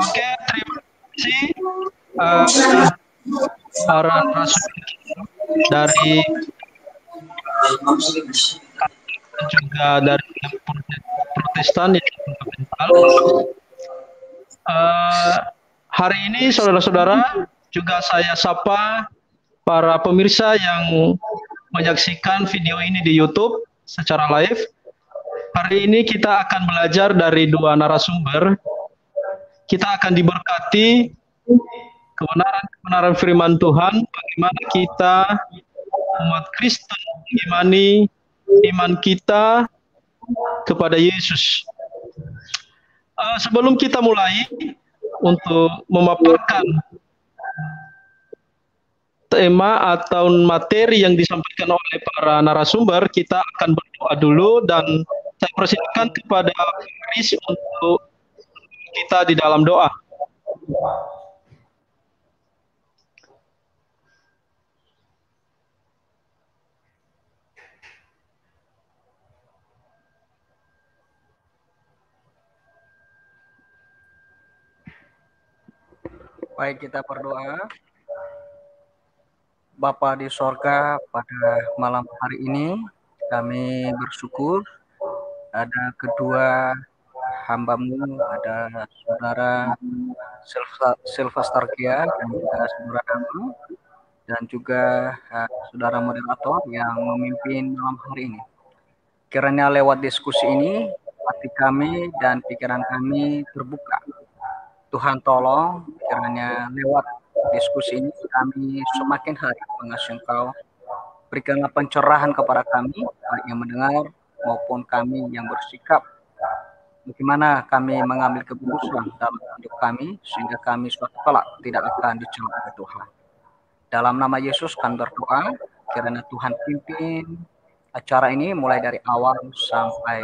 Oke, terima kasih uh, para narasumber dari juga dari Protestan fundamental. Uh, hari ini saudara-saudara juga saya sapa para pemirsa yang menyaksikan video ini di YouTube secara live. Hari ini kita akan belajar dari dua narasumber. Kita akan diberkati kebenaran-kebenaran firman Tuhan, bagaimana kita umat Kristen mengimani iman kita kepada Yesus. Uh, sebelum kita mulai untuk memaparkan tema atau materi yang disampaikan oleh para narasumber, kita akan berdoa dulu dan saya persilakan kepada Chris untuk kita di dalam doa. Baik kita berdoa. Bapa di sorga pada malam hari ini kami bersyukur ada kedua hambamu, ada saudara Sylvester Kia dan juga saudara Dama dan juga uh, saudara moderator yang memimpin malam hari ini. Kiranya lewat diskusi ini hati kami dan pikiran kami terbuka. Tuhan tolong kiranya lewat diskusi ini kami semakin hari mengasihi Engkau. Berikanlah pencerahan kepada kami, yang mendengar maupun kami yang bersikap bagaimana kami mengambil keputusan dalam hidup kami sehingga kami suatu kelak tidak akan dicela oleh Tuhan. Dalam nama Yesus kami berdoa kiranya Tuhan pimpin acara ini mulai dari awal sampai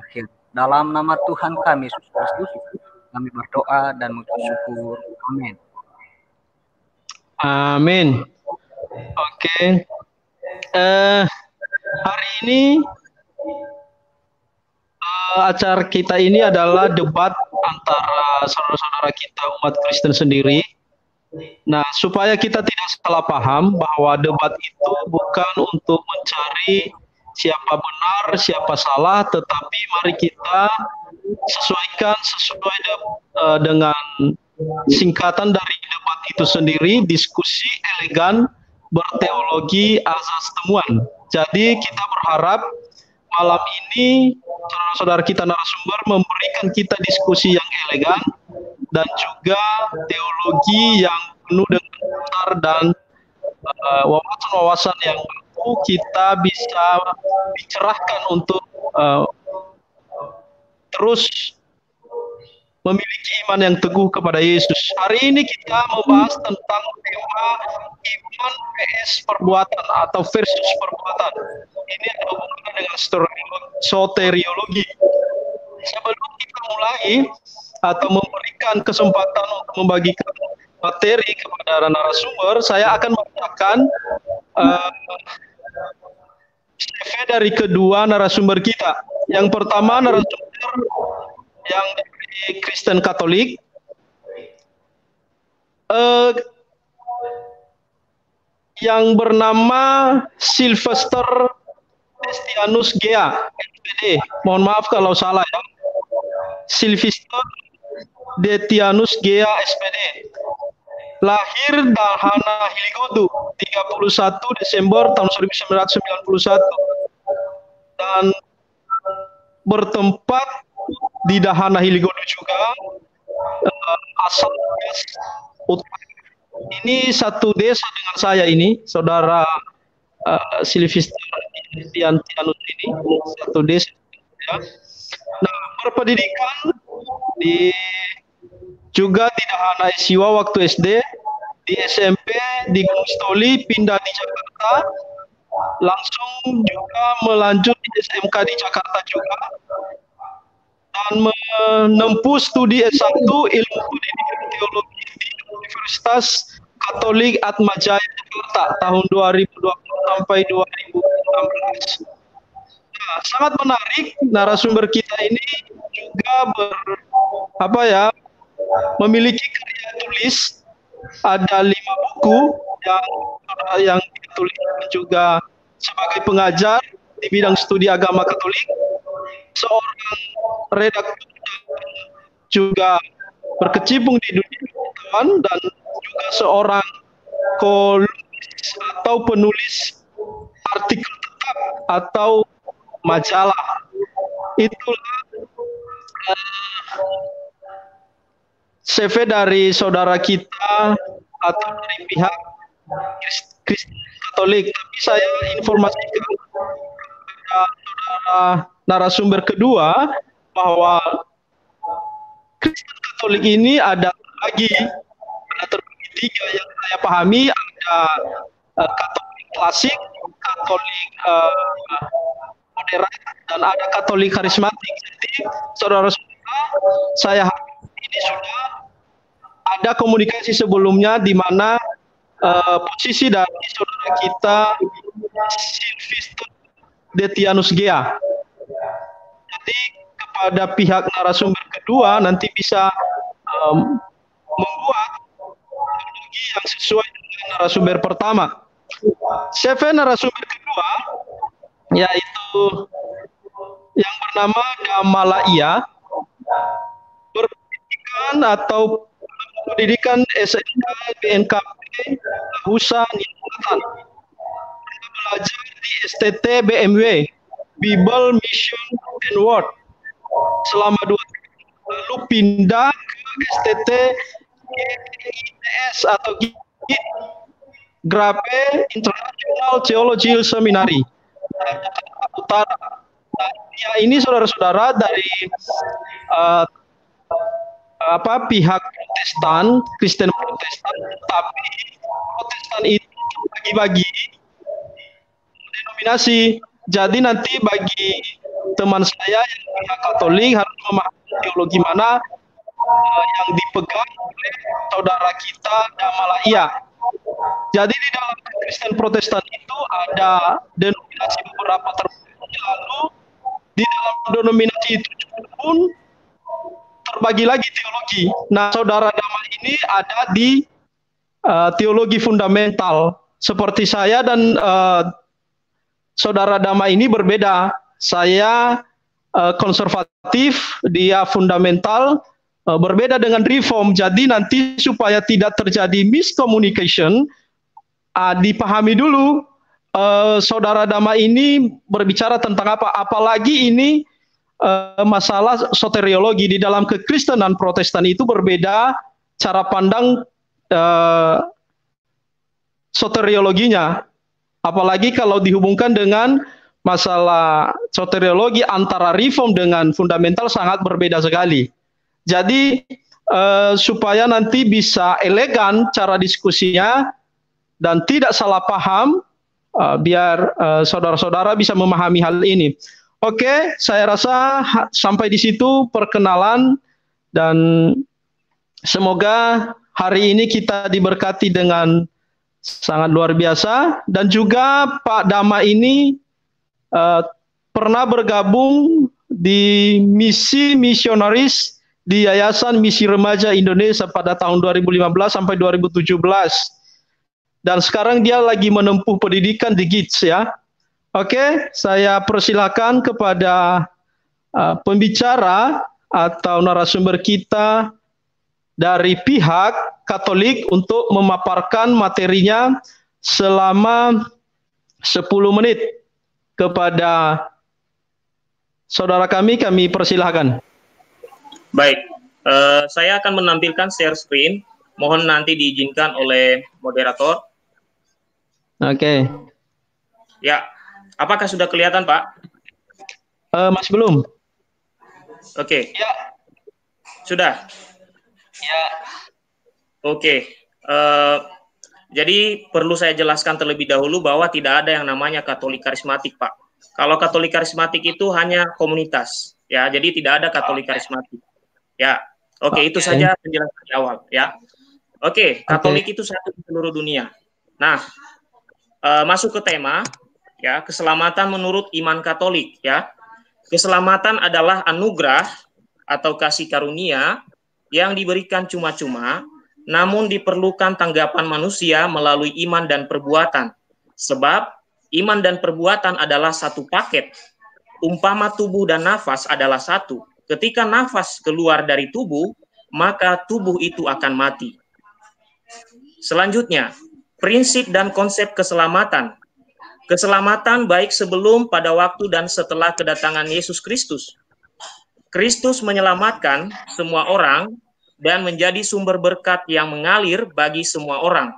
akhir. Dalam nama Tuhan kami Yesus Kristus kami berdoa dan mengucap syukur. Amin. Amin. Oke. Okay. Uh, eh, hari ini acara kita ini adalah debat antara saudara-saudara kita umat Kristen sendiri. Nah, supaya kita tidak salah paham bahwa debat itu bukan untuk mencari siapa benar, siapa salah, tetapi mari kita sesuaikan sesuai de, uh, dengan singkatan dari debat itu sendiri, diskusi elegan berteologi azas temuan. Jadi kita berharap malam ini saudara-saudara kita narasumber memberikan kita diskusi yang elegan dan juga teologi yang penuh dengan besar dan uh, wawasan-wawasan yang mampu kita bisa dicerahkan untuk uh, terus memiliki iman yang teguh kepada Yesus. Hari ini kita membahas tentang tema iman vs perbuatan atau versus perbuatan. Ini ada hubungan dengan soteriologi. Sebelum kita mulai atau memberikan kesempatan untuk membagikan materi kepada narasumber, saya akan membacakan uh, CV dari kedua narasumber kita. Yang pertama narasumber yang Kristen Katolik uh, yang bernama Sylvester Destianus Gea SPD. Mohon maaf kalau salah ya. Sylvester Destianus Gea SPD. Lahir Dahana Hiligodu 31 Desember tahun 1991 dan bertempat di Dahana Hiligodo juga uh, asal ini satu desa dengan saya ini saudara uh, Silvester Tiantianus ini satu desa ya. Nah berpendidikan di juga di Dahana Siwa waktu SD di SMP di Gunung pindah di Jakarta langsung juga melanjut SMK di Jakarta juga dan menempuh studi S1 ilmu pendidikan teologi di Universitas Katolik Atmajaya Jakarta tahun 2020 sampai 2016. Nah, sangat menarik narasumber kita ini juga ber, apa ya memiliki karya tulis ada lima buku yang yang ditulis juga sebagai pengajar di bidang studi agama Katolik, seorang redaktur juga berkecimpung di dunia pengetahuan dan juga seorang kolumnis atau penulis artikel tetap atau majalah. Itulah uh, CV dari saudara kita atau dari pihak Kristen Katolik. Tapi saya informasikan kepada saudara narasumber kedua bahwa Kristen Katolik ini ada lagi ada terbagi tiga yang saya pahami ada uh, Katolik klasik, Katolik uh, moderat, dan ada Katolik karismatik. Jadi saudara-saudara, saya ini sudah ada komunikasi sebelumnya di mana uh, posisi dari saudara kita Silvistus Detianus Gea. Jadi kepada pihak narasumber kedua nanti bisa um, membuat teknologi yang sesuai dengan narasumber pertama. CV narasumber kedua yaitu yang bernama Gamalaia berpendidikan atau pendidikan SMK BNKP Husa Niatan belajar di STT BMW Bible Mission and Word. Selama dua tahun lalu pindah ke STT GITS atau Grape International Theological Seminary. Utara. Nah, ya ini saudara-saudara dari uh, apa pihak Protestan, Kristen Protestan, tapi Protestan itu bagi-bagi denominasi. Jadi nanti bagi teman saya yang pihak Katolik harus memahami teologi mana uh, yang dipegang oleh saudara kita Damalaya. Jadi di dalam Kristen Protestan itu ada denominasi beberapa terbagi lalu di dalam denominasi itu pun terbagi lagi teologi. Nah, saudara Dama ini ada di uh, teologi fundamental seperti saya dan uh, saudara Dama ini berbeda. Saya uh, konservatif, dia fundamental, uh, berbeda dengan reform. Jadi nanti supaya tidak terjadi miscommunication, uh, dipahami dulu uh, saudara Dama ini berbicara tentang apa. Apalagi ini uh, masalah soteriologi di dalam kekristenan Protestan itu berbeda cara pandang uh, soteriologinya Apalagi kalau dihubungkan dengan masalah soteriologi antara reform dengan fundamental sangat berbeda sekali. Jadi eh, supaya nanti bisa elegan cara diskusinya dan tidak salah paham, eh, biar eh, saudara-saudara bisa memahami hal ini. Oke, saya rasa sampai di situ perkenalan dan semoga hari ini kita diberkati dengan sangat luar biasa dan juga Pak Dama ini uh, pernah bergabung di misi misionaris di Yayasan Misi Remaja Indonesia pada tahun 2015 sampai 2017 dan sekarang dia lagi menempuh pendidikan di GITS ya. Oke, saya persilakan kepada uh, pembicara atau narasumber kita dari pihak Katolik untuk memaparkan materinya selama 10 menit kepada saudara kami, kami persilahkan. Baik, uh, saya akan menampilkan share screen. Mohon nanti diizinkan oleh moderator. Oke. Okay. Ya, apakah sudah kelihatan Pak? Uh, masih belum. Oke. Okay. Ya. Sudah. Ya. Oke. Okay. Uh, eh, jadi perlu saya jelaskan terlebih dahulu bahwa tidak ada yang namanya Katolik karismatik, Pak. Kalau Katolik karismatik itu hanya komunitas, ya. Jadi tidak ada Katolik karismatik. Ya. Oke, okay, okay. itu saja penjelasan di awal, ya. Oke, okay, Katolik okay. itu satu di seluruh dunia. Nah, uh, masuk ke tema, ya, keselamatan menurut iman Katolik, ya. Keselamatan adalah anugerah atau kasih karunia yang diberikan cuma-cuma, namun diperlukan tanggapan manusia melalui iman dan perbuatan. Sebab iman dan perbuatan adalah satu paket. Umpama tubuh dan nafas adalah satu. Ketika nafas keluar dari tubuh, maka tubuh itu akan mati. Selanjutnya, prinsip dan konsep keselamatan. Keselamatan baik sebelum, pada waktu, dan setelah kedatangan Yesus Kristus. Kristus menyelamatkan semua orang dan menjadi sumber berkat yang mengalir bagi semua orang.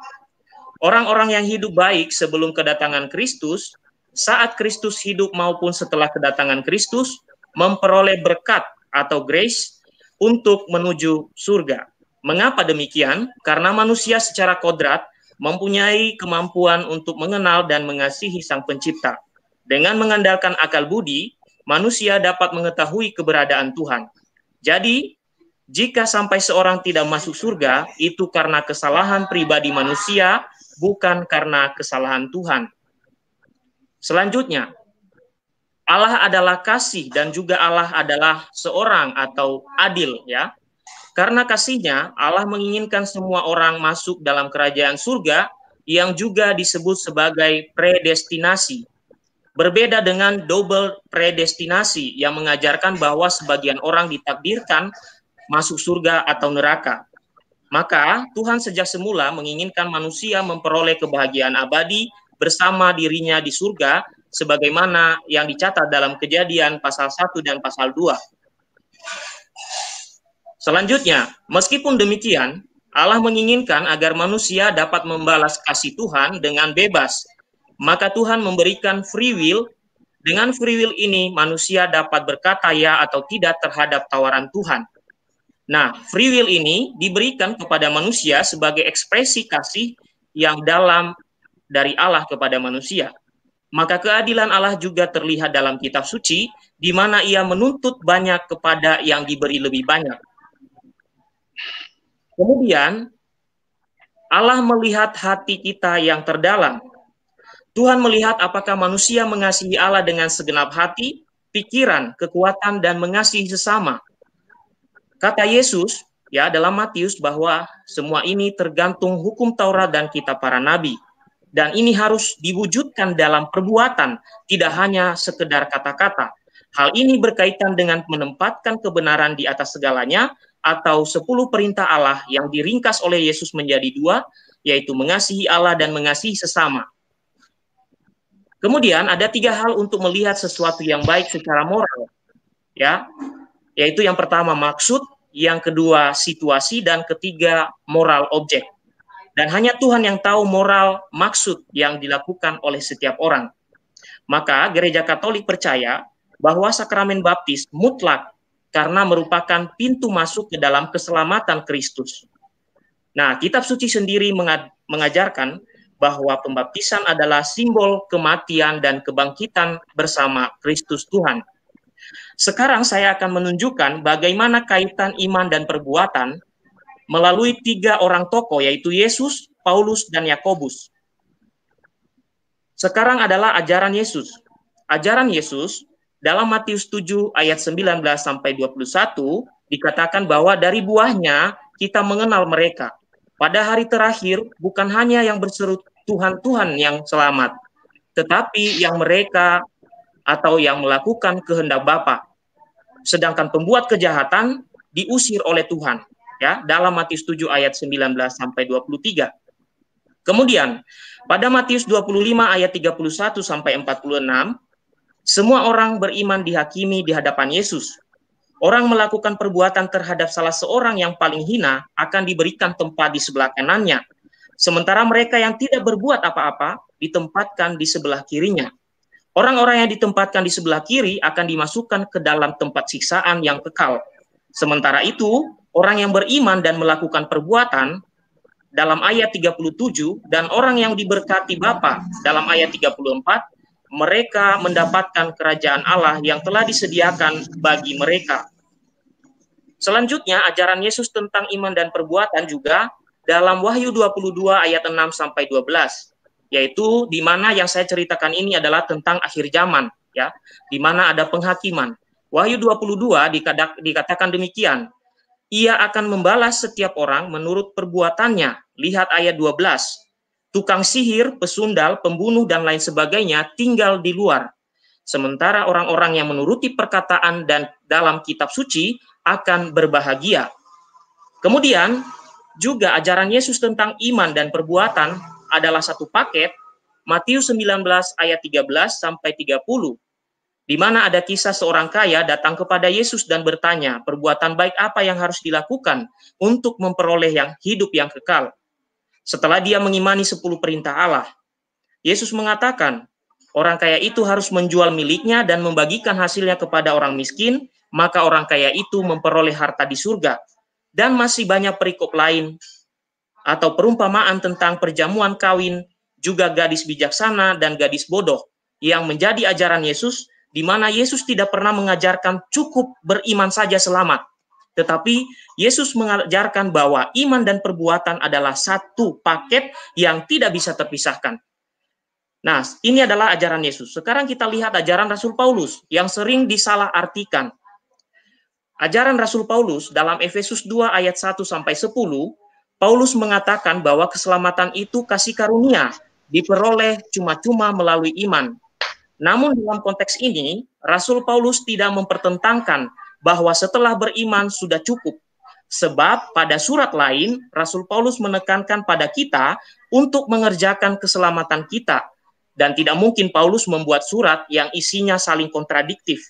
Orang-orang yang hidup baik sebelum kedatangan Kristus, saat Kristus hidup maupun setelah kedatangan Kristus, memperoleh berkat atau grace untuk menuju surga. Mengapa demikian? Karena manusia secara kodrat mempunyai kemampuan untuk mengenal dan mengasihi Sang Pencipta. Dengan mengandalkan akal budi, manusia dapat mengetahui keberadaan Tuhan. Jadi, jika sampai seorang tidak masuk surga, itu karena kesalahan pribadi manusia, bukan karena kesalahan Tuhan. Selanjutnya, Allah adalah kasih dan juga Allah adalah seorang atau adil ya. Karena kasihnya, Allah menginginkan semua orang masuk dalam kerajaan surga yang juga disebut sebagai predestinasi. Berbeda dengan double predestinasi yang mengajarkan bahwa sebagian orang ditakdirkan masuk surga atau neraka. Maka Tuhan sejak semula menginginkan manusia memperoleh kebahagiaan abadi bersama dirinya di surga sebagaimana yang dicatat dalam kejadian pasal 1 dan pasal 2. Selanjutnya, meskipun demikian, Allah menginginkan agar manusia dapat membalas kasih Tuhan dengan bebas. Maka Tuhan memberikan free will. Dengan free will ini, manusia dapat berkata ya atau tidak terhadap tawaran Tuhan. Nah, free will ini diberikan kepada manusia sebagai ekspresi kasih yang dalam dari Allah kepada manusia. Maka keadilan Allah juga terlihat dalam kitab suci, di mana ia menuntut banyak kepada yang diberi lebih banyak. Kemudian Allah melihat hati kita yang terdalam. Tuhan melihat apakah manusia mengasihi Allah dengan segenap hati, pikiran, kekuatan, dan mengasihi sesama. Kata Yesus, ya dalam Matius bahwa semua ini tergantung hukum Taurat dan kitab para nabi. Dan ini harus diwujudkan dalam perbuatan, tidak hanya sekedar kata-kata. Hal ini berkaitan dengan menempatkan kebenaran di atas segalanya atau sepuluh perintah Allah yang diringkas oleh Yesus menjadi dua, yaitu mengasihi Allah dan mengasihi sesama. Kemudian ada tiga hal untuk melihat sesuatu yang baik secara moral, ya, yaitu yang pertama maksud, yang kedua situasi, dan ketiga moral objek. Dan hanya Tuhan yang tahu moral maksud yang dilakukan oleh setiap orang. Maka gereja Katolik percaya bahwa sakramen baptis mutlak karena merupakan pintu masuk ke dalam keselamatan Kristus. Nah, kitab suci sendiri mengajarkan bahwa pembaptisan adalah simbol kematian dan kebangkitan bersama Kristus Tuhan. Sekarang saya akan menunjukkan bagaimana kaitan iman dan perbuatan melalui tiga orang tokoh yaitu Yesus, Paulus, dan Yakobus. Sekarang adalah ajaran Yesus. Ajaran Yesus dalam Matius 7 ayat 19 sampai 21 dikatakan bahwa dari buahnya kita mengenal mereka. Pada hari terakhir bukan hanya yang berseru Tuhan Tuhan yang selamat, tetapi yang mereka atau yang melakukan kehendak Bapa. Sedangkan pembuat kejahatan diusir oleh Tuhan. Ya, dalam Matius 7 ayat 19 sampai 23. Kemudian pada Matius 25 ayat 31 sampai 46 semua orang beriman dihakimi di hadapan Yesus. Orang melakukan perbuatan terhadap salah seorang yang paling hina akan diberikan tempat di sebelah kanannya. Sementara mereka yang tidak berbuat apa-apa ditempatkan di sebelah kirinya. Orang-orang yang ditempatkan di sebelah kiri akan dimasukkan ke dalam tempat siksaan yang kekal. Sementara itu, orang yang beriman dan melakukan perbuatan dalam ayat 37 dan orang yang diberkati Bapa dalam ayat 34 mereka mendapatkan kerajaan Allah yang telah disediakan bagi mereka. Selanjutnya, ajaran Yesus tentang iman dan perbuatan juga dalam Wahyu 22 ayat 6 sampai 12, yaitu di mana yang saya ceritakan ini adalah tentang akhir zaman, ya, di mana ada penghakiman. Wahyu 22 dikatakan demikian. Ia akan membalas setiap orang menurut perbuatannya. Lihat ayat 12. Tukang sihir, pesundal, pembunuh, dan lain sebagainya tinggal di luar. Sementara orang-orang yang menuruti perkataan dan dalam kitab suci akan berbahagia. Kemudian, juga ajaran Yesus tentang iman dan perbuatan adalah satu paket Matius 19 ayat 13 sampai 30 di mana ada kisah seorang kaya datang kepada Yesus dan bertanya, perbuatan baik apa yang harus dilakukan untuk memperoleh yang hidup yang kekal. Setelah dia mengimani sepuluh perintah Allah, Yesus mengatakan, orang kaya itu harus menjual miliknya dan membagikan hasilnya kepada orang miskin, maka orang kaya itu memperoleh harta di surga. Dan masih banyak perikop lain atau perumpamaan tentang perjamuan kawin juga gadis bijaksana dan gadis bodoh yang menjadi ajaran Yesus di mana Yesus tidak pernah mengajarkan cukup beriman saja selamat tetapi Yesus mengajarkan bahwa iman dan perbuatan adalah satu paket yang tidak bisa terpisahkan. Nah, ini adalah ajaran Yesus. Sekarang kita lihat ajaran Rasul Paulus yang sering disalahartikan. Ajaran Rasul Paulus dalam Efesus 2 ayat 1 sampai 10, Paulus mengatakan bahwa keselamatan itu kasih karunia diperoleh cuma-cuma melalui iman. Namun dalam konteks ini, Rasul Paulus tidak mempertentangkan bahwa setelah beriman sudah cukup. Sebab pada surat lain, Rasul Paulus menekankan pada kita untuk mengerjakan keselamatan kita. Dan tidak mungkin Paulus membuat surat yang isinya saling kontradiktif.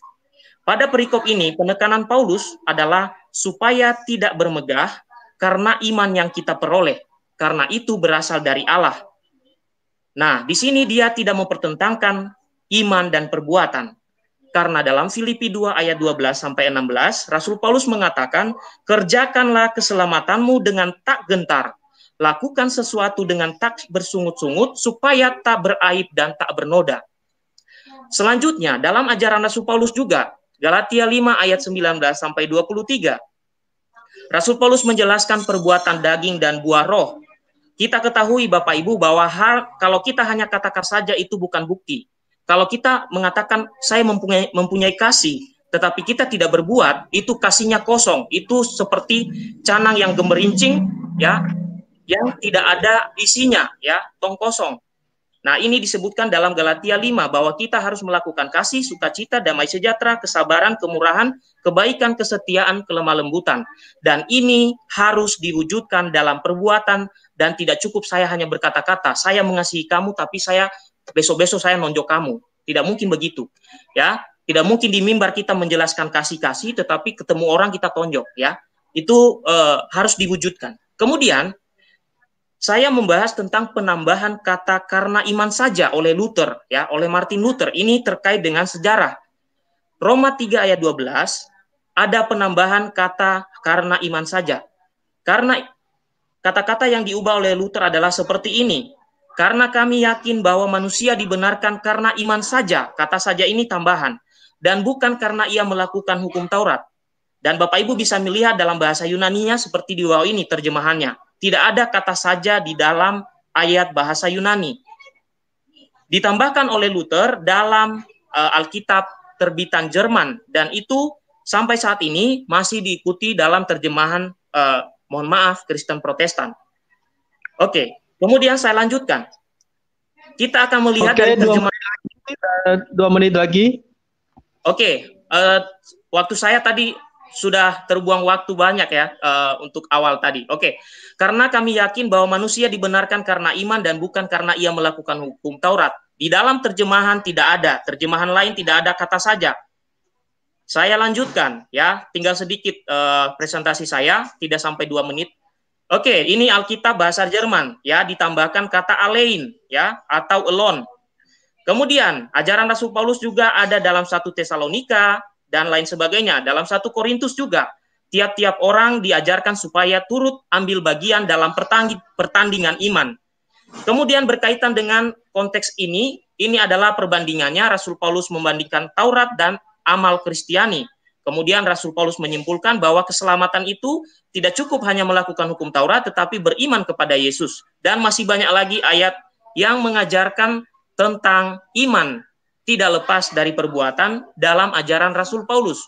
Pada perikop ini, penekanan Paulus adalah supaya tidak bermegah karena iman yang kita peroleh. Karena itu berasal dari Allah, Nah, di sini dia tidak mempertentangkan iman dan perbuatan. Karena dalam Filipi 2 ayat 12 sampai 16, Rasul Paulus mengatakan, "Kerjakanlah keselamatanmu dengan tak gentar, lakukan sesuatu dengan tak bersungut-sungut supaya tak beraib dan tak bernoda." Selanjutnya, dalam ajaran Rasul Paulus juga, Galatia 5 ayat 19 sampai 23, Rasul Paulus menjelaskan perbuatan daging dan buah roh kita ketahui Bapak Ibu bahwa hal kalau kita hanya katakan saja itu bukan bukti. Kalau kita mengatakan saya mempunyai mempunyai kasih, tetapi kita tidak berbuat, itu kasihnya kosong. Itu seperti canang yang gemerincing ya, yang tidak ada isinya ya, tong kosong. Nah, ini disebutkan dalam Galatia 5 bahwa kita harus melakukan kasih, sukacita, damai sejahtera, kesabaran, kemurahan, kebaikan, kesetiaan, kelemah lembutan. Dan ini harus diwujudkan dalam perbuatan dan tidak cukup saya hanya berkata-kata, saya mengasihi kamu tapi saya besok-besok saya nonjok kamu. Tidak mungkin begitu. Ya, tidak mungkin di mimbar kita menjelaskan kasih-kasih tetapi ketemu orang kita tonjok ya. Itu uh, harus diwujudkan. Kemudian saya membahas tentang penambahan kata karena iman saja oleh Luther ya, oleh Martin Luther. Ini terkait dengan sejarah. Roma 3 ayat 12 ada penambahan kata karena iman saja. Karena kata-kata yang diubah oleh Luther adalah seperti ini. Karena kami yakin bahwa manusia dibenarkan karena iman saja, kata saja ini tambahan, dan bukan karena ia melakukan hukum Taurat. Dan Bapak Ibu bisa melihat dalam bahasa Yunaninya seperti di bawah ini terjemahannya tidak ada kata saja di dalam ayat bahasa Yunani. Ditambahkan oleh Luther dalam uh, Alkitab terbitan Jerman dan itu sampai saat ini masih diikuti dalam terjemahan uh, mohon maaf Kristen Protestan. Oke, kemudian saya lanjutkan. Kita akan melihat Oke, dari terjemahan dua menit lagi. Dua menit lagi. Oke, uh, waktu saya tadi sudah terbuang waktu banyak ya uh, untuk awal tadi. Oke, karena kami yakin bahwa manusia dibenarkan karena iman dan bukan karena ia melakukan hukum Taurat. Di dalam terjemahan tidak ada, terjemahan lain tidak ada kata saja. Saya lanjutkan ya, tinggal sedikit uh, presentasi saya, tidak sampai dua menit. Oke, ini Alkitab bahasa Jerman ya, ditambahkan kata allein ya atau alone. Kemudian ajaran Rasul Paulus juga ada dalam satu Tesalonika, dan lain sebagainya. Dalam satu Korintus juga, tiap-tiap orang diajarkan supaya turut ambil bagian dalam pertandingan iman. Kemudian berkaitan dengan konteks ini, ini adalah perbandingannya Rasul Paulus membandingkan Taurat dan amal Kristiani. Kemudian Rasul Paulus menyimpulkan bahwa keselamatan itu tidak cukup hanya melakukan hukum Taurat, tetapi beriman kepada Yesus. Dan masih banyak lagi ayat yang mengajarkan tentang iman tidak lepas dari perbuatan dalam ajaran Rasul Paulus.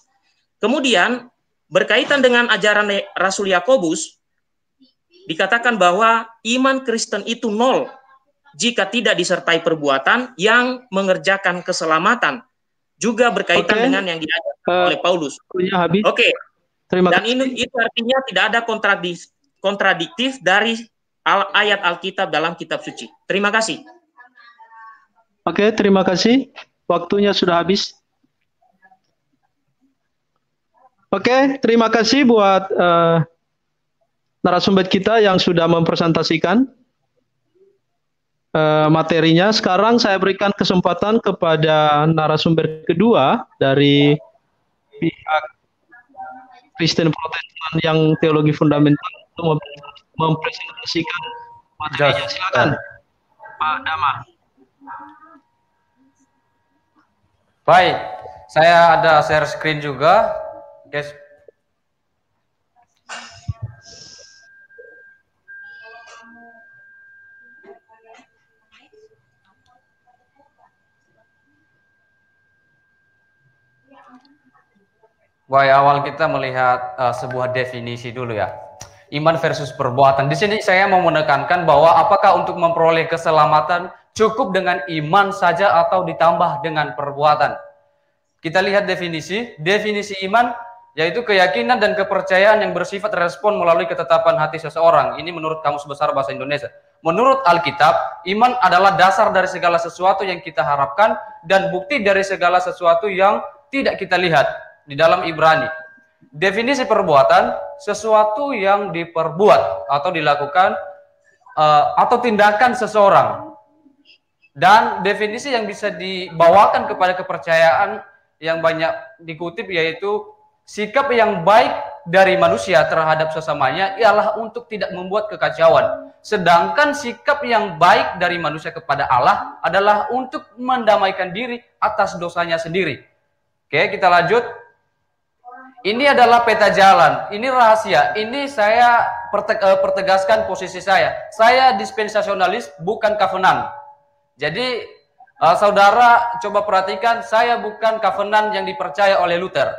Kemudian berkaitan dengan ajaran Rasul Yakobus dikatakan bahwa iman Kristen itu nol jika tidak disertai perbuatan yang mengerjakan keselamatan juga berkaitan okay. dengan yang diajarkan uh, oleh Paulus. Oke. Okay. Terima Dan ini itu artinya tidak ada kontradiktif dari ayat Alkitab dalam kitab suci. Terima kasih. Oke, terima kasih. Waktunya sudah habis. Oke, terima kasih buat uh, narasumber kita yang sudah mempresentasikan uh, materinya. Sekarang saya berikan kesempatan kepada narasumber kedua dari pihak Kristen Protestan yang teologi fundamental untuk mempresentasikan materinya. Silakan, Pak Dama. Baik, saya ada share screen juga. Guys. Baik, awal kita melihat uh, sebuah definisi dulu ya iman versus perbuatan. Di sini saya mau menekankan bahwa apakah untuk memperoleh keselamatan cukup dengan iman saja atau ditambah dengan perbuatan. Kita lihat definisi. Definisi iman yaitu keyakinan dan kepercayaan yang bersifat respon melalui ketetapan hati seseorang. Ini menurut Kamus Besar Bahasa Indonesia. Menurut Alkitab, iman adalah dasar dari segala sesuatu yang kita harapkan dan bukti dari segala sesuatu yang tidak kita lihat di dalam Ibrani. Definisi perbuatan sesuatu yang diperbuat atau dilakukan uh, atau tindakan seseorang. Dan definisi yang bisa dibawakan kepada kepercayaan yang banyak dikutip yaitu sikap yang baik dari manusia terhadap sesamanya ialah untuk tidak membuat kekacauan. Sedangkan sikap yang baik dari manusia kepada Allah adalah untuk mendamaikan diri atas dosanya sendiri. Oke, kita lanjut. Ini adalah peta jalan, ini rahasia. Ini saya eh, pertegaskan posisi saya. Saya dispensasionalis, bukan covenant. Jadi uh, saudara coba perhatikan, saya bukan covenant yang dipercaya oleh Luther.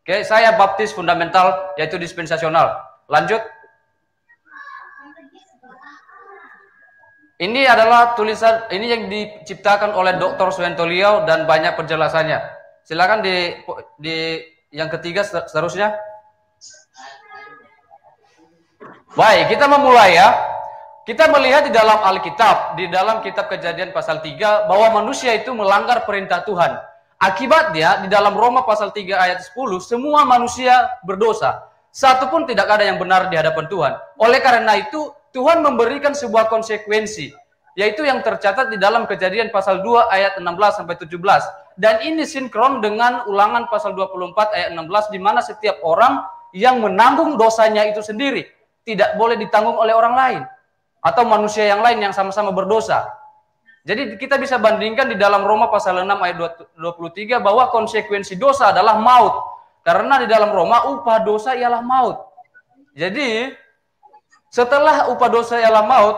Oke, saya baptis fundamental yaitu dispensasional. Lanjut. Ini adalah tulisan ini yang diciptakan oleh Dr. Suentolio dan banyak penjelasannya. Silakan di di yang ketiga seterusnya. Baik, kita memulai ya. Kita melihat di dalam Alkitab, di dalam kitab Kejadian pasal 3 bahwa manusia itu melanggar perintah Tuhan. Akibatnya di dalam Roma pasal 3 ayat 10 semua manusia berdosa. Satu pun tidak ada yang benar di hadapan Tuhan. Oleh karena itu Tuhan memberikan sebuah konsekuensi yaitu yang tercatat di dalam Kejadian pasal 2 ayat 16 sampai 17 dan ini sinkron dengan ulangan pasal 24 ayat 16 di mana setiap orang yang menanggung dosanya itu sendiri tidak boleh ditanggung oleh orang lain atau manusia yang lain yang sama-sama berdosa. Jadi kita bisa bandingkan di dalam Roma pasal 6 ayat 23 bahwa konsekuensi dosa adalah maut. Karena di dalam Roma upah dosa ialah maut. Jadi setelah upah dosa ialah maut,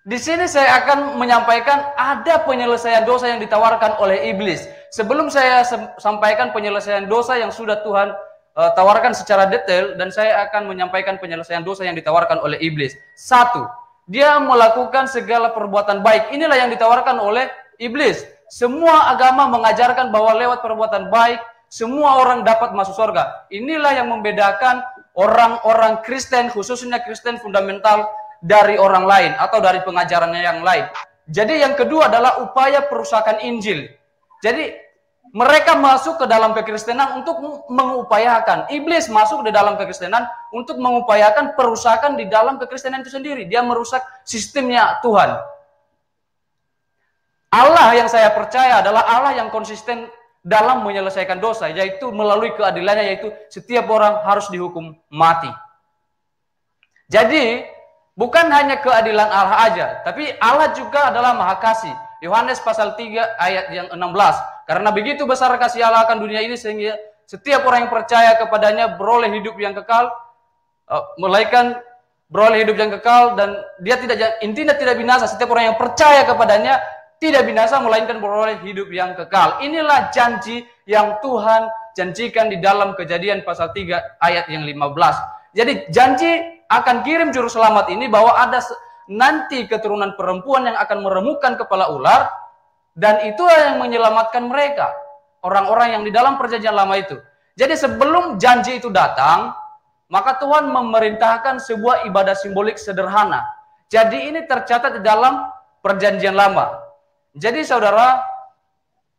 Di sini saya akan menyampaikan ada penyelesaian dosa yang ditawarkan oleh iblis. Sebelum saya sampaikan penyelesaian dosa yang sudah Tuhan uh, tawarkan secara detail dan saya akan menyampaikan penyelesaian dosa yang ditawarkan oleh iblis. Satu, dia melakukan segala perbuatan baik. Inilah yang ditawarkan oleh iblis. Semua agama mengajarkan bahwa lewat perbuatan baik semua orang dapat masuk surga. Inilah yang membedakan orang-orang Kristen khususnya Kristen fundamental dari orang lain atau dari pengajarannya yang lain. Jadi yang kedua adalah upaya perusakan Injil. Jadi mereka masuk ke dalam kekristenan untuk mengupayakan. Iblis masuk di dalam kekristenan untuk mengupayakan perusakan di dalam kekristenan itu sendiri. Dia merusak sistemnya Tuhan. Allah yang saya percaya adalah Allah yang konsisten dalam menyelesaikan dosa, yaitu melalui keadilannya, yaitu setiap orang harus dihukum mati. Jadi, Bukan hanya keadilan Allah aja, tapi Allah juga adalah maha kasih. Yohanes pasal 3 ayat yang 16. Karena begitu besar kasih Allah akan dunia ini sehingga setiap orang yang percaya kepadanya beroleh hidup yang kekal, uh, melainkan beroleh hidup yang kekal dan dia tidak intinya tidak binasa. Setiap orang yang percaya kepadanya tidak binasa melainkan beroleh hidup yang kekal. Inilah janji yang Tuhan janjikan di dalam Kejadian pasal 3 ayat yang 15. Jadi janji akan kirim juru selamat ini bahwa ada nanti keturunan perempuan yang akan meremukan kepala ular dan itu yang menyelamatkan mereka. Orang-orang yang di dalam perjanjian lama itu. Jadi sebelum janji itu datang, maka Tuhan memerintahkan sebuah ibadah simbolik sederhana. Jadi ini tercatat di dalam perjanjian lama. Jadi saudara,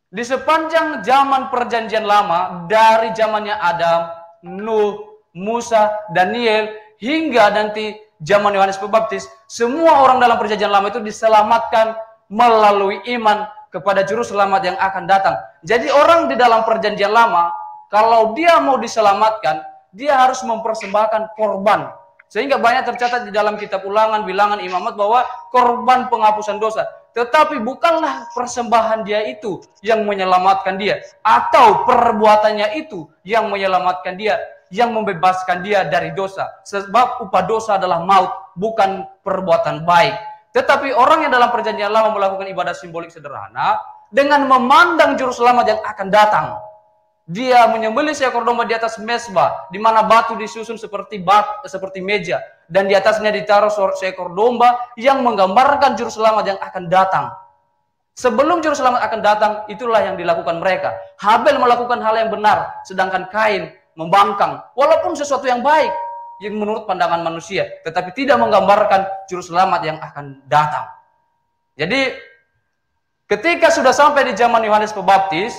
di sepanjang zaman perjanjian lama, dari zamannya Adam, Nuh, Musa, Daniel, hingga nanti zaman Yohanes Pembaptis, semua orang dalam perjanjian lama itu diselamatkan melalui iman kepada juru selamat yang akan datang. Jadi orang di dalam perjanjian lama, kalau dia mau diselamatkan, dia harus mempersembahkan korban. Sehingga banyak tercatat di dalam kitab ulangan, bilangan imamat bahwa korban penghapusan dosa. Tetapi bukanlah persembahan dia itu yang menyelamatkan dia. Atau perbuatannya itu yang menyelamatkan dia. Yang membebaskan dia dari dosa. Sebab upah dosa adalah maut, bukan perbuatan baik. Tetapi orang yang dalam perjanjian lama melakukan ibadah simbolik sederhana, dengan memandang juru selamat yang akan datang dia menyembelih seekor domba di atas mesbah, di mana batu disusun seperti bat, seperti meja, dan di atasnya ditaruh seekor domba yang menggambarkan juru selamat yang akan datang. Sebelum juru selamat akan datang, itulah yang dilakukan mereka. Habel melakukan hal yang benar, sedangkan Kain membangkang, walaupun sesuatu yang baik yang menurut pandangan manusia, tetapi tidak menggambarkan juru selamat yang akan datang. Jadi, ketika sudah sampai di zaman Yohanes Pembaptis,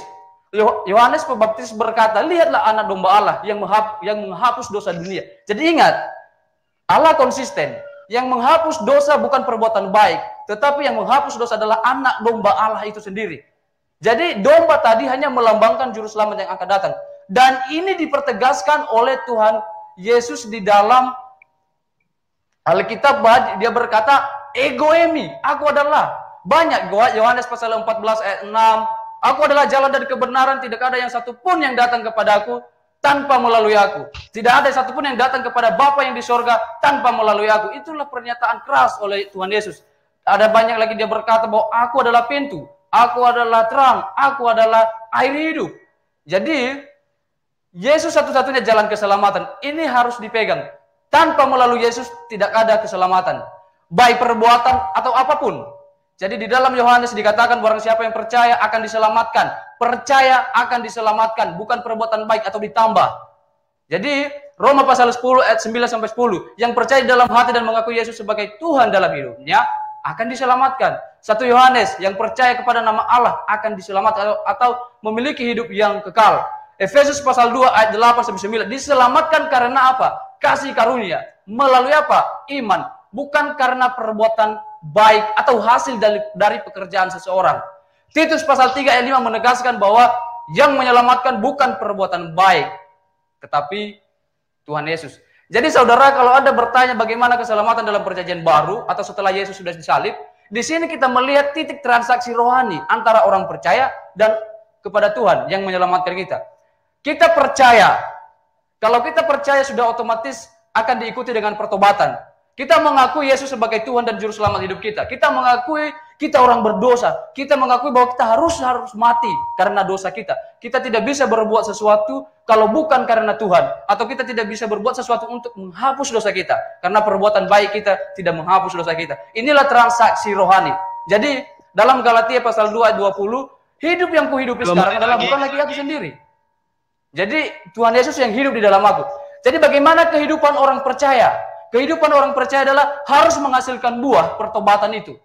Yohanes Pembaptis berkata, lihatlah anak domba Allah yang, yang menghapus dosa dunia. Jadi ingat, Allah konsisten. Yang menghapus dosa bukan perbuatan baik, tetapi yang menghapus dosa adalah anak domba Allah itu sendiri. Jadi domba tadi hanya melambangkan juru selamat yang akan datang. Dan ini dipertegaskan oleh Tuhan Yesus di dalam Alkitab dia berkata, egoemi, aku adalah. Banyak, Yohanes pasal 14 ayat 6, Aku adalah jalan dan kebenaran, tidak ada yang satupun yang datang kepada aku tanpa melalui aku. Tidak ada satupun yang datang kepada Bapa yang di sorga tanpa melalui aku. Itulah pernyataan keras oleh Tuhan Yesus. Ada banyak lagi dia berkata bahwa aku adalah pintu, aku adalah terang, aku adalah air hidup. Jadi, Yesus satu-satunya jalan keselamatan. Ini harus dipegang. Tanpa melalui Yesus tidak ada keselamatan. Baik perbuatan atau apa pun. Jadi di dalam Yohanes dikatakan barang siapa yang percaya akan diselamatkan. Percaya akan diselamatkan, bukan perbuatan baik atau ditambah. Jadi Roma pasal 10 ayat 9 sampai 10, yang percaya dalam hati dan mengaku Yesus sebagai Tuhan dalam hidupnya akan diselamatkan. Satu Yohanes yang percaya kepada nama Allah akan diselamatkan atau, atau memiliki hidup yang kekal. Efesus pasal 2 ayat 8 sampai 9 diselamatkan karena apa? Kasih karunia. Melalui apa? Iman. Bukan karena perbuatan baik atau hasil dari, dari pekerjaan seseorang. Titus pasal 3 ayat 5 menegaskan bahwa yang menyelamatkan bukan perbuatan baik, tetapi Tuhan Yesus. Jadi saudara kalau Anda bertanya bagaimana keselamatan dalam perjanjian baru atau setelah Yesus sudah disalib, di sini kita melihat titik transaksi rohani antara orang percaya dan kepada Tuhan yang menyelamatkan kita. Kita percaya. Kalau kita percaya sudah otomatis akan diikuti dengan pertobatan. Kita mengakui Yesus sebagai Tuhan dan Juru Selamat hidup kita. Kita mengakui kita orang berdosa. Kita mengakui bahwa kita harus harus mati karena dosa kita. Kita tidak bisa berbuat sesuatu kalau bukan karena Tuhan. Atau kita tidak bisa berbuat sesuatu untuk menghapus dosa kita. Karena perbuatan baik kita tidak menghapus dosa kita. Inilah transaksi rohani. Jadi dalam Galatia pasal 2 ayat 20, hidup yang kuhidupi sekarang adalah bukan lagi aku sendiri. Jadi Tuhan Yesus yang hidup di dalam aku. Jadi bagaimana kehidupan orang percaya? Kehidupan orang percaya adalah harus menghasilkan buah pertobatan itu.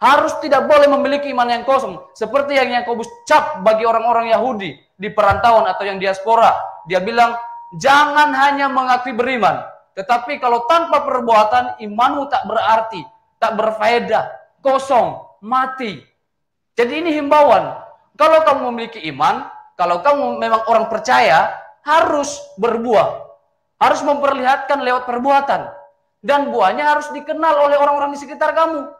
Harus tidak boleh memiliki iman yang kosong. Seperti yang Yakobus cap bagi orang-orang Yahudi di perantauan atau yang diaspora. Dia bilang, jangan hanya mengakui beriman. Tetapi kalau tanpa perbuatan, imanmu tak berarti, tak berfaedah, kosong, mati. Jadi ini himbauan. Kalau kamu memiliki iman, kalau kamu memang orang percaya, harus berbuah. Harus memperlihatkan lewat perbuatan dan buahnya harus dikenal oleh orang-orang di sekitar kamu.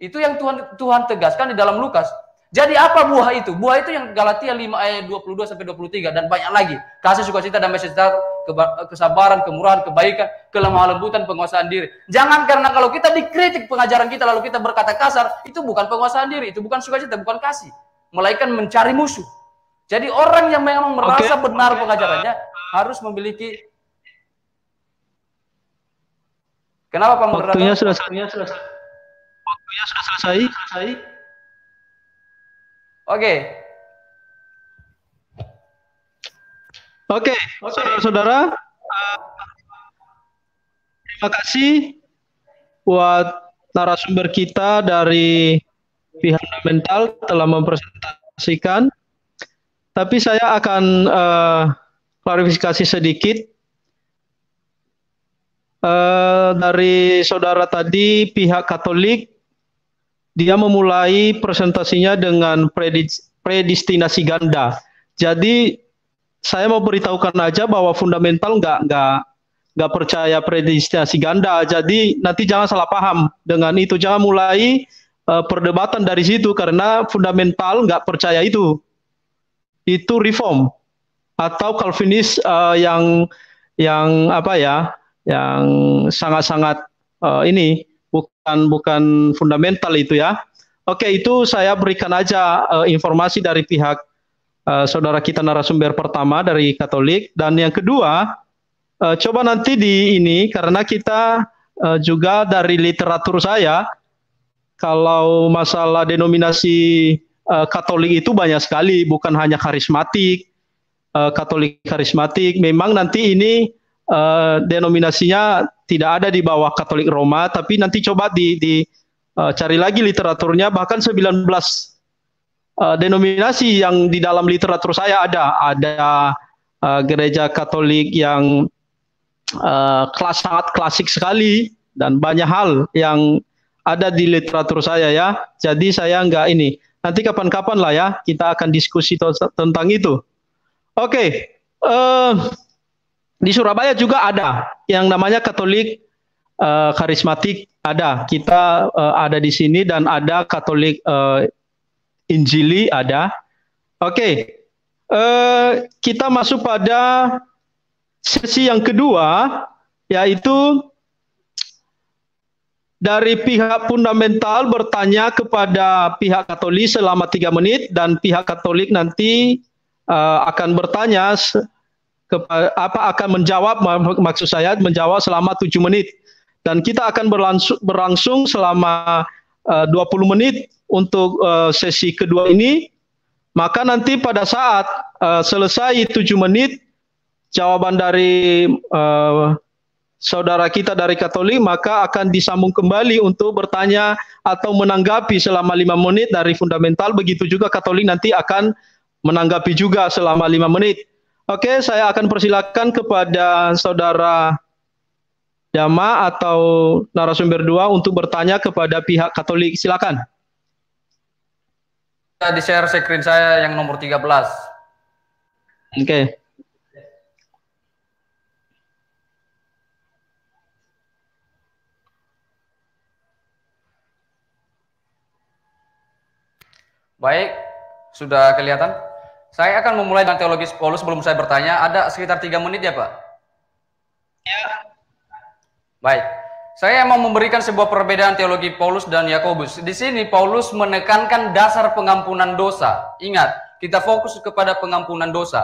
Itu yang Tuhan Tuhan tegaskan di dalam Lukas. Jadi apa buah itu? Buah itu yang Galatia 5 ayat 22 sampai 23 dan banyak lagi. Kasih sukacita damai sejahtera, kesabaran, kemurahan, kebaikan, kelemah lembutan, penguasaan diri. Jangan karena kalau kita dikritik pengajaran kita lalu kita berkata kasar, itu bukan penguasaan diri, itu bukan sukacita, bukan kasih. Melainkan mencari musuh. Jadi orang yang memang merasa okay. benar pengajarannya harus memiliki Kenapa Pak Waktunya sudah selesai. Waktunya sudah selesai. selesai. Oke. Oke, saudara-saudara, terima kasih buat narasumber kita dari pihak fundamental telah mempresentasikan. Tapi saya akan uh, klarifikasi sedikit uh, dari saudara tadi pihak Katolik dia memulai presentasinya dengan predestinasi ganda. Jadi saya mau beritahukan aja bahwa fundamental nggak nggak nggak percaya predestinasi ganda. Jadi nanti jangan salah paham dengan itu. Jangan mulai uh, perdebatan dari situ karena fundamental nggak percaya itu. Itu reform atau Calvinis uh, yang yang apa ya, yang sangat-sangat uh, ini bukan bukan fundamental itu ya. Oke, itu saya berikan aja uh, informasi dari pihak uh, saudara kita narasumber pertama dari Katolik dan yang kedua uh, coba nanti di ini karena kita uh, juga dari literatur saya kalau masalah denominasi uh, Katolik itu banyak sekali bukan hanya karismatik uh, Katolik karismatik memang nanti ini uh, denominasinya tidak ada di bawah Katolik Roma tapi nanti coba di, di cari lagi literaturnya bahkan 19 uh, denominasi yang di dalam literatur saya ada. Ada gereja Katolik yang kelas sangat klasik sekali dan banyak hal yang ada di literatur saya ya. Jadi saya enggak ini. Nanti kapan-kapan lah ya kita akan diskusi tentang itu. Oke, okay. uh, di Surabaya juga ada yang namanya Katolik uh, karismatik ada. Kita uh, ada di sini dan ada Katolik uh, Injili ada. Oke, okay. uh, kita masuk pada sesi yang kedua, yaitu dari pihak fundamental bertanya kepada pihak Katolik selama tiga menit dan pihak Katolik nanti uh, akan bertanya kepada apa akan menjawab maksud saya menjawab selama tujuh menit. Dan kita akan berlangsung, berlangsung selama uh, 20 menit untuk uh, sesi kedua ini, maka nanti pada saat uh, selesai tujuh menit jawaban dari uh, saudara kita dari Katolik, maka akan disambung kembali untuk bertanya atau menanggapi selama lima menit dari fundamental. Begitu juga Katolik nanti akan menanggapi juga selama lima menit. Oke, saya akan persilakan kepada saudara Dama atau narasumber dua untuk bertanya kepada pihak Katolik. Silakan di share screen saya yang nomor 13. Oke. Okay. Baik, sudah kelihatan? Saya akan memulai dengan teologis Paulus sebelum saya bertanya. Ada sekitar tiga menit ya Pak? Ya. Baik. Saya mau memberikan sebuah perbedaan teologi Paulus dan Yakobus. Di sini Paulus menekankan dasar pengampunan dosa. Ingat, kita fokus kepada pengampunan dosa.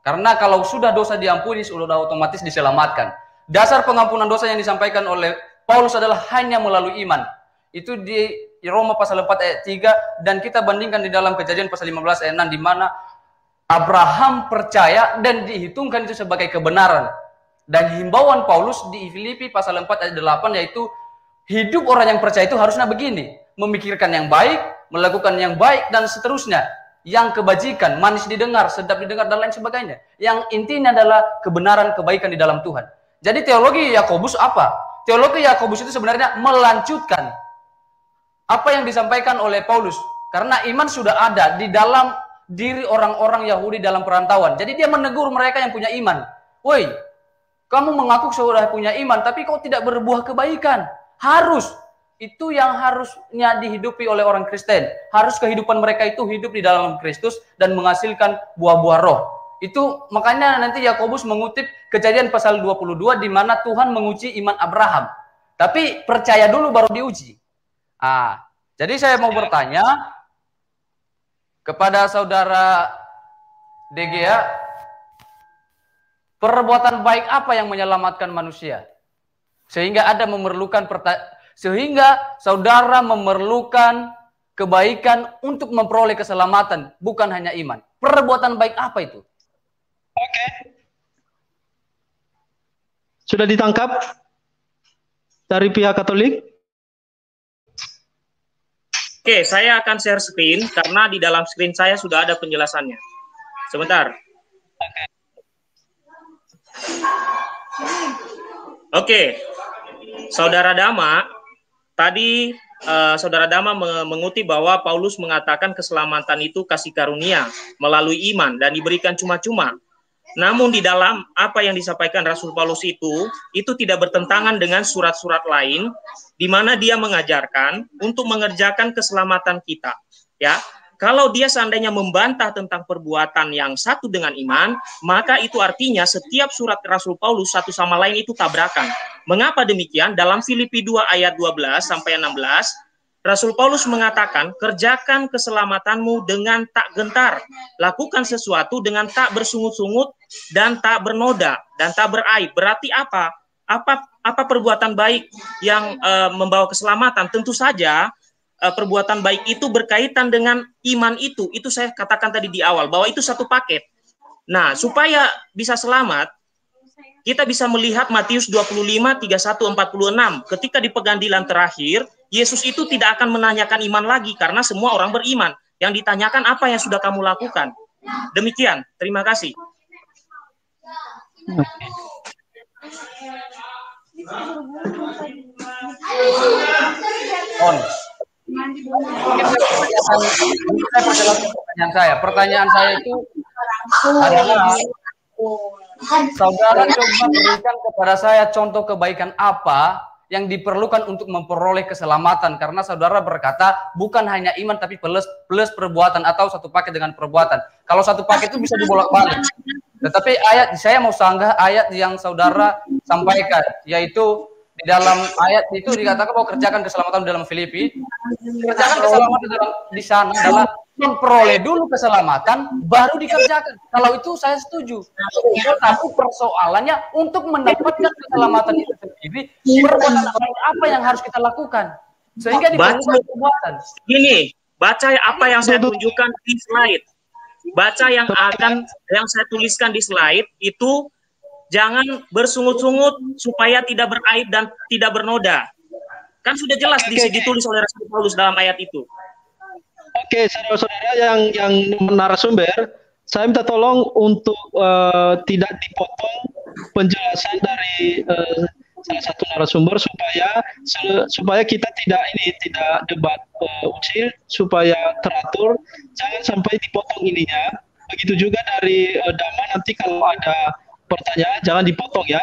Karena kalau sudah dosa diampuni, sudah otomatis diselamatkan. Dasar pengampunan dosa yang disampaikan oleh Paulus adalah hanya melalui iman. Itu di Roma pasal 4 ayat 3 dan kita bandingkan di dalam kejadian pasal 15 ayat 6 di mana Abraham percaya dan dihitungkan itu sebagai kebenaran. Dan himbauan Paulus di Filipi pasal 4 ayat 8 yaitu hidup orang yang percaya itu harusnya begini, memikirkan yang baik, melakukan yang baik dan seterusnya. Yang kebajikan, manis didengar, sedap didengar dan lain sebagainya. Yang intinya adalah kebenaran kebaikan di dalam Tuhan. Jadi teologi Yakobus apa? Teologi Yakobus itu sebenarnya melanjutkan apa yang disampaikan oleh Paulus. Karena iman sudah ada di dalam diri orang-orang Yahudi dalam perantauan. Jadi dia menegur mereka yang punya iman. Woi, kamu mengaku sudah punya iman, tapi kau tidak berbuah kebaikan. Harus. Itu yang harusnya dihidupi oleh orang Kristen. Harus kehidupan mereka itu hidup di dalam Kristus dan menghasilkan buah-buah roh. Itu makanya nanti Yakobus mengutip kejadian pasal 22 di mana Tuhan menguji iman Abraham. Tapi percaya dulu baru diuji. Ah, jadi saya mau bertanya kepada saudara DGA, perbuatan baik apa yang menyelamatkan manusia? Sehingga ada memerlukan sehingga saudara memerlukan kebaikan untuk memperoleh keselamatan, bukan hanya iman. Perbuatan baik apa itu? Oke. Sudah ditangkap dari pihak Katolik? Oke, saya akan share screen karena di dalam screen saya sudah ada penjelasannya. Sebentar. Oke, saudara Dama, tadi uh, saudara Dama mengutip bahwa Paulus mengatakan keselamatan itu kasih karunia melalui iman dan diberikan cuma-cuma. Namun di dalam apa yang disampaikan Rasul Paulus itu, itu tidak bertentangan dengan surat-surat lain di mana dia mengajarkan untuk mengerjakan keselamatan kita. Ya, kalau dia seandainya membantah tentang perbuatan yang satu dengan iman, maka itu artinya setiap surat Rasul Paulus satu sama lain itu tabrakan. Mengapa demikian? Dalam Filipi 2 ayat 12 sampai 16, Rasul Paulus mengatakan, kerjakan keselamatanmu dengan tak gentar. Lakukan sesuatu dengan tak bersungut-sungut dan tak bernoda dan tak beraib. Berarti apa? Apa apa perbuatan baik yang uh, membawa keselamatan? Tentu saja uh, perbuatan baik itu berkaitan dengan iman itu. Itu saya katakan tadi di awal bahwa itu satu paket. Nah, supaya bisa selamat, kita bisa melihat Matius 25 31 46 ketika di pengadilan terakhir Yesus itu tidak akan menanyakan iman lagi karena semua orang beriman. Yang ditanyakan apa yang sudah kamu lakukan. Demikian. Terima kasih. On. pertanyaan saya. Pertanyaan saya itu adalah saudara coba berikan kepada saya contoh kebaikan apa yang diperlukan untuk memperoleh keselamatan karena saudara berkata bukan hanya iman tapi plus plus perbuatan atau satu paket dengan perbuatan. Kalau satu paket itu bisa dibolak-balik. Tetapi ayat saya mau sanggah ayat yang saudara sampaikan yaitu di dalam ayat itu dikatakan bahwa kerjakan keselamatan dalam Filipi. Kerjakan keselamatan dalam di sana adalah memperoleh dulu keselamatan baru dikerjakan. Kalau itu saya setuju. Tapi persoalannya untuk mendapatkan keselamatan itu sendiri, perbuatan apa yang harus kita lakukan? Sehingga diperlukan perbuatan. Gini, baca apa yang saya tunjukkan di slide. Baca yang akan yang saya tuliskan di slide itu jangan bersungut-sungut supaya tidak beraib dan tidak bernoda. Kan sudah jelas ditulis oleh Rasul Paulus dalam ayat itu. Oke, saudara-saudara yang yang narasumber, saya minta tolong untuk uh, tidak dipotong penjelasan dari uh, salah satu narasumber supaya supaya kita tidak ini tidak debat uh, usil supaya teratur jangan sampai dipotong ininya begitu juga dari uh, Dama nanti kalau ada pertanyaan jangan dipotong ya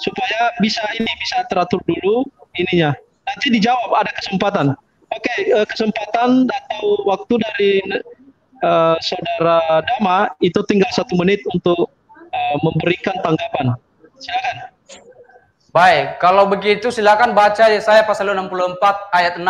supaya bisa ini bisa teratur dulu ininya nanti dijawab ada kesempatan Oke, okay, eh, kesempatan atau waktu dari uh, saudara Dama itu tinggal satu menit untuk uh, memberikan tanggapan. Silakan. Baik, kalau begitu silakan baca ya saya pasal 64 ayat 6.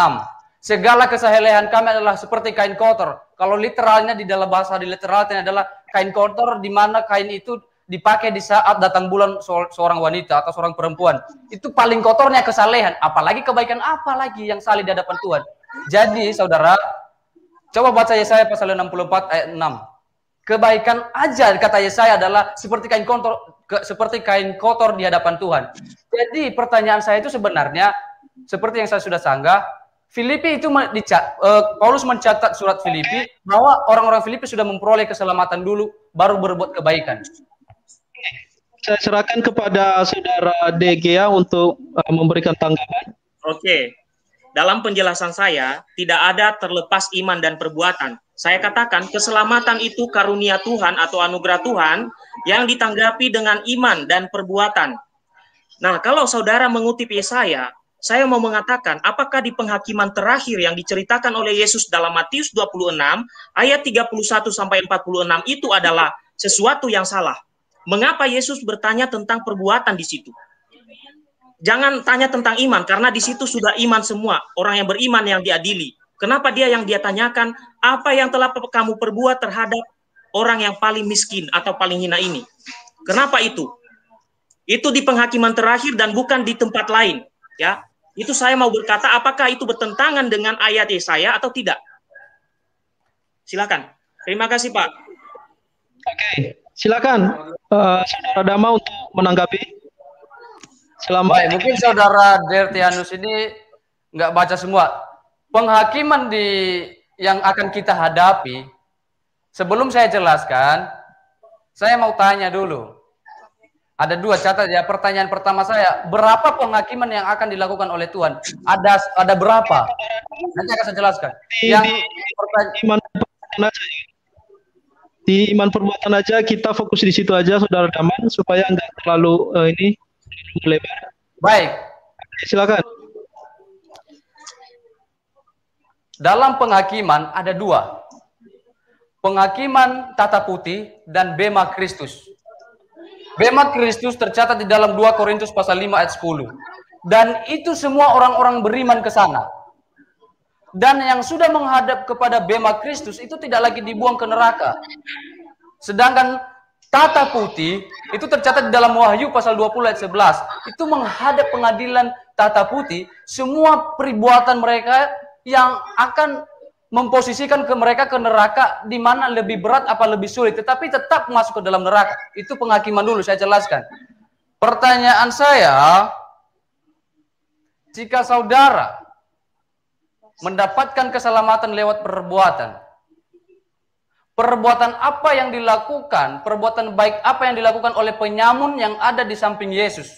Segala kesalehan kami adalah seperti kain kotor. Kalau literalnya di dalam bahasa di literalnya adalah kain kotor di mana kain itu dipakai di saat datang bulan seorang wanita atau seorang perempuan. Itu paling kotornya kesalehan. Apalagi kebaikan apa lagi yang salih di hadapan Tuhan. Jadi saudara, coba baca Yesaya pasal 64 ayat 6. Kebaikan aja kata Yesaya adalah seperti kain kotor seperti kain kotor di hadapan Tuhan. Jadi pertanyaan saya itu sebenarnya seperti yang saya sudah sanggah, Filipi itu dicat, uh, Paulus mencatat surat Filipi bahwa orang-orang Filipi sudah memperoleh keselamatan dulu baru berbuat kebaikan. Saya serahkan kepada saudara DGA untuk uh, memberikan tanggapan. Oke, dalam penjelasan saya tidak ada terlepas iman dan perbuatan. Saya katakan keselamatan itu karunia Tuhan atau anugerah Tuhan yang ditanggapi dengan iman dan perbuatan. Nah, kalau saudara mengutip Yesaya, saya mau mengatakan apakah di penghakiman terakhir yang diceritakan oleh Yesus dalam Matius 26 ayat 31 sampai 46 itu adalah sesuatu yang salah. Mengapa Yesus bertanya tentang perbuatan di situ? Jangan tanya tentang iman karena di situ sudah iman semua, orang yang beriman yang diadili. Kenapa dia yang dia tanyakan apa yang telah kamu perbuat terhadap orang yang paling miskin atau paling hina ini? Kenapa itu? Itu di penghakiman terakhir dan bukan di tempat lain, ya. Itu saya mau berkata apakah itu bertentangan dengan ayat Yesaya atau tidak? Silakan. Terima kasih, Pak. Oke, silakan uh, Saudara Dama untuk menanggapi. Selamat. Baik, mungkin saudara Dertianus ini nggak baca semua. Penghakiman di yang akan kita hadapi, sebelum saya jelaskan, saya mau tanya dulu. Ada dua catat ya. Pertanyaan pertama saya, berapa penghakiman yang akan dilakukan oleh Tuhan? Ada ada berapa? Nanti akan saya jelaskan. Yang pertanyaan di iman perbuatan aja kita fokus di situ aja saudara Daman supaya nggak terlalu uh, ini lebar. Baik. Silakan. Dalam penghakiman ada dua. Penghakiman tata putih dan bema Kristus. Bema Kristus tercatat di dalam 2 Korintus pasal 5 ayat 10. Dan itu semua orang-orang beriman ke sana. Dan yang sudah menghadap kepada bema Kristus itu tidak lagi dibuang ke neraka. Sedangkan Tata putih itu tercatat di dalam Wahyu pasal 20 ayat 11. Itu menghadap pengadilan tata putih semua perbuatan mereka yang akan memposisikan ke mereka ke neraka di mana lebih berat apa lebih sulit tetapi tetap masuk ke dalam neraka. Itu penghakiman dulu saya jelaskan. Pertanyaan saya jika saudara mendapatkan keselamatan lewat perbuatan perbuatan apa yang dilakukan, perbuatan baik apa yang dilakukan oleh penyamun yang ada di samping Yesus.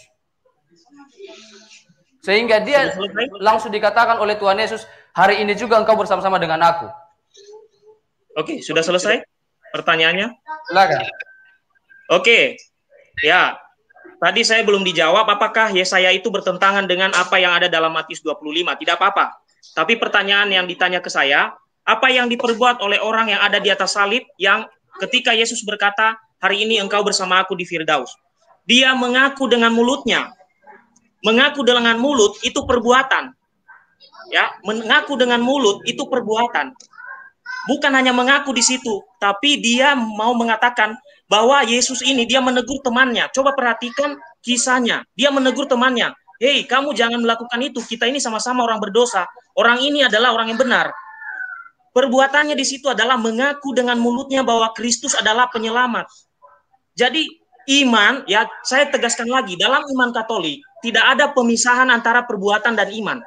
Sehingga dia langsung dikatakan oleh Tuhan Yesus, hari ini juga engkau bersama-sama dengan aku. Oke, sudah selesai pertanyaannya? Silakan. Oke, ya. Tadi saya belum dijawab apakah Yesaya itu bertentangan dengan apa yang ada dalam Matius 25. Tidak apa-apa. Tapi pertanyaan yang ditanya ke saya, apa yang diperbuat oleh orang yang ada di atas salib yang ketika Yesus berkata, hari ini engkau bersama aku di Firdaus. Dia mengaku dengan mulutnya. Mengaku dengan mulut itu perbuatan. Ya, mengaku dengan mulut itu perbuatan. Bukan hanya mengaku di situ, tapi dia mau mengatakan bahwa Yesus ini dia menegur temannya. Coba perhatikan kisahnya. Dia menegur temannya. Hei, kamu jangan melakukan itu. Kita ini sama-sama orang berdosa. Orang ini adalah orang yang benar. Perbuatannya di situ adalah mengaku dengan mulutnya bahwa Kristus adalah penyelamat. Jadi iman, ya saya tegaskan lagi, dalam iman Katolik tidak ada pemisahan antara perbuatan dan iman.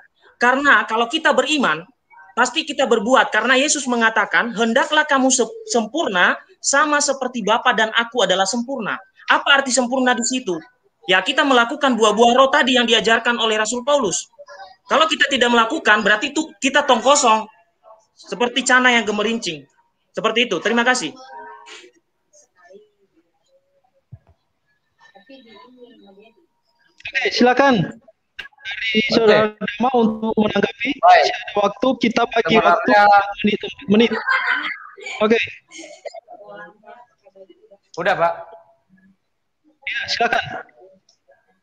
Karena kalau kita beriman, pasti kita berbuat karena Yesus mengatakan, "Hendaklah kamu sempurna sama seperti Bapa dan aku adalah sempurna." Apa arti sempurna di situ? Ya, kita melakukan buah-buah roh tadi yang diajarkan oleh Rasul Paulus. Kalau kita tidak melakukan, berarti itu kita tong kosong. Seperti cana yang gemerincing. Seperti itu. Terima kasih. Oke, silakan dari saudara Dama untuk menanggapi. Ada waktu, kita bagi waktu menit. menit. Oke. Udah, Pak. Ya, silakan.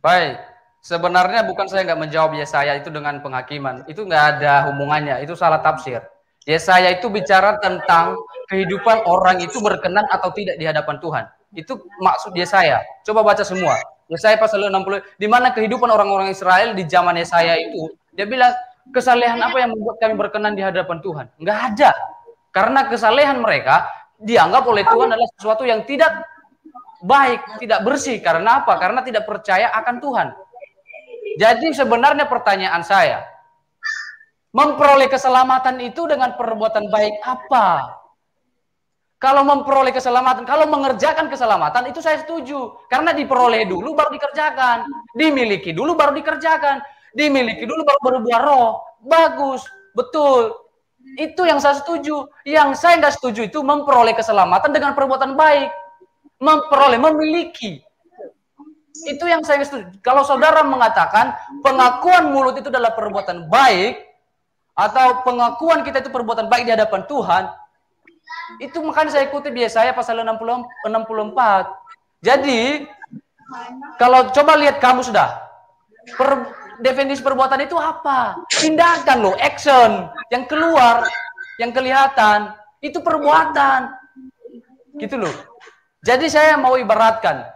Baik. Sebenarnya bukan saya nggak menjawab ya saya itu dengan penghakiman. Itu nggak ada hubungannya. Itu salah tafsir. Yesaya itu bicara tentang kehidupan orang itu berkenan atau tidak di hadapan Tuhan. Itu maksud Yesaya. Coba baca semua. Yesaya pasal 60 di mana kehidupan orang-orang Israel di zaman Yesaya itu dia bilang kesalehan apa yang membuat kami berkenan di hadapan Tuhan? Enggak ada. Karena kesalehan mereka dianggap oleh Tuhan adalah sesuatu yang tidak baik, tidak bersih. Karena apa? Karena tidak percaya akan Tuhan. Jadi sebenarnya pertanyaan saya, Memperoleh keselamatan itu dengan perbuatan baik apa? Kalau memperoleh keselamatan, kalau mengerjakan keselamatan itu saya setuju. Karena diperoleh dulu baru dikerjakan. Dimiliki dulu baru dikerjakan. Dimiliki dulu baru berbuah roh. Bagus, betul. Itu yang saya setuju. Yang saya nggak setuju itu memperoleh keselamatan dengan perbuatan baik. Memperoleh, memiliki. Itu yang saya setuju. Kalau saudara mengatakan pengakuan mulut itu adalah perbuatan baik, atau pengakuan kita itu perbuatan baik di hadapan Tuhan, Itu makanya saya ikuti biasanya pasal 60, 64. Jadi, kalau coba lihat kamu sudah, per, definisi perbuatan itu apa? Tindakan loh, action. Yang keluar, yang kelihatan, itu perbuatan. Gitu loh. Jadi saya mau ibaratkan,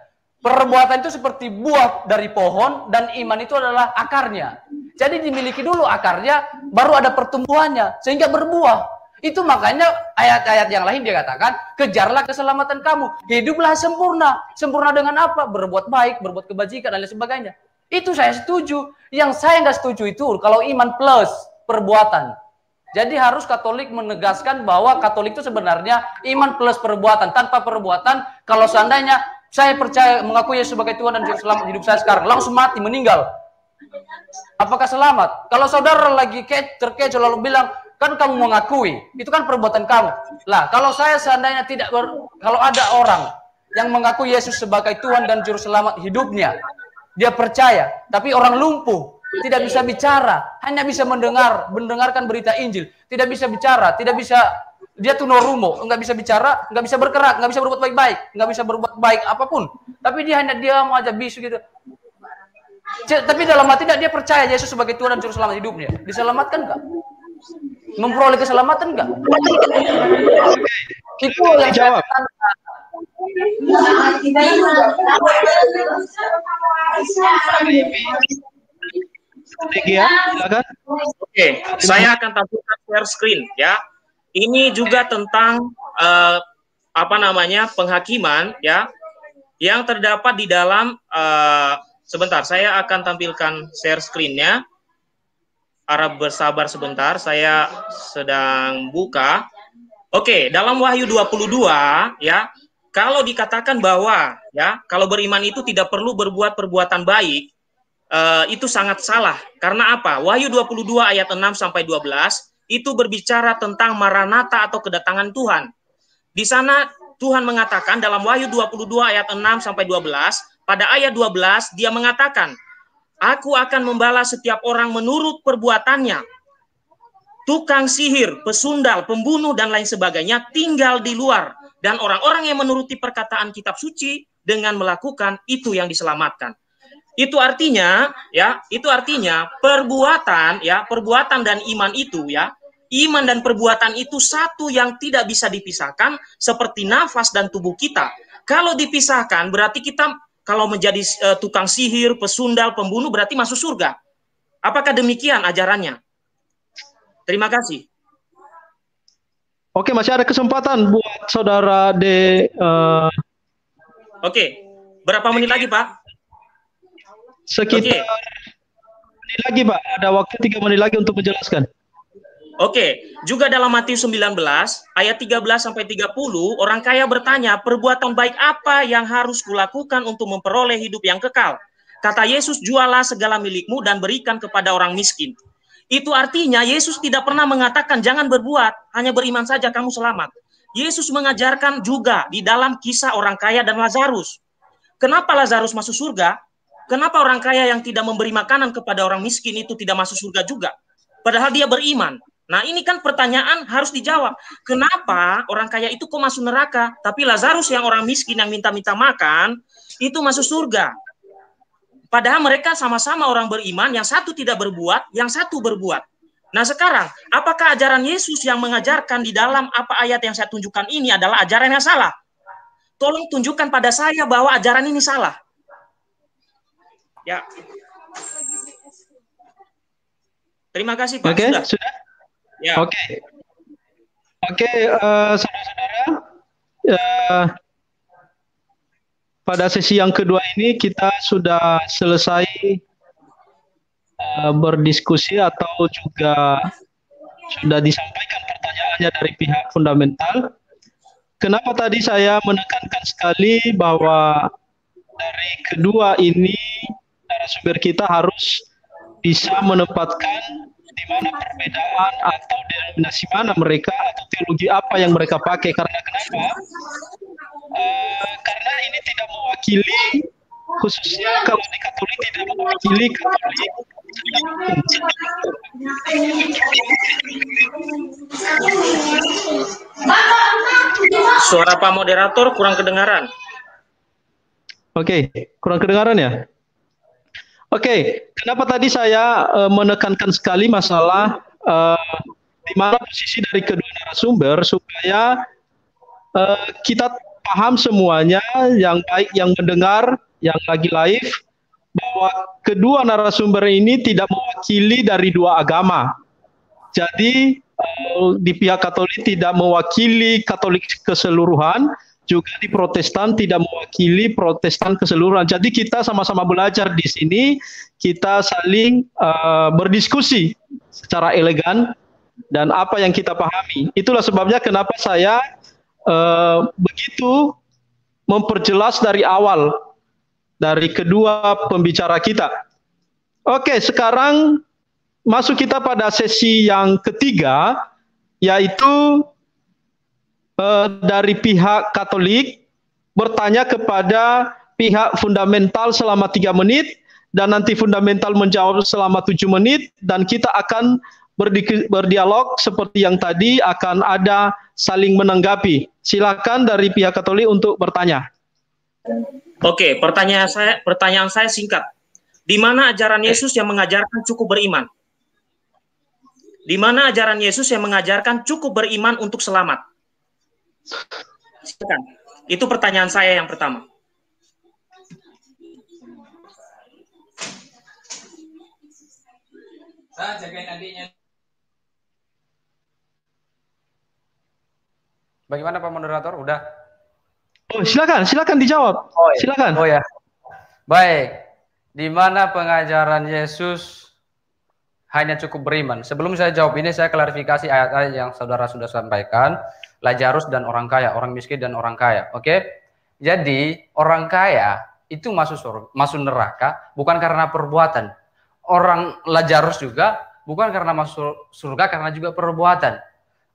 perbuatan itu seperti buah dari pohon dan iman itu adalah akarnya. Jadi dimiliki dulu akarnya, baru ada pertumbuhannya sehingga berbuah. Itu makanya ayat-ayat yang lain dia katakan, kejarlah keselamatan kamu, hiduplah sempurna. Sempurna dengan apa? Berbuat baik, berbuat kebajikan dan lain sebagainya. Itu saya setuju. Yang saya nggak setuju itu kalau iman plus perbuatan. Jadi harus Katolik menegaskan bahwa Katolik itu sebenarnya iman plus perbuatan. Tanpa perbuatan, kalau seandainya saya percaya mengakui Yesus sebagai Tuhan dan Juru Selamat hidup saya sekarang, langsung mati, meninggal. Apakah selamat? Kalau saudara lagi terkecoh lalu bilang, kan kamu mengakui, itu kan perbuatan kamu. Lah, kalau saya seandainya tidak ber, kalau ada orang yang mengaku Yesus sebagai Tuhan dan Juru Selamat hidupnya, dia percaya, tapi orang lumpuh, tidak bisa bicara, hanya bisa mendengar, mendengarkan berita Injil, tidak bisa bicara, tidak bisa dia tuh norumo, nggak bisa bicara, nggak bisa bergerak, nggak bisa berbuat baik-baik, nggak bisa berbuat baik apa pun. Tapi dia hanya diam aja bisu gitu. Tapi dalam hati tidak dia percaya Yesus sebagai Tuhan dan Juru Selamat hidupnya. Diselamatkan nggak? Memperoleh keselamatan nggak? Itu yang jawab. Ya, silakan. Oke, saya akan tampilkan share screen ya. Ini juga tentang uh, apa namanya penghakiman ya yang terdapat di dalam uh, sebentar saya akan tampilkan share screennya. Arab bersabar sebentar, saya sedang buka. Oke, dalam Wahyu 22 ya, kalau dikatakan bahwa ya, kalau beriman itu tidak perlu berbuat perbuatan baik, uh, itu sangat salah. Karena apa? Wahyu 22 ayat 6 sampai 12 itu berbicara tentang maranata atau kedatangan Tuhan. Di sana Tuhan mengatakan dalam Wahyu 22 ayat 6 sampai 12, pada ayat 12 dia mengatakan, Aku akan membalas setiap orang menurut perbuatannya. Tukang sihir, pesundal, pembunuh, dan lain sebagainya tinggal di luar. Dan orang-orang yang menuruti perkataan kitab suci dengan melakukan itu yang diselamatkan. Itu artinya ya, itu artinya perbuatan ya, perbuatan dan iman itu ya, iman dan perbuatan itu satu yang tidak bisa dipisahkan seperti nafas dan tubuh kita. Kalau dipisahkan berarti kita kalau menjadi uh, tukang sihir, pesundal, pembunuh berarti masuk surga. Apakah demikian ajarannya? Terima kasih. Oke, masih ada kesempatan buat saudara de. Uh... Oke, berapa menit lagi, Pak? Sekitar okay. menit lagi, Pak. Ada waktu tiga menit lagi untuk menjelaskan. Oke, okay. juga dalam Matius 19 ayat 13 sampai 30 orang kaya bertanya, "Perbuatan baik apa yang harus kulakukan untuk memperoleh hidup yang kekal?" Kata Yesus, "Jualah segala milikmu dan berikan kepada orang miskin." Itu artinya Yesus tidak pernah mengatakan jangan berbuat, hanya beriman saja kamu selamat. Yesus mengajarkan juga di dalam kisah orang kaya dan Lazarus. Kenapa Lazarus masuk surga? Kenapa orang kaya yang tidak memberi makanan kepada orang miskin itu tidak masuk surga juga? Padahal dia beriman. Nah ini kan pertanyaan harus dijawab. Kenapa orang kaya itu kok masuk neraka, tapi Lazarus yang orang miskin yang minta-minta makan itu masuk surga? Padahal mereka sama-sama orang beriman, yang satu tidak berbuat, yang satu berbuat. Nah sekarang, apakah ajaran Yesus yang mengajarkan di dalam apa ayat yang saya tunjukkan ini adalah ajaran yang salah? Tolong tunjukkan pada saya bahwa ajaran ini salah. Ya. Terima kasih Pak. Oke, okay, sudah. sudah? Ya. Oke. Okay. Oke, okay, uh, eh, saudara-saudara, uh, pada sesi yang kedua ini kita sudah selesai uh, berdiskusi atau juga sudah disampaikan pertanyaannya dari pihak fundamental. Kenapa tadi saya menekankan sekali bahwa dari kedua ini narasumber kita harus bisa menempatkan di mana perbedaan atau denominasi mana mereka atau teologi apa yang mereka pakai karena kenapa? Uh, karena ini tidak mewakili khususnya kalau di Katolik tidak mewakili Katolik Suara Pak Moderator kurang kedengaran. Oke, kurang kedengaran ya? Oke, kenapa tadi saya uh, menekankan sekali masalah uh, di mana posisi dari kedua narasumber supaya uh, kita paham semuanya yang baik yang mendengar, yang lagi live bahwa kedua narasumber ini tidak mewakili dari dua agama. Jadi di pihak Katolik tidak mewakili Katolik keseluruhan, juga di Protestan tidak mewakili Protestan keseluruhan. Jadi kita sama-sama belajar di sini, kita saling uh, berdiskusi secara elegan dan apa yang kita pahami. Itulah sebabnya kenapa saya uh, begitu memperjelas dari awal dari kedua pembicara kita. Oke, sekarang masuk kita pada sesi yang ketiga, yaitu uh, dari pihak Katolik bertanya kepada pihak fundamental selama tiga menit dan nanti fundamental menjawab selama tujuh menit dan kita akan berdi berdialog seperti yang tadi akan ada saling menanggapi. Silakan dari pihak Katolik untuk bertanya. Oke, pertanyaan saya pertanyaan saya singkat. Di mana ajaran Yesus yang mengajarkan cukup beriman? Di mana ajaran Yesus yang mengajarkan cukup beriman untuk selamat? Silakan. Itu pertanyaan saya yang pertama. Saya jagain adiknya. Bagaimana Pak Moderator? Udah? Oh, silakan, silakan dijawab. Oh, iya. Silakan. Oh ya. Baik. Di mana pengajaran Yesus hanya cukup beriman? Sebelum saya jawab ini, saya klarifikasi ayat-ayat yang saudara sudah sampaikan. Lazarus dan orang kaya, orang miskin dan orang kaya. Oke? Okay? Jadi, orang kaya itu masuk surga, masuk neraka bukan karena perbuatan. Orang Lazarus juga bukan karena masuk surga karena juga perbuatan.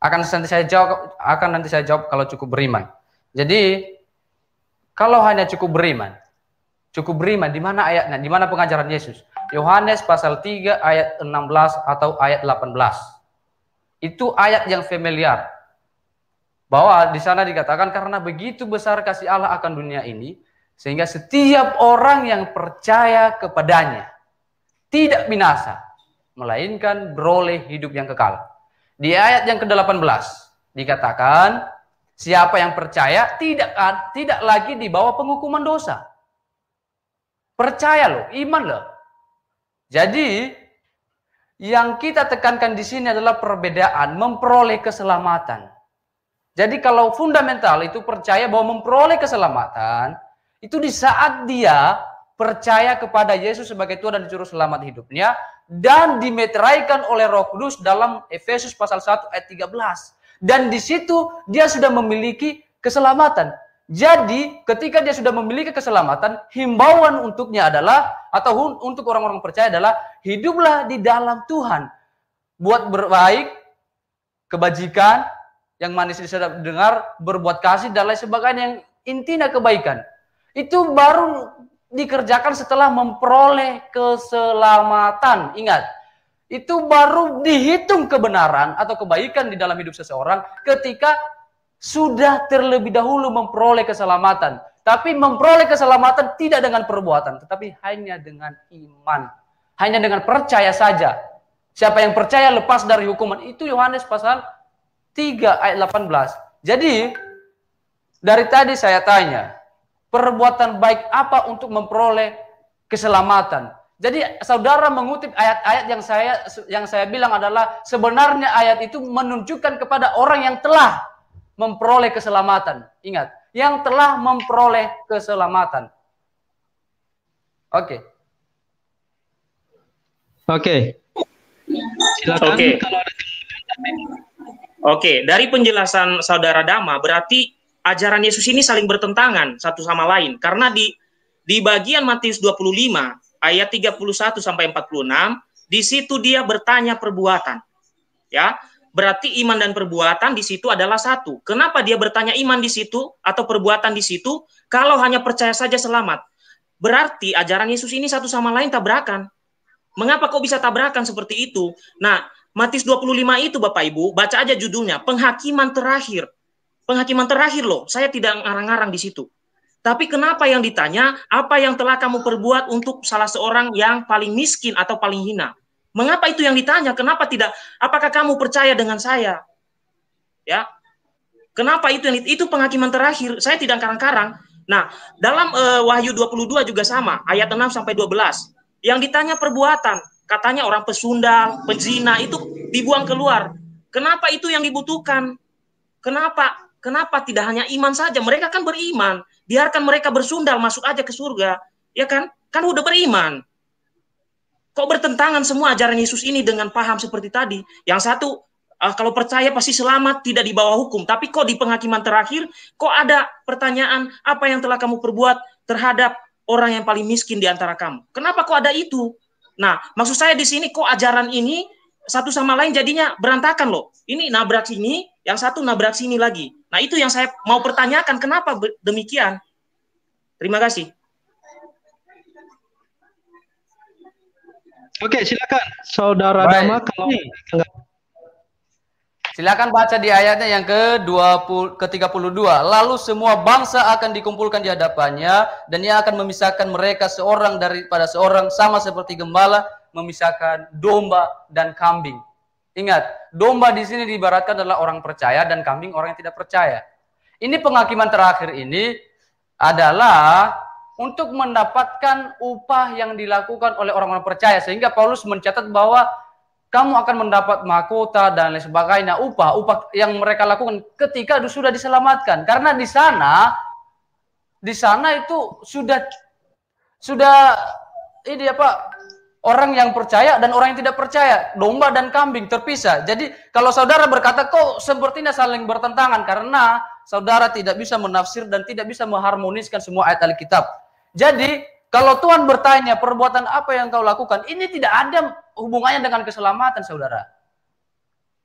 Akan nanti saya jawab akan nanti saya jawab kalau cukup beriman. Jadi, kalau hanya cukup beriman, cukup beriman di mana ayatnya? Di mana pengajaran Yesus? Yohanes pasal 3 ayat 16 atau ayat 18. Itu ayat yang familiar bahwa di sana dikatakan karena begitu besar kasih Allah akan dunia ini sehingga setiap orang yang percaya kepadanya tidak binasa melainkan beroleh hidup yang kekal. Di ayat yang ke-18 dikatakan siapa yang percaya tidak tidak lagi di bawah penghukuman dosa. Percaya loh, iman loh. Jadi yang kita tekankan di sini adalah perbedaan memperoleh keselamatan. Jadi kalau fundamental itu percaya bahwa memperoleh keselamatan itu di saat dia percaya kepada Yesus sebagai Tuhan dan Juru Selamat hidupnya dan dimeteraikan oleh Roh Kudus dalam Efesus pasal 1 ayat 13. Dan di situ dia sudah memiliki keselamatan. Jadi ketika dia sudah memiliki keselamatan, himbauan untuknya adalah atau untuk orang-orang percaya adalah hiduplah di dalam Tuhan. Buat berbaik, kebajikan, yang manis disedap dengar, berbuat kasih dan lain sebagainya yang intinya kebaikan. Itu baru dikerjakan setelah memperoleh keselamatan. Ingat, itu baru dihitung kebenaran atau kebaikan di dalam hidup seseorang ketika sudah terlebih dahulu memperoleh keselamatan. Tapi memperoleh keselamatan tidak dengan perbuatan, tetapi hanya dengan iman. Hanya dengan percaya saja. Siapa yang percaya lepas dari hukuman itu Yohanes pasal 3 ayat 18. Jadi dari tadi saya tanya, perbuatan baik apa untuk memperoleh keselamatan? Jadi saudara mengutip ayat-ayat yang saya yang saya bilang adalah sebenarnya ayat itu menunjukkan kepada orang yang telah memperoleh keselamatan. Ingat, yang telah memperoleh keselamatan. Oke. Okay. Oke. Okay. Silakan okay. kalau ada Oke, dari penjelasan saudara Dama berarti ajaran Yesus ini saling bertentangan satu sama lain karena di di bagian Matius 25 ayat 31 sampai 46 di situ dia bertanya perbuatan. Ya, berarti iman dan perbuatan di situ adalah satu. Kenapa dia bertanya iman di situ atau perbuatan di situ kalau hanya percaya saja selamat? Berarti ajaran Yesus ini satu sama lain tabrakan. Mengapa kok bisa tabrakan seperti itu? Nah, Matius 25 itu Bapak Ibu, baca aja judulnya, penghakiman terakhir. Penghakiman terakhir loh, saya tidak ngarang-ngarang di situ. Tapi kenapa yang ditanya, apa yang telah kamu perbuat untuk salah seorang yang paling miskin atau paling hina? Mengapa itu yang ditanya? Kenapa tidak? Apakah kamu percaya dengan saya? Ya. Kenapa itu yang itu penghakiman terakhir? Saya tidak karang-karang. Nah, dalam uh, Wahyu 22 juga sama, ayat 6 sampai 12. Yang ditanya perbuatan, katanya orang pesundal, pezina itu dibuang keluar. Kenapa itu yang dibutuhkan? Kenapa? Kenapa tidak hanya iman saja? Mereka kan beriman. Biarkan mereka bersundal masuk aja ke surga. Ya kan? Kan udah beriman. Kok bertentangan semua ajaran Yesus ini dengan paham seperti tadi? Yang satu, uh, kalau percaya pasti selamat, tidak di bawah hukum. Tapi kok di penghakiman terakhir, kok ada pertanyaan, apa yang telah kamu perbuat terhadap orang yang paling miskin di antara kamu? Kenapa kok ada itu? Nah, maksud saya di sini kok ajaran ini satu sama lain jadinya berantakan loh. Ini nabrak sini, yang satu nabrak sini lagi. Nah, itu yang saya mau pertanyakan, kenapa demikian? Terima kasih. Oke, silakan Saudara Baik. Dama kalau Silakan baca di ayatnya yang ke-20 ke-32. Lalu semua bangsa akan dikumpulkan di hadapannya dan ia akan memisahkan mereka seorang daripada seorang sama seperti gembala memisahkan domba dan kambing. Ingat, domba di sini diibaratkan adalah orang percaya dan kambing orang yang tidak percaya. Ini penghakiman terakhir ini adalah untuk mendapatkan upah yang dilakukan oleh orang-orang percaya sehingga Paulus mencatat bahwa kamu akan mendapat mahkota dan lain sebagainya. Upah upah yang mereka lakukan ketika sudah diselamatkan. Karena di sana di sana itu sudah sudah ini apa orang yang percaya dan orang yang tidak percaya. Domba dan kambing terpisah. Jadi kalau saudara berkata kok sepertinya saling bertentangan? Karena saudara tidak bisa menafsir dan tidak bisa mengharmoniskan semua ayat Alkitab. Jadi kalau Tuhan bertanya perbuatan apa yang kau lakukan, ini tidak ada hubungannya dengan keselamatan, saudara.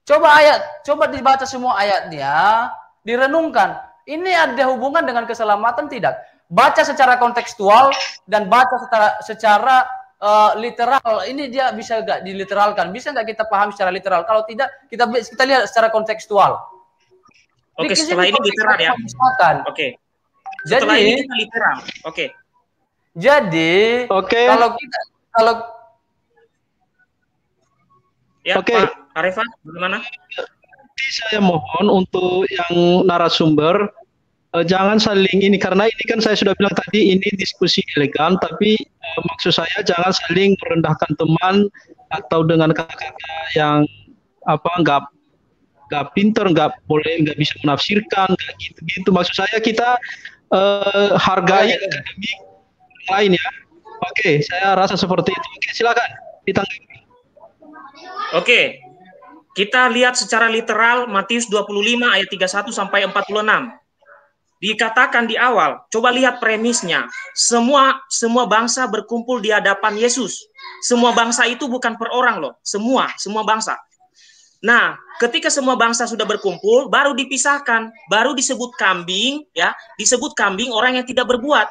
Coba ayat, coba dibaca semua ayatnya, direnungkan. Ini ada hubungan dengan keselamatan tidak? Baca secara kontekstual dan baca secara secara uh, literal. Ini dia bisa nggak diliteralkan? Bisa nggak kita paham secara literal? Kalau tidak, kita kita lihat secara kontekstual. Oke, setelah ini literal ya. Oke. Setelah Jadi, ini kita literal. Oke. Jadi, okay. kalau kita kalau Ya, Oke. Okay. Pak Arifan, bagaimana? Jadi saya mohon untuk yang narasumber uh, jangan saling ini karena ini kan saya sudah bilang tadi ini diskusi elegan tapi uh, maksud saya jangan saling merendahkan teman atau dengan kata-kata yang apa enggak enggak pinter, enggak boleh, enggak bisa menafsirkan, enggak gitu-gitu. Maksud saya kita uh, hargai akademik lain ya. Oke, saya rasa seperti itu. Oke, silakan ditanggapi. Oke. Kita lihat secara literal Matius 25 ayat 31 sampai 46. Dikatakan di awal, coba lihat premisnya. Semua semua bangsa berkumpul di hadapan Yesus. Semua bangsa itu bukan per orang loh, semua, semua bangsa. Nah, ketika semua bangsa sudah berkumpul, baru dipisahkan, baru disebut kambing, ya, disebut kambing orang yang tidak berbuat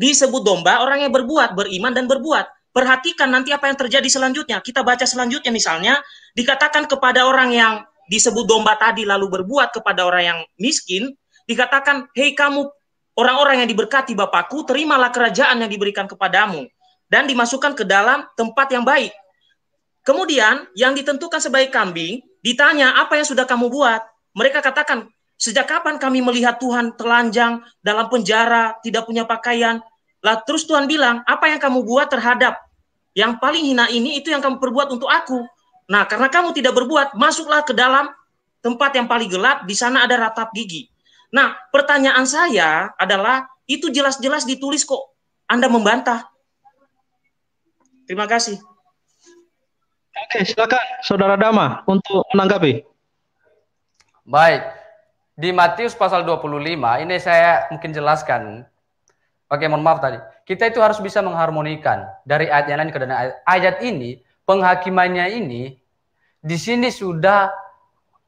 disebut domba orang yang berbuat, beriman dan berbuat. Perhatikan nanti apa yang terjadi selanjutnya. Kita baca selanjutnya misalnya dikatakan kepada orang yang disebut domba tadi lalu berbuat kepada orang yang miskin, dikatakan, "Hei kamu orang-orang yang diberkati Bapakku, terimalah kerajaan yang diberikan kepadamu dan dimasukkan ke dalam tempat yang baik." Kemudian yang ditentukan sebagai kambing ditanya, "Apa yang sudah kamu buat?" Mereka katakan, Sejak kapan kami melihat Tuhan telanjang dalam penjara, tidak punya pakaian, lah terus Tuhan bilang, apa yang kamu buat terhadap yang paling hina ini itu yang kamu perbuat untuk aku. Nah, karena kamu tidak berbuat, masuklah ke dalam tempat yang paling gelap, di sana ada ratap gigi. Nah, pertanyaan saya adalah itu jelas-jelas ditulis kok. Anda membantah. Terima kasih. Oke, silakan Saudara Dama untuk menanggapi. Baik. Di Matius pasal 25, ini saya mungkin jelaskan Oke, mohon maaf tadi. Kita itu harus bisa mengharmonikan dari ayat yang lain ke dan ayat. Ayat ini, penghakimannya ini, di sini sudah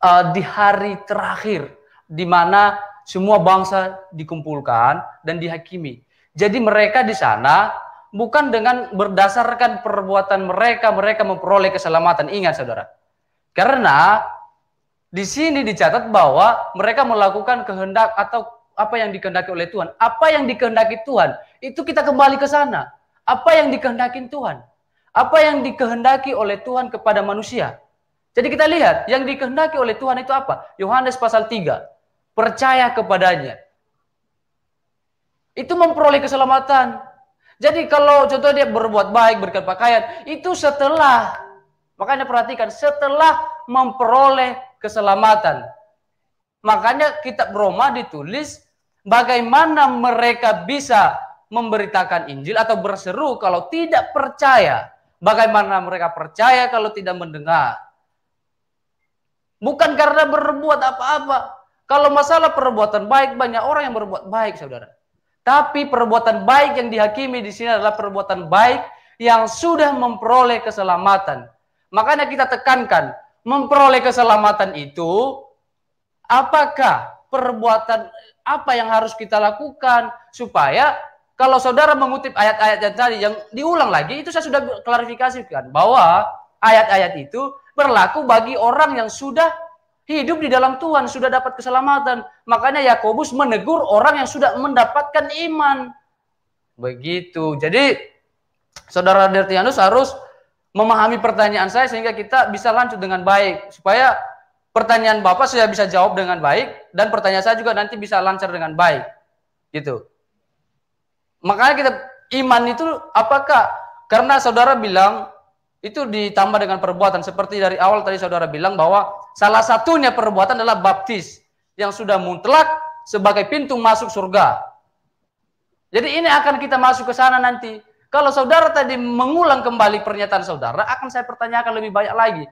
uh, di hari terakhir, di mana semua bangsa dikumpulkan dan dihakimi. Jadi mereka di sana bukan dengan berdasarkan perbuatan mereka mereka memperoleh keselamatan. Ingat saudara. Karena di sini dicatat bahwa mereka melakukan kehendak atau apa yang dikehendaki oleh Tuhan. Apa yang dikehendaki Tuhan, itu kita kembali ke sana. Apa yang dikehendaki Tuhan? Apa yang dikehendaki oleh Tuhan kepada manusia? Jadi kita lihat, yang dikehendaki oleh Tuhan itu apa? Yohanes pasal 3. Percaya kepadanya. Itu memperoleh keselamatan. Jadi kalau contoh dia berbuat baik, berkat pakaian, itu setelah, makanya perhatikan, setelah memperoleh keselamatan. Makanya kitab Roma ditulis bagaimana mereka bisa memberitakan Injil atau berseru kalau tidak percaya. Bagaimana mereka percaya kalau tidak mendengar. Bukan karena berbuat apa-apa. Kalau masalah perbuatan baik, banyak orang yang berbuat baik, saudara. Tapi perbuatan baik yang dihakimi di sini adalah perbuatan baik yang sudah memperoleh keselamatan. Makanya kita tekankan, memperoleh keselamatan itu apakah perbuatan apa yang harus kita lakukan supaya kalau saudara mengutip ayat-ayat yang tadi yang diulang lagi itu saya sudah klarifikasikan bahwa ayat-ayat itu berlaku bagi orang yang sudah hidup di dalam Tuhan, sudah dapat keselamatan. Makanya Yakobus menegur orang yang sudah mendapatkan iman. Begitu. Jadi Saudara Dertianus harus memahami pertanyaan saya sehingga kita bisa lanjut dengan baik supaya pertanyaan Bapak saya bisa jawab dengan baik dan pertanyaan saya juga nanti bisa lancar dengan baik. Gitu. Makanya kita iman itu apakah karena saudara bilang itu ditambah dengan perbuatan seperti dari awal tadi saudara bilang bahwa salah satunya perbuatan adalah baptis yang sudah mutlak sebagai pintu masuk surga. Jadi ini akan kita masuk ke sana nanti. Kalau saudara tadi mengulang kembali pernyataan saudara, akan saya pertanyakan lebih banyak lagi.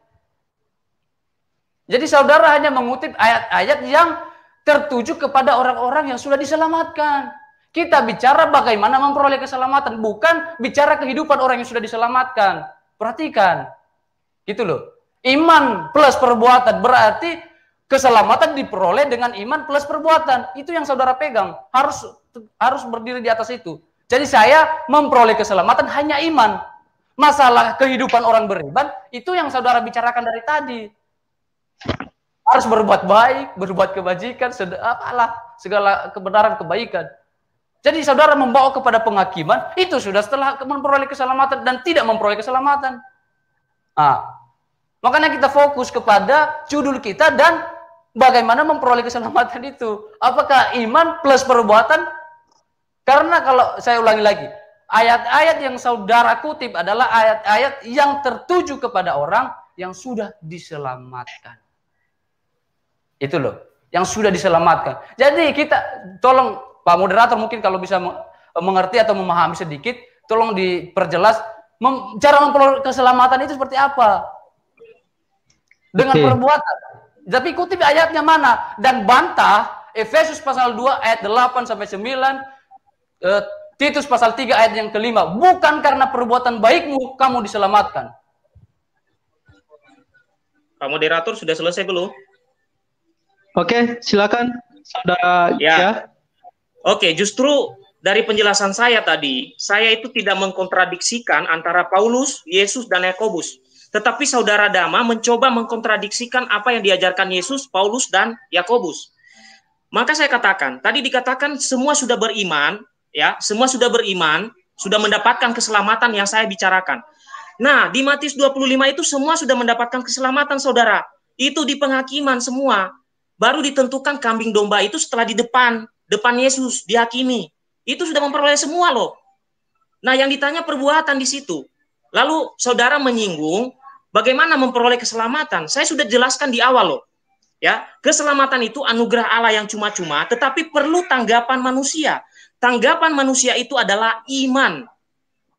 Jadi saudara hanya mengutip ayat-ayat yang tertuju kepada orang-orang yang sudah diselamatkan. Kita bicara bagaimana memperoleh keselamatan, bukan bicara kehidupan orang yang sudah diselamatkan. Perhatikan. Gitu loh. Iman plus perbuatan berarti keselamatan diperoleh dengan iman plus perbuatan. Itu yang saudara pegang. Harus harus berdiri di atas itu. Jadi saya memperoleh keselamatan hanya iman. Masalah kehidupan orang beriman itu yang saudara bicarakan dari tadi. Harus berbuat baik, berbuat kebajikan, apalah segala kebenaran kebaikan. Jadi saudara membawa kepada penghakiman, itu sudah setelah memperoleh keselamatan dan tidak memperoleh keselamatan. Nah, makanya kita fokus kepada judul kita dan bagaimana memperoleh keselamatan itu. Apakah iman plus perbuatan? Karena kalau saya ulangi lagi, ayat-ayat yang saudara kutip adalah ayat-ayat yang tertuju kepada orang yang sudah diselamatkan. Itu loh, yang sudah diselamatkan. Jadi kita tolong Pak moderator mungkin kalau bisa mengerti atau memahami sedikit, tolong diperjelas mem cara memperoleh keselamatan itu seperti apa? Dengan okay. perbuatan. Tapi kutip ayatnya mana? Dan bantah Efesus pasal 2 ayat 8 sampai 9, eh, Titus pasal 3 ayat yang kelima, bukan karena perbuatan baikmu kamu diselamatkan. Pak moderator sudah selesai belum? Oke, silakan saudara ya. ya. Oke, justru dari penjelasan saya tadi, saya itu tidak mengkontradiksikan antara Paulus, Yesus, dan Yakobus. Tetapi saudara Dama mencoba mengkontradiksikan apa yang diajarkan Yesus, Paulus, dan Yakobus. Maka saya katakan, tadi dikatakan semua sudah beriman, ya, semua sudah beriman, sudah mendapatkan keselamatan yang saya bicarakan. Nah, di Matius 25 itu semua sudah mendapatkan keselamatan, saudara. Itu di penghakiman semua. Baru ditentukan kambing domba itu setelah di depan depan Yesus dihakimi. Itu sudah memperoleh semua loh. Nah, yang ditanya perbuatan di situ. Lalu saudara menyinggung bagaimana memperoleh keselamatan. Saya sudah jelaskan di awal loh. Ya, keselamatan itu anugerah Allah yang cuma-cuma, tetapi perlu tanggapan manusia. Tanggapan manusia itu adalah iman.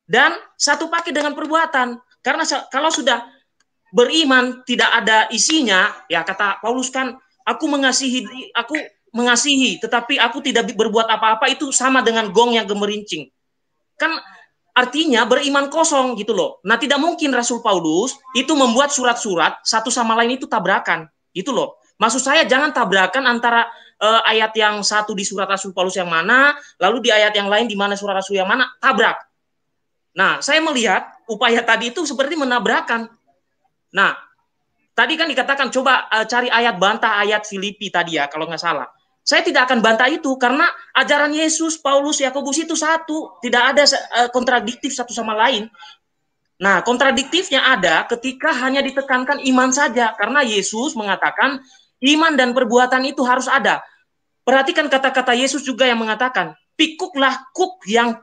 Dan satu paket dengan perbuatan. Karena kalau sudah beriman tidak ada isinya, ya kata Paulus kan, aku mengasihi aku mengasihi, tetapi aku tidak berbuat apa-apa itu sama dengan gong yang gemerincing. Kan artinya beriman kosong gitu loh. Nah, tidak mungkin Rasul Paulus itu membuat surat-surat satu sama lain itu tabrakan, gitu loh. Maksud saya jangan tabrakan antara uh, ayat yang satu di surat Rasul Paulus yang mana, lalu di ayat yang lain di mana surat Rasul yang mana, tabrak. Nah, saya melihat upaya tadi itu seperti menabrakan. Nah, tadi kan dikatakan coba uh, cari ayat bantah ayat Filipi tadi ya kalau nggak salah. Saya tidak akan bantah itu karena ajaran Yesus, Paulus, Yakobus itu satu, tidak ada uh, kontradiktif satu sama lain. Nah, kontradiktifnya ada ketika hanya ditekankan iman saja karena Yesus mengatakan iman dan perbuatan itu harus ada. Perhatikan kata-kata Yesus juga yang mengatakan, pikuklah kuk yang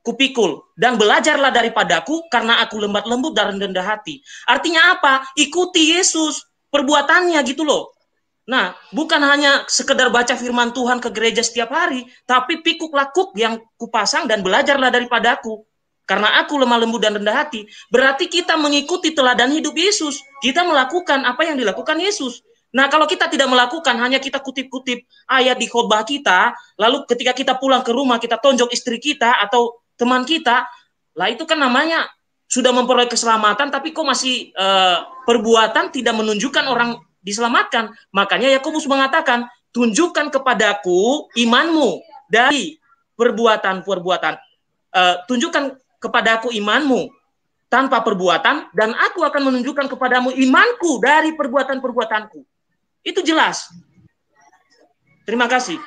kupikul dan belajarlah daripadaku karena aku lembat lembut dan rendah hati. Artinya apa? Ikuti Yesus perbuatannya gitu loh. Nah, bukan hanya sekedar baca firman Tuhan ke gereja setiap hari, tapi pikuklah kuk yang kupasang dan belajarlah daripadaku. Karena aku lemah lembut dan rendah hati, berarti kita mengikuti teladan hidup Yesus. Kita melakukan apa yang dilakukan Yesus. Nah, kalau kita tidak melakukan, hanya kita kutip-kutip ayat di khotbah kita, lalu ketika kita pulang ke rumah, kita tonjok istri kita atau teman kita, lah itu kan namanya sudah memperoleh keselamatan, tapi kok masih uh, perbuatan tidak menunjukkan orang diselamatkan. Makanya Yakobus mengatakan, tunjukkan kepadaku imanmu dari perbuatan-perbuatan. Uh, tunjukkan kepadaku imanmu tanpa perbuatan, dan aku akan menunjukkan kepadamu imanku dari perbuatan-perbuatanku. Itu jelas. Terima kasih.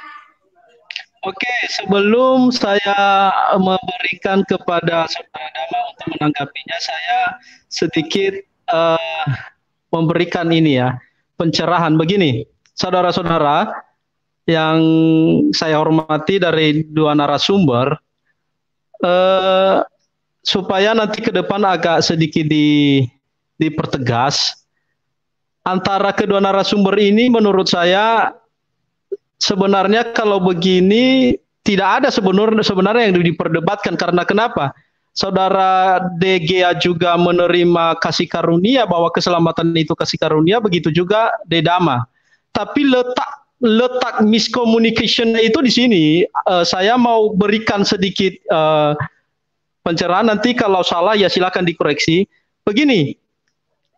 Oke, sebelum saya memberikan kepada saudara Dama untuk menanggapinya, saya sedikit uh, memberikan ini ya pencerahan. Begini, saudara-saudara yang saya hormati dari dua narasumber, uh, supaya nanti ke depan agak sedikit di dipertegas antara kedua narasumber ini menurut saya sebenarnya kalau begini tidak ada sebenarnya sebenarnya yang diperdebatkan karena kenapa? Saudara DGA juga menerima kasih karunia bahwa keselamatan itu kasih karunia begitu juga Dedama. Tapi letak letak miscommunication itu di sini uh, saya mau berikan sedikit uh, pencerahan nanti kalau salah ya silakan dikoreksi. Begini,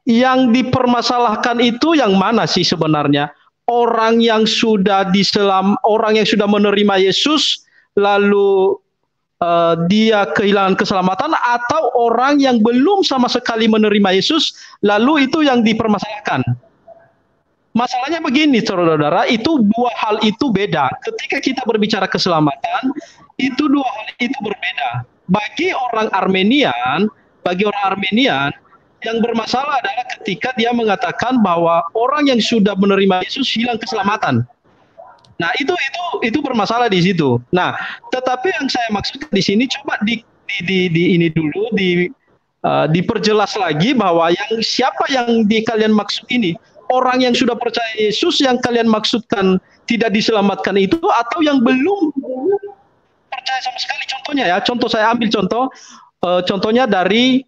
yang dipermasalahkan itu yang mana sih sebenarnya? Orang yang sudah diselam, orang yang sudah menerima Yesus lalu uh, dia kehilangan keselamatan atau orang yang belum sama sekali menerima Yesus lalu itu yang dipermasalahkan. Masalahnya begini, saudara-saudara, itu dua hal itu beda. Ketika kita berbicara keselamatan, itu dua hal itu berbeda. Bagi orang Armenian, bagi orang Armenian, yang bermasalah adalah ketika dia mengatakan bahwa orang yang sudah menerima Yesus hilang keselamatan. Nah, itu itu itu bermasalah di situ. Nah, tetapi yang saya maksudkan di sini coba di di, di, di ini dulu di uh, diperjelas lagi bahwa yang siapa yang di kalian maksud ini orang yang sudah percaya Yesus yang kalian maksudkan tidak diselamatkan itu atau yang belum percaya sama sekali contohnya ya contoh saya ambil contoh uh, contohnya dari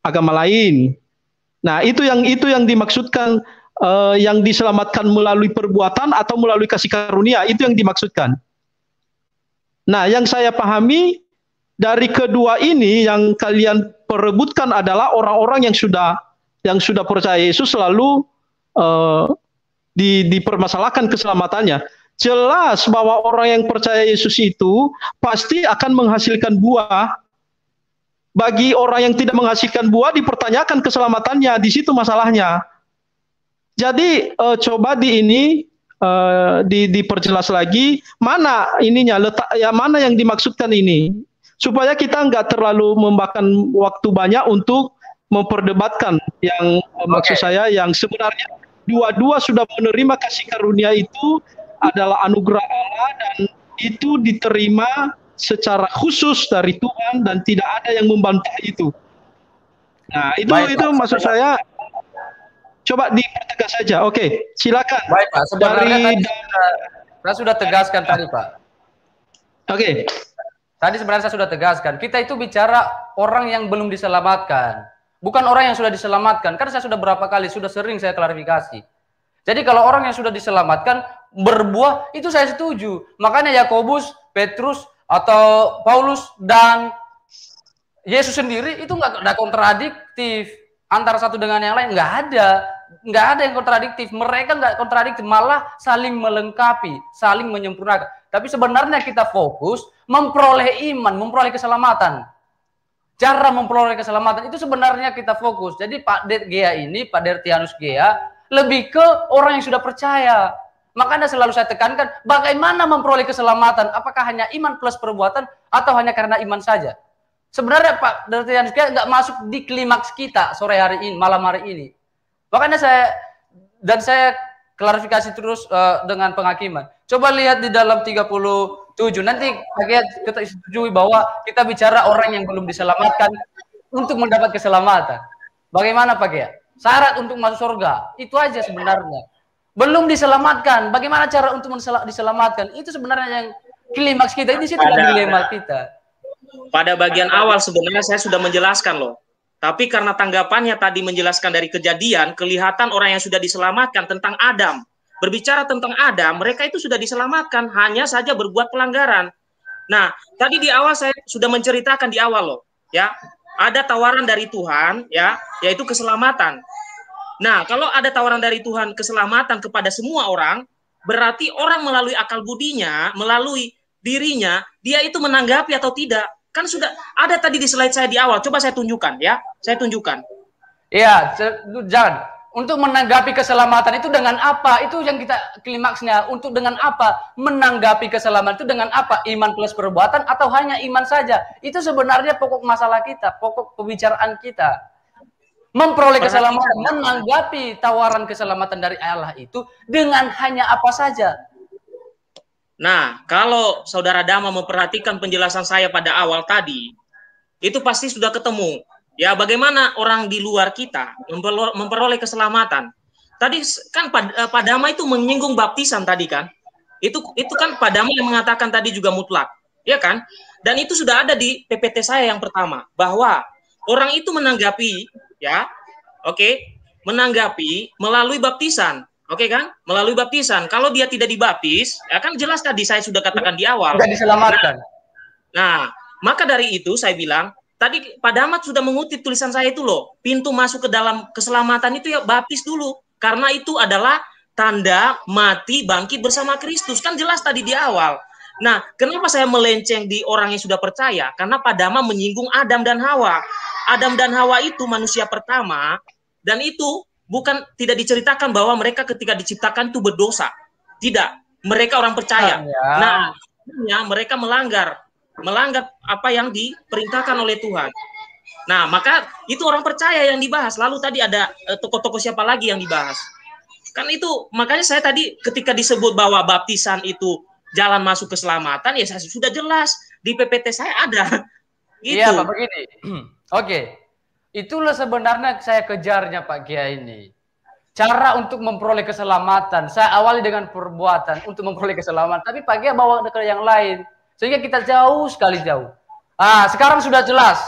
agama lain. Nah, itu yang itu yang dimaksudkan uh, yang diselamatkan melalui perbuatan atau melalui kasih karunia, itu yang dimaksudkan. Nah, yang saya pahami dari kedua ini yang kalian perebutkan adalah orang-orang yang sudah yang sudah percaya Yesus selalu uh, di, dipermasalahkan keselamatannya. Jelas bahwa orang yang percaya Yesus itu pasti akan menghasilkan buah bagi orang yang tidak menghasilkan buah dipertanyakan keselamatannya. Di situ masalahnya. Jadi uh, coba di ini uh, di diperjelas lagi mana ininya letak ya mana yang dimaksudkan ini? Supaya kita nggak terlalu memakan waktu banyak untuk memperdebatkan yang okay. maksud saya yang sebenarnya dua-dua sudah menerima kasih karunia itu adalah anugerah Allah dan itu diterima secara khusus dari Tuhan dan tidak ada yang membantah itu. Nah, itu Baik, itu Pak. maksud saya coba dipertegas saja. Oke, silakan. Baik, Pak. Sebenarnya dari tadi saya sudah tegaskan tadi, Pak. Oke. Tadi sebenarnya saya sudah tegaskan, kita itu bicara orang yang belum diselamatkan, bukan orang yang sudah diselamatkan. Karena saya sudah berapa kali, sudah sering saya klarifikasi. Jadi kalau orang yang sudah diselamatkan berbuah, itu saya setuju. Makanya Yakobus, Petrus, atau Paulus dan Yesus sendiri itu nggak ada kontradiktif. Antara satu dengan yang lain nggak ada. Nggak ada yang kontradiktif. Mereka nggak kontradiktif malah saling melengkapi saling menyempurnakan. Tapi sebenarnya kita fokus memperoleh iman memperoleh keselamatan. Cara memperoleh keselamatan itu sebenarnya kita fokus. Jadi Pak Det Gea ini, Pak Dertianus Gea, lebih ke orang yang sudah percaya. Makanya selalu saya tekankan, bagaimana memperoleh keselamatan? Apakah hanya iman plus perbuatan atau hanya karena iman saja? Sebenarnya Pak Dertianus Gea nggak masuk di klimaks kita sore hari ini, malam hari ini. Makanya saya dan saya klarifikasi terus uh, dengan penghakiman. Coba lihat di dalam 37 nanti kita setujui bahwa kita bicara orang yang belum diselamatkan untuk mendapat keselamatan. Bagaimana Pak Gia? Syarat untuk masuk surga itu aja sebenarnya. Belum diselamatkan. Bagaimana cara untuk diselamatkan? Itu sebenarnya yang klimaks kita ini situ dilema kita. Pada bagian awal sebenarnya saya sudah menjelaskan loh. Tapi karena tanggapannya tadi menjelaskan dari kejadian, kelihatan orang yang sudah diselamatkan tentang Adam. Berbicara tentang Adam, mereka itu sudah diselamatkan, hanya saja berbuat pelanggaran. Nah, tadi di awal saya sudah menceritakan di awal loh, ya. Ada tawaran dari Tuhan, ya, yaitu keselamatan. Nah, kalau ada tawaran dari Tuhan keselamatan kepada semua orang, berarti orang melalui akal budinya, melalui dirinya, dia itu menanggapi atau tidak. Kan sudah ada tadi di slide saya di awal. Coba saya tunjukkan ya. Saya tunjukkan. Iya, jangan. Untuk menanggapi keselamatan itu dengan apa? Itu yang kita klimaksnya. Untuk dengan apa? Menanggapi keselamatan itu dengan apa? Iman plus perbuatan atau hanya iman saja? Itu sebenarnya pokok masalah kita, pokok pembicaraan kita. Memperoleh keselamatan, menanggapi tawaran keselamatan dari Allah itu dengan hanya apa saja? Nah, kalau saudara Dama memperhatikan penjelasan saya pada awal tadi, itu pasti sudah ketemu. Ya, bagaimana orang di luar kita memperoleh keselamatan. Tadi kan eh, Pak Dama itu menyinggung baptisan tadi kan. Itu itu kan Pak Dama yang mengatakan tadi juga mutlak. Ya kan? Dan itu sudah ada di PPT saya yang pertama bahwa orang itu menanggapi ya, oke, okay, menanggapi melalui baptisan. Oke kan? Melalui baptisan. Kalau dia tidak dibaptis, ya kan jelas tadi saya sudah katakan di awal. Tidak diselamatkan. Nah, maka dari itu saya bilang, tadi Pak Damat sudah mengutip tulisan saya itu loh. Pintu masuk ke dalam keselamatan itu ya baptis dulu. Karena itu adalah tanda mati bangkit bersama Kristus. Kan jelas tadi di awal. Nah, kenapa saya melenceng di orang yang sudah percaya? Karena Pak Dama menyinggung Adam dan Hawa. Adam dan Hawa itu manusia pertama dan itu bukan tidak diceritakan bahwa mereka ketika diciptakan itu berdosa. Tidak, mereka orang percaya. Ya. Nah, ya, mereka melanggar melanggar apa yang diperintahkan oleh Tuhan. Nah, maka itu orang percaya yang dibahas. Lalu tadi ada eh, tokoh-tokoh siapa lagi yang dibahas? Kan itu makanya saya tadi ketika disebut bahwa baptisan itu jalan masuk keselamatan ya saya sudah jelas di PPT saya ada. Gitu. Iya, Pak begini. Oke. Itulah sebenarnya saya kejarnya Pak Kiai ini. Cara untuk memperoleh keselamatan. Saya awali dengan perbuatan untuk memperoleh keselamatan. Tapi Pak Kiai bawa ke yang lain. Sehingga kita jauh sekali jauh. Ah, sekarang sudah jelas.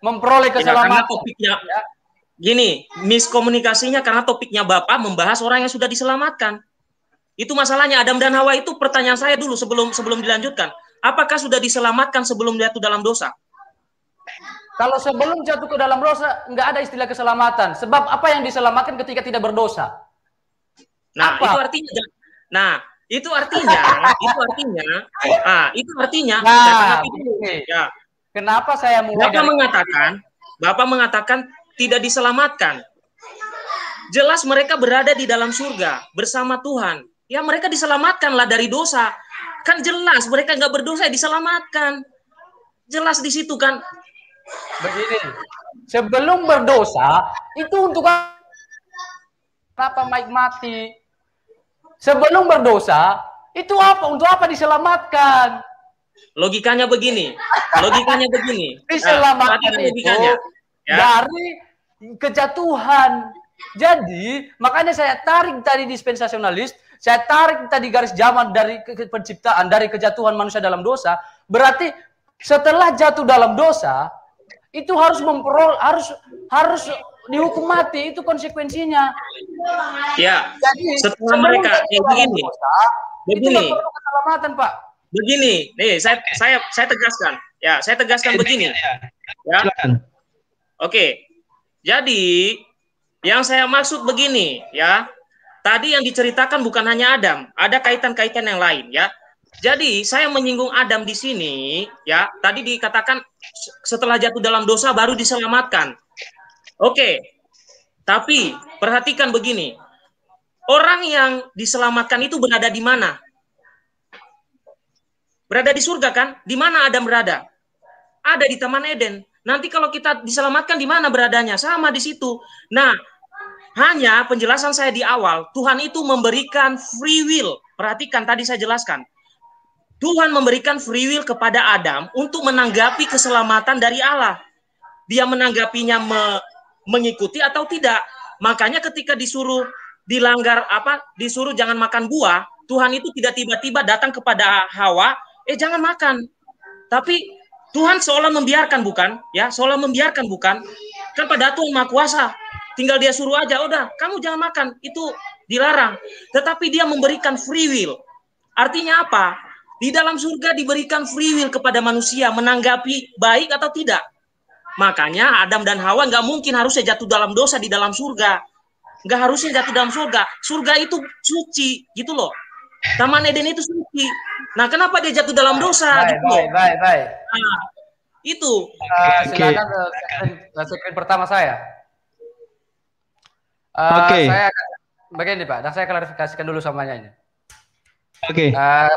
Memperoleh ya, keselamatan. Ya, topiknya, ya. Gini, miskomunikasinya karena topiknya Bapak membahas orang yang sudah diselamatkan. Itu masalahnya Adam dan Hawa itu pertanyaan saya dulu sebelum sebelum dilanjutkan. Apakah sudah diselamatkan sebelum jatuh dalam dosa? Kalau sebelum jatuh ke dalam dosa, nggak ada istilah keselamatan. Sebab apa yang diselamatkan ketika tidak berdosa? Nah, apa? itu artinya. Nah, itu artinya, itu artinya, ah, itu artinya. Nah, itu, ya. Kenapa saya mulai Bapak dari... mengatakan, Bapak mengatakan tidak diselamatkan. Jelas mereka berada di dalam surga bersama Tuhan. Ya mereka diselamatkanlah dari dosa. Kan jelas mereka nggak berdosa diselamatkan. Jelas di situ kan Begini, sebelum berdosa itu untuk apa Mike mati? Sebelum berdosa itu apa? Untuk apa diselamatkan? Logikanya begini. Logikanya begini. Diselamatkan nah, itu ya. dari kejatuhan. Jadi makanya saya tarik tadi dispensasionalis, saya tarik tadi garis zaman dari penciptaan, dari kejatuhan manusia dalam dosa. Berarti setelah jatuh dalam dosa, itu harus memperol harus harus dihukum mati itu konsekuensinya. Ya. Jadi setelah mereka ya begini. begini. keselamatan, Pak. Begini, nih saya saya saya tegaskan. Ya, saya tegaskan begini. Ya. Oke. Jadi yang saya maksud begini, ya. Tadi yang diceritakan bukan hanya Adam, ada kaitan-kaitan yang lain, ya. Jadi saya menyinggung Adam di sini, ya tadi dikatakan setelah jatuh dalam dosa baru diselamatkan. Oke, tapi perhatikan begini, orang yang diselamatkan itu berada di mana? Berada di surga kan? Di mana Adam berada? Ada di Taman Eden. Nanti kalau kita diselamatkan di mana beradanya? Sama di situ. Nah, hanya penjelasan saya di awal, Tuhan itu memberikan free will. Perhatikan tadi saya jelaskan Tuhan memberikan free will kepada Adam untuk menanggapi keselamatan dari Allah. Dia menanggapinya me, mengikuti atau tidak. Makanya ketika disuruh dilanggar apa, disuruh jangan makan buah, Tuhan itu tidak tiba-tiba datang kepada Hawa, eh jangan makan. Tapi Tuhan seolah membiarkan bukan? Ya, seolah membiarkan bukan? Kan pada Tuhan Maha Kuasa. Tinggal dia suruh aja, udah, kamu jangan makan. Itu dilarang. Tetapi dia memberikan free will. Artinya apa? Di dalam surga diberikan free will kepada manusia menanggapi baik atau tidak. Makanya Adam dan Hawa nggak mungkin harusnya jatuh dalam dosa di dalam surga. Nggak harusnya jatuh dalam surga. Surga itu suci, gitu loh. Taman Eden itu suci. Nah, kenapa dia jatuh dalam dosa? Baik, gitu baik, baik, baik. Nah, itu. Uh, silakan okay. screen pertama saya. Uh, Oke. Okay. Saya begini Pak, dan saya klarifikasikan dulu sama nyanyi. Oke. Okay. Uh,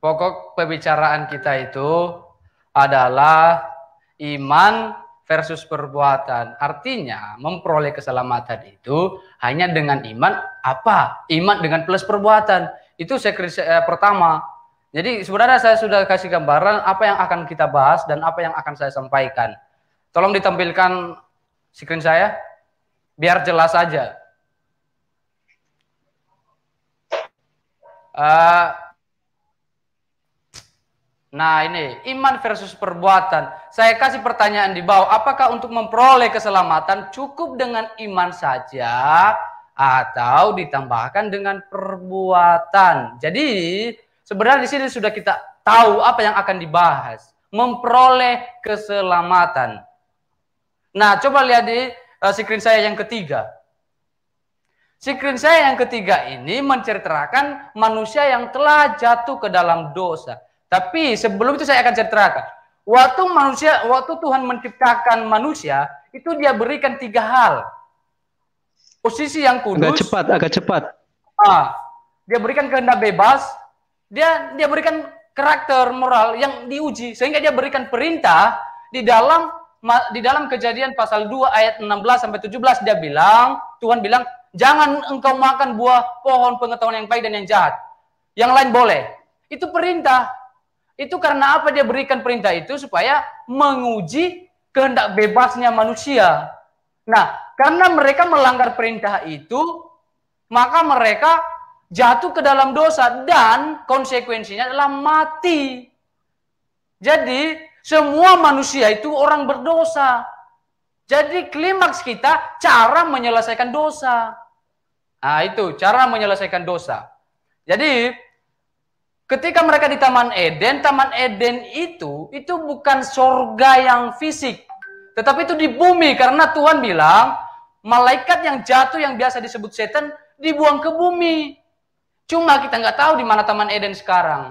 pokok pembicaraan kita itu adalah iman versus perbuatan. Artinya memperoleh keselamatan itu hanya dengan iman apa? Iman dengan plus perbuatan. Itu saya eh, pertama. Jadi sebenarnya saya sudah kasih gambaran apa yang akan kita bahas dan apa yang akan saya sampaikan. Tolong ditampilkan screen saya biar jelas saja. Uh, Nah ini iman versus perbuatan. Saya kasih pertanyaan di bawah. Apakah untuk memperoleh keselamatan cukup dengan iman saja atau ditambahkan dengan perbuatan? Jadi sebenarnya di sini sudah kita tahu apa yang akan dibahas. Memperoleh keselamatan. Nah coba lihat di uh, screen saya yang ketiga. Screen saya yang ketiga ini menceritakan manusia yang telah jatuh ke dalam dosa. Tapi sebelum itu saya akan ceritakan. Waktu manusia, waktu Tuhan menciptakan manusia, itu dia berikan tiga hal. Posisi yang kudus. Agak cepat, agak cepat. Ah, dia berikan kehendak bebas. Dia dia berikan karakter moral yang diuji sehingga dia berikan perintah di dalam di dalam kejadian pasal 2 ayat 16 sampai 17 dia bilang, Tuhan bilang, "Jangan engkau makan buah pohon pengetahuan yang baik dan yang jahat. Yang lain boleh." Itu perintah. Itu karena apa dia berikan perintah itu supaya menguji kehendak bebasnya manusia. Nah, karena mereka melanggar perintah itu, maka mereka jatuh ke dalam dosa dan konsekuensinya adalah mati. Jadi, semua manusia itu orang berdosa. Jadi klimaks kita cara menyelesaikan dosa. Nah, itu cara menyelesaikan dosa. Jadi Ketika mereka di Taman Eden, Taman Eden itu itu bukan surga yang fisik, tetapi itu di bumi karena Tuhan bilang malaikat yang jatuh yang biasa disebut setan dibuang ke bumi. Cuma kita nggak tahu di mana Taman Eden sekarang.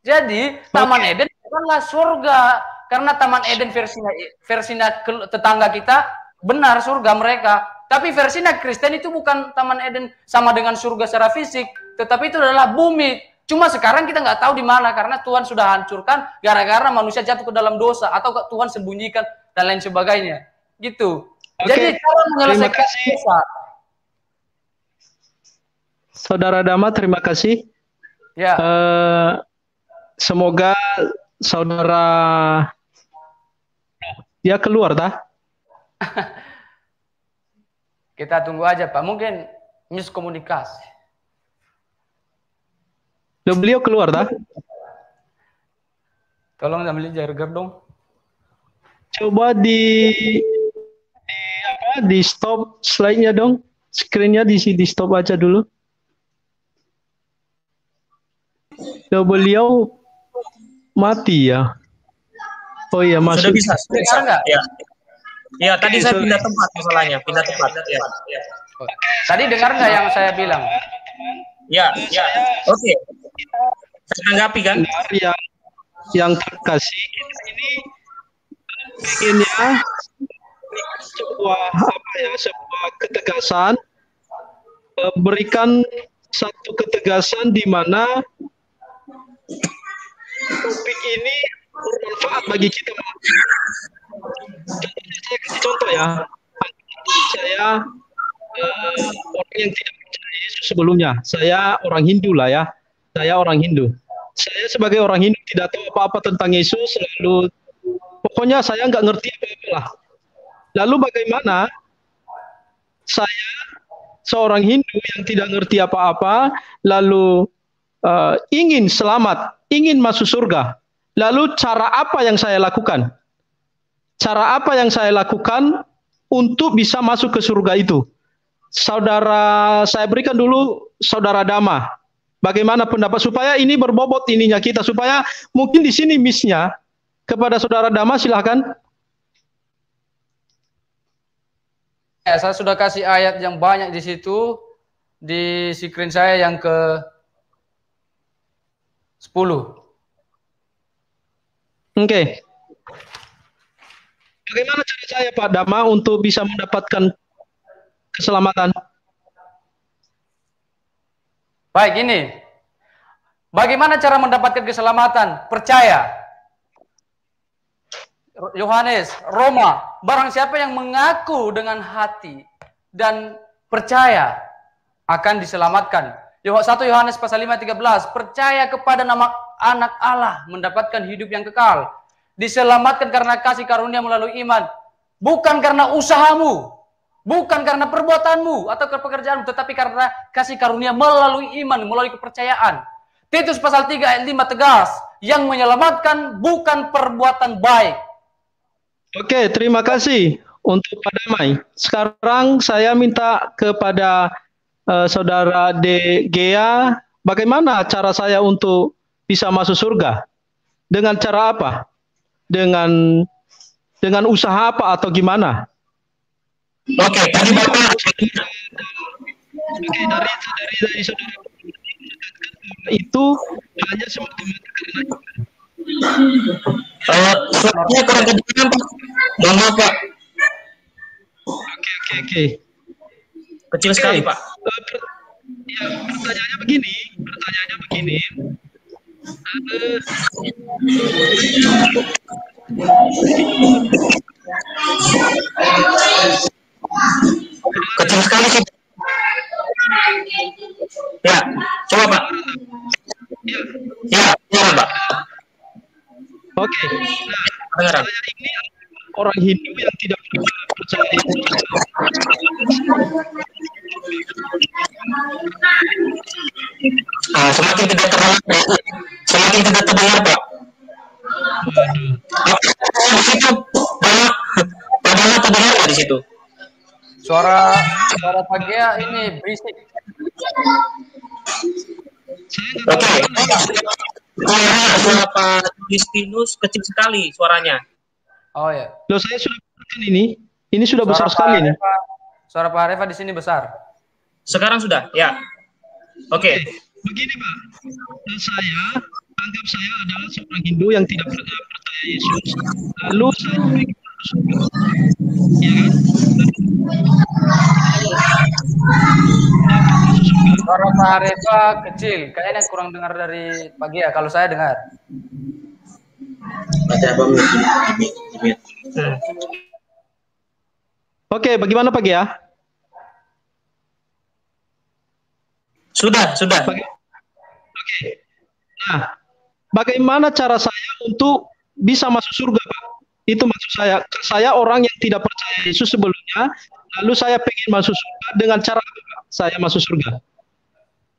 Jadi Taman okay. Eden bukanlah surga karena Taman Eden versinya versinya tetangga kita benar surga mereka. Tapi versinya Kristen itu bukan Taman Eden sama dengan surga secara fisik, tetapi itu adalah bumi. Cuma sekarang kita nggak tahu di mana karena Tuhan sudah hancurkan gara-gara manusia jatuh ke dalam dosa atau Tuhan sembunyikan dan lain sebagainya. Gitu. Oke. Jadi cara menyelesaikan dosa. Saudara Dama, terima kasih. Ya. Uh, semoga saudara ya keluar dah. Kita tunggu aja Pak. Mungkin miskomunikasi. Loh, beliau keluar dah? Tolong ambil jarger dong. Coba di di apa? Di stop slide-nya dong. Screen-nya di di stop aja dulu. Loh, beliau mati ya. Oh iya, masuk. Sudah bisa, sudah bisa. Enggak? Ya. Ya, tadi okay, saya pindah tempat masalahnya, pindah tempat. Ya. Tadi dengar nggak yang saya bilang? Ya, ya. Oke. Okay. Saya tanggapi kan? yang yang terkasih ini inginnya sebuah apa ya sebuah ketegasan eh, berikan satu ketegasan di mana topik ini bermanfaat bagi kita. Saya kasih contoh ya. Saya uh, orang yang tidak percaya Yesus sebelumnya. Saya orang Hindu lah ya. Saya orang Hindu. Saya sebagai orang Hindu tidak tahu apa-apa tentang Yesus. Lalu pokoknya saya nggak ngerti apa-apa lah. Lalu bagaimana saya seorang Hindu yang tidak ngerti apa-apa, lalu uh, ingin selamat, ingin masuk surga. Lalu cara apa yang saya lakukan? Cara apa yang saya lakukan untuk bisa masuk ke surga itu? Saudara, saya berikan dulu saudara Dama. Bagaimana pendapat supaya ini berbobot ininya kita supaya mungkin di sini misnya kepada saudara Dama silahkan. Ya, saya sudah kasih ayat yang banyak di situ di screen saya yang ke 10. Oke. Okay. Bagaimana cara saya Pak Dama untuk bisa mendapatkan keselamatan? Baik, ini. Bagaimana cara mendapatkan keselamatan? Percaya. Yohanes, Roma, barang siapa yang mengaku dengan hati dan percaya akan diselamatkan. 1 Yohanes pasal 5 13, percaya kepada nama anak Allah mendapatkan hidup yang kekal. Diselamatkan karena kasih karunia melalui iman, bukan karena usahamu, bukan karena perbuatanmu atau pekerjaanmu, tetapi karena kasih karunia melalui iman, melalui kepercayaan. Titus pasal 3 ayat 5 tegas, yang menyelamatkan bukan perbuatan baik, Oke, terima kasih untuk Pak Damai. Sekarang saya minta kepada uh, saudara De Gea, bagaimana cara saya untuk bisa masuk surga? Dengan cara apa? Dengan dengan usaha apa atau gimana? Oke, tadi Bapak Oke, dari dari dari saudara itu hanya semata-mata karena Uh, kurang kedengaran Pak. Mohon maaf Pak. Oke oke oke. Kecil sekali Pak. Uh, per, ya pertanyaannya begini, pertanyaannya begini. Uh, Kecil sekali sih. Ya, coba Pak. ya, Ya, Pak. Oke. Nah, Kedengaran. saya ini orang Hindu yang tidak percaya Ah, semakin tidak terdengar, Pak. semakin tidak terdengar Pak. Di situ banyak banyak terdengar di situ. Suara suara Pagia ini berisik. Oke. Suara suara Pak Justinus kecil sekali suaranya. Oh ya. Loh saya sudah kan ini. Ini sudah Suara besar Pak sekali nih. Suara Pak Areva di sini besar. Sekarang sudah, ya. Oke. Begini Pak, saya anggap saya adalah seorang Hindu yang tidak per- percaya Yesus. Lalu saya. Ya kan? Suara Pak Areva kecil. Kayaknya kurang dengar dari Pagia. Kalau saya dengar. Oke, bagaimana Pak ya? Sudah, sudah. Oke. Nah, bagaimana cara saya untuk bisa masuk surga, Pak? Itu maksud saya. Saya orang yang tidak percaya Yesus sebelumnya, lalu saya pengen masuk surga dengan cara apa, Pak? Saya masuk surga.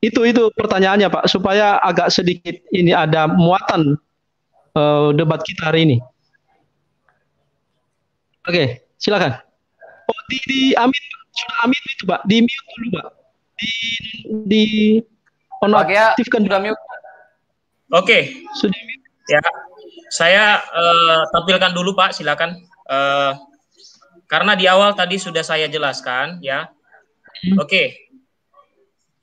Itu itu pertanyaannya, Pak, supaya agak sedikit ini ada muatan eh, debat kita hari ini. Oke, silakan. Oh, di, di Amit, sudah Amit itu, Pak. Di mute dulu, Pak. Di di Pagia nonaktifkan sudah mute. Oke, sudah mute. ya. Saya eh, tampilkan dulu Pak, silakan. Eh, karena di awal tadi sudah saya jelaskan, ya. Oke.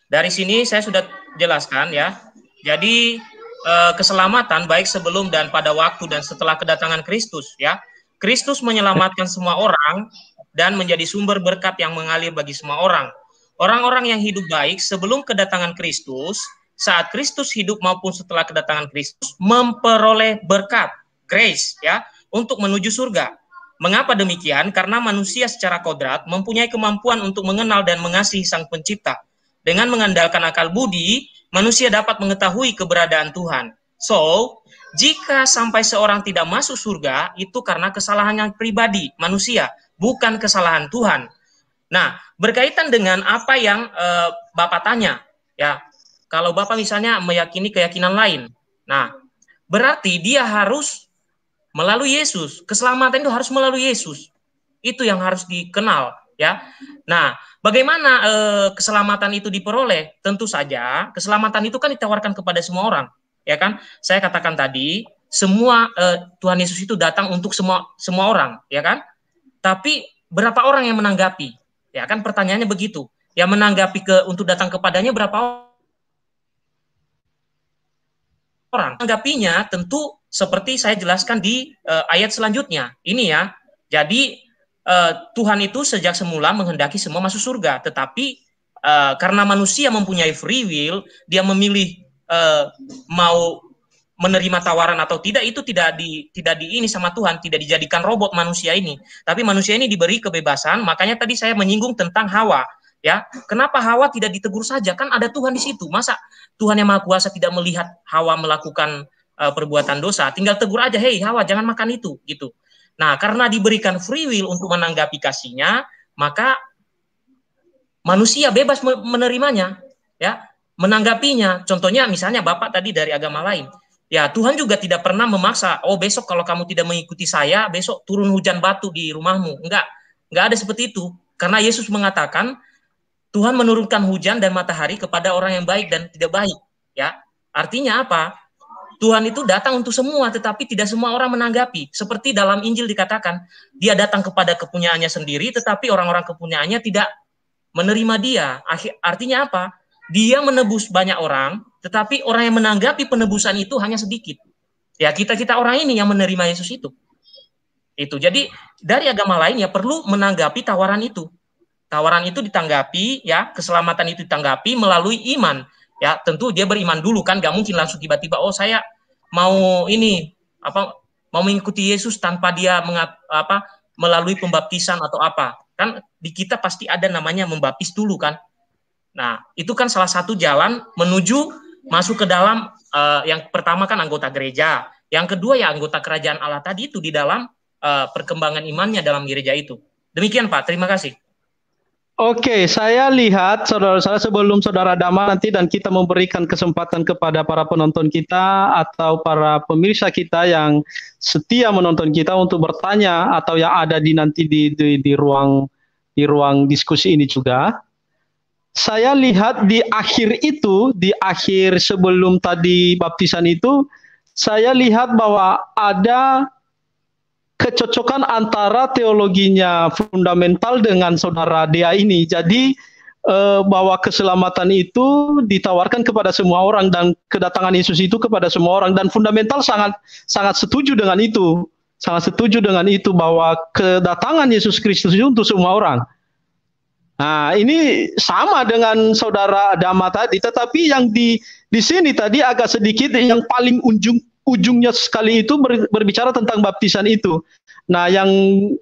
Dari sini saya sudah jelaskan ya. Jadi uh, keselamatan baik sebelum dan pada waktu dan setelah kedatangan Kristus ya. Kristus menyelamatkan semua orang dan menjadi sumber berkat yang mengalir bagi semua orang. Orang-orang yang hidup baik sebelum kedatangan Kristus, saat Kristus hidup maupun setelah kedatangan Kristus memperoleh berkat, grace ya, untuk menuju surga. Mengapa demikian? Karena manusia secara kodrat mempunyai kemampuan untuk mengenal dan mengasihi Sang Pencipta. Dengan mengandalkan akal budi, manusia dapat mengetahui keberadaan Tuhan. So, jika sampai seorang tidak masuk surga, itu karena kesalahan yang pribadi manusia, bukan kesalahan Tuhan. Nah, berkaitan dengan apa yang uh, Bapak tanya, ya, kalau Bapak misalnya meyakini keyakinan lain, nah, berarti dia harus melalui Yesus. Keselamatan itu harus melalui Yesus. Itu yang harus dikenal, ya. Nah, bagaimana eh, keselamatan itu diperoleh? Tentu saja keselamatan itu kan ditawarkan kepada semua orang, ya kan? Saya katakan tadi, semua eh, Tuhan Yesus itu datang untuk semua semua orang, ya kan? Tapi berapa orang yang menanggapi? Ya kan pertanyaannya begitu. Yang menanggapi ke untuk datang kepadanya berapa orang? Menanggapinya tentu seperti saya jelaskan di uh, ayat selanjutnya. Ini ya. Jadi uh, Tuhan itu sejak semula menghendaki semua masuk surga, tetapi uh, karena manusia mempunyai free will, dia memilih uh, mau menerima tawaran atau tidak itu tidak di tidak di ini sama Tuhan, tidak dijadikan robot manusia ini. Tapi manusia ini diberi kebebasan, makanya tadi saya menyinggung tentang Hawa ya kenapa Hawa tidak ditegur saja kan ada Tuhan di situ masa Tuhan yang maha kuasa tidak melihat Hawa melakukan uh, perbuatan dosa, tinggal tegur aja, hei Hawa jangan makan itu, gitu. Nah, karena diberikan free will untuk menanggapi kasihnya, maka manusia bebas menerimanya, ya, menanggapinya. Contohnya misalnya Bapak tadi dari agama lain. Ya, Tuhan juga tidak pernah memaksa, oh besok kalau kamu tidak mengikuti saya, besok turun hujan batu di rumahmu. Enggak, enggak ada seperti itu. Karena Yesus mengatakan, Tuhan menurunkan hujan dan matahari kepada orang yang baik dan tidak baik. Ya, artinya apa? Tuhan itu datang untuk semua, tetapi tidak semua orang menanggapi. Seperti dalam Injil dikatakan, dia datang kepada kepunyaannya sendiri, tetapi orang-orang kepunyaannya tidak menerima dia. Artinya apa? Dia menebus banyak orang, tetapi orang yang menanggapi penebusan itu hanya sedikit. Ya kita-kita orang ini yang menerima Yesus itu. Itu. Jadi dari agama lain ya perlu menanggapi tawaran itu. Tawaran itu ditanggapi, ya. Keselamatan itu ditanggapi melalui iman. Ya tentu dia beriman dulu kan gak mungkin langsung tiba-tiba oh saya mau ini apa mau mengikuti Yesus tanpa dia mengat, apa melalui pembaptisan atau apa. Kan di kita pasti ada namanya membaptis dulu kan. Nah itu kan salah satu jalan menuju masuk ke dalam uh, yang pertama kan anggota gereja. Yang kedua ya anggota kerajaan Allah tadi itu di dalam uh, perkembangan imannya dalam gereja itu. Demikian Pak. Terima kasih Oke, saya lihat saudara-saudara sebelum saudara Dama nanti dan kita memberikan kesempatan kepada para penonton kita atau para pemirsa kita yang setia menonton kita untuk bertanya atau yang ada di nanti di di, di ruang di ruang diskusi ini juga. Saya lihat di akhir itu, di akhir sebelum tadi baptisan itu, saya lihat bahwa ada kecocokan antara teologinya fundamental dengan saudara Dea ini. Jadi eh, bahwa keselamatan itu ditawarkan kepada semua orang dan kedatangan Yesus itu kepada semua orang dan fundamental sangat sangat setuju dengan itu. Sangat setuju dengan itu bahwa kedatangan Yesus Kristus itu untuk semua orang. Nah, ini sama dengan saudara Dama tadi, tetapi yang di di sini tadi agak sedikit yang paling ujung ujungnya sekali itu ber, berbicara tentang baptisan itu. Nah, yang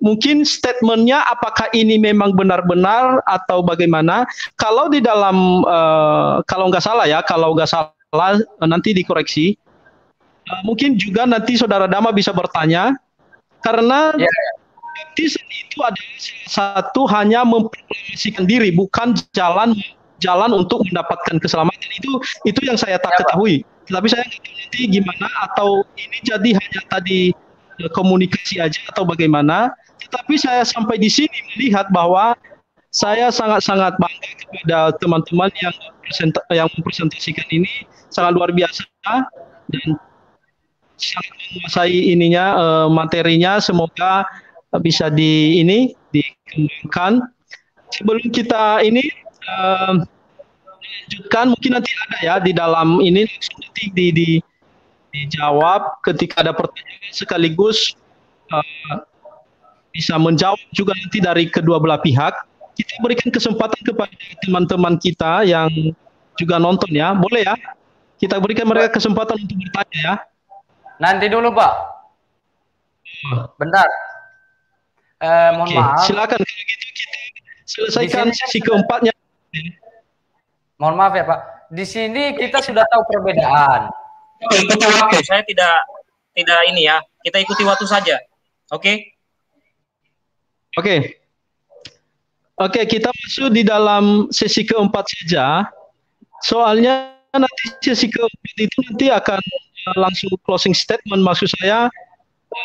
mungkin statementnya apakah ini memang benar-benar atau bagaimana? Kalau di dalam uh, kalau nggak salah ya, kalau nggak salah nanti dikoreksi. Uh, mungkin juga nanti saudara Dama bisa bertanya karena yeah. baptisan itu adalah satu hanya mempromosikan diri, bukan jalan jalan untuk mendapatkan keselamatan itu itu yang saya tak ya, ketahui. Tapi saya nggak gimana atau ini jadi hanya tadi e, komunikasi aja atau bagaimana. Tetapi saya sampai di sini melihat bahwa saya sangat-sangat bangga kepada teman-teman yang yang mempresentasikan ini. Sangat luar biasa dan sangat menguasai ininya e, materinya. Semoga bisa di ini dikembangkan. Sebelum kita ini uh, lanjutkan mungkin nanti ada ya di dalam ini nanti di, di dijawab ketika ada pertanyaan sekaligus uh, bisa menjawab juga nanti dari kedua belah pihak. Kita berikan kesempatan kepada teman-teman kita yang juga nonton ya, boleh ya? Kita berikan mereka kesempatan untuk bertanya ya. Nanti dulu Pak. Bentar. Eh, mohon Oke, maaf. Silakan kalau gitu kita selesaikan sesi keempatnya. Mohon maaf ya Pak. Di sini kita sudah tahu perbedaan. Ikuti waktu. Saya tidak tidak ini ya. Kita ikuti waktu saja. Oke? Okay? Oke. Okay. Oke, okay, kita masuk di dalam sesi keempat saja. Soalnya nanti sesi keempat itu nanti akan eh, langsung closing statement maksud saya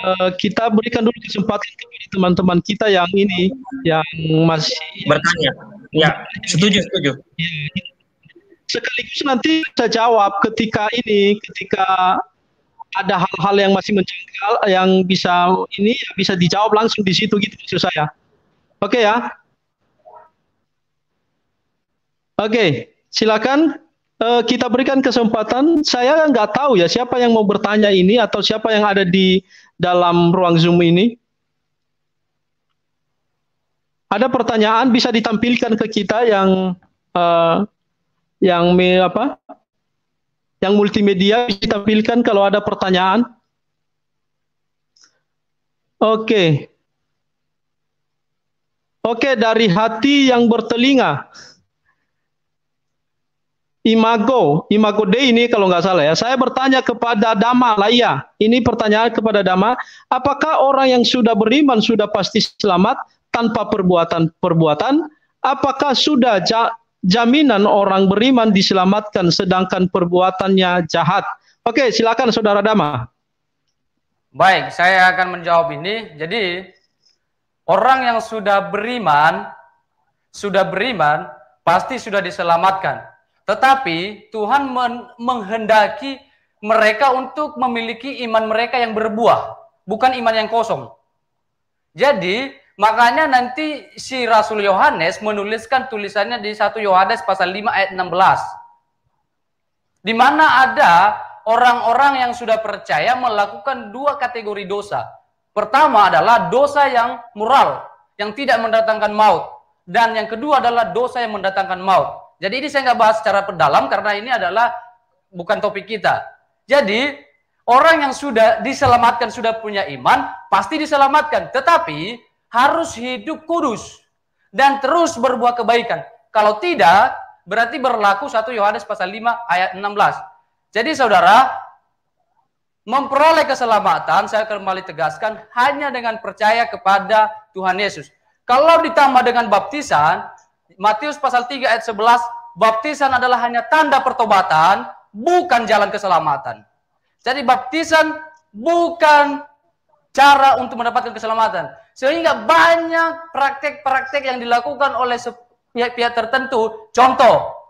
uh, kita berikan dulu kesempatan kepada teman-teman kita yang ini yang masih bertanya. Ya, setuju, setuju. Sekaligus nanti saya jawab ketika ini ketika ada hal-hal yang masih mencengkal yang bisa ini ya bisa dijawab langsung di situ gitu maksud saya. Oke okay, ya. Oke, okay, silakan uh, kita berikan kesempatan. Saya nggak tahu ya siapa yang mau bertanya ini atau siapa yang ada di dalam ruang Zoom ini. Ada pertanyaan bisa ditampilkan ke kita yang uh, yang me, apa? Yang multimedia ditampilkan kalau ada pertanyaan. Oke. Oke, dari hati yang bertelinga. Imago, Imago D ini kalau nggak salah ya. Saya bertanya kepada Dama, lah iya. Ini pertanyaan kepada Dama, apakah orang yang sudah beriman sudah pasti selamat tanpa perbuatan-perbuatan? Apakah sudah jaminan orang beriman diselamatkan sedangkan perbuatannya jahat. Oke, silakan Saudara Dama. Baik, saya akan menjawab ini. Jadi, orang yang sudah beriman, sudah beriman, pasti sudah diselamatkan. Tetapi Tuhan men menghendaki mereka untuk memiliki iman mereka yang berbuah, bukan iman yang kosong. Jadi, Makanya nanti si Rasul Yohanes menuliskan tulisannya di 1 Yohanes pasal 5 ayat 16. Di mana ada orang-orang yang sudah percaya melakukan dua kategori dosa. Pertama adalah dosa yang moral, yang tidak mendatangkan maut. Dan yang kedua adalah dosa yang mendatangkan maut. Jadi ini saya nggak bahas secara perdalam karena ini adalah bukan topik kita. Jadi orang yang sudah diselamatkan, sudah punya iman, pasti diselamatkan. Tetapi harus hidup kudus dan terus berbuat kebaikan. Kalau tidak, berarti berlaku 1 Yohanes pasal 5 ayat 16. Jadi saudara, memperoleh keselamatan, saya kembali tegaskan, hanya dengan percaya kepada Tuhan Yesus. Kalau ditambah dengan baptisan, Matius pasal 3 ayat 11, baptisan adalah hanya tanda pertobatan, bukan jalan keselamatan. Jadi baptisan bukan cara untuk mendapatkan keselamatan. Sehingga banyak praktek-praktek yang dilakukan oleh pihak-pihak tertentu. Contoh,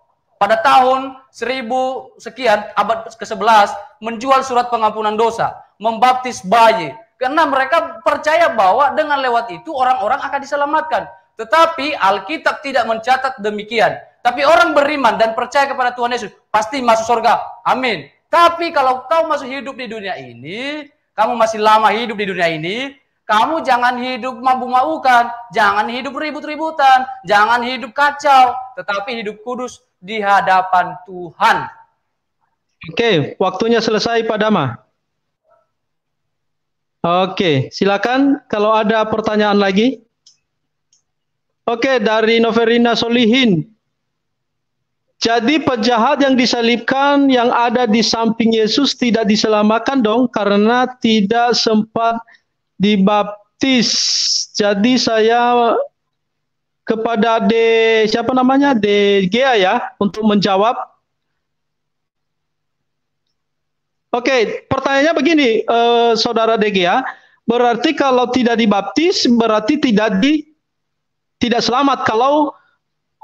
pada tahun 1000 sekian, abad ke-11, menjual surat pengampunan dosa, membaptis bayi. Karena mereka percaya bahwa dengan lewat itu orang-orang akan diselamatkan. Tetapi Alkitab tidak mencatat demikian. Tapi orang beriman dan percaya kepada Tuhan Yesus pasti masuk surga. Amin. Tapi kalau kau masih hidup di dunia ini, kamu masih lama hidup di dunia ini, kamu jangan hidup mabuk-mabukan, jangan hidup ribut-ributan, jangan hidup kacau, tetapi hidup kudus di hadapan Tuhan. Oke, waktunya selesai Pak Dama. Oke, silakan kalau ada pertanyaan lagi. Oke, dari Noverina Solihin. Jadi penjahat yang disalibkan yang ada di samping Yesus tidak diselamatkan dong karena tidak sempat dibaptis. Jadi saya kepada De siapa namanya Gea ya untuk menjawab. Oke, pertanyaannya begini, uh, saudara De Gea, berarti kalau tidak dibaptis berarti tidak di tidak selamat kalau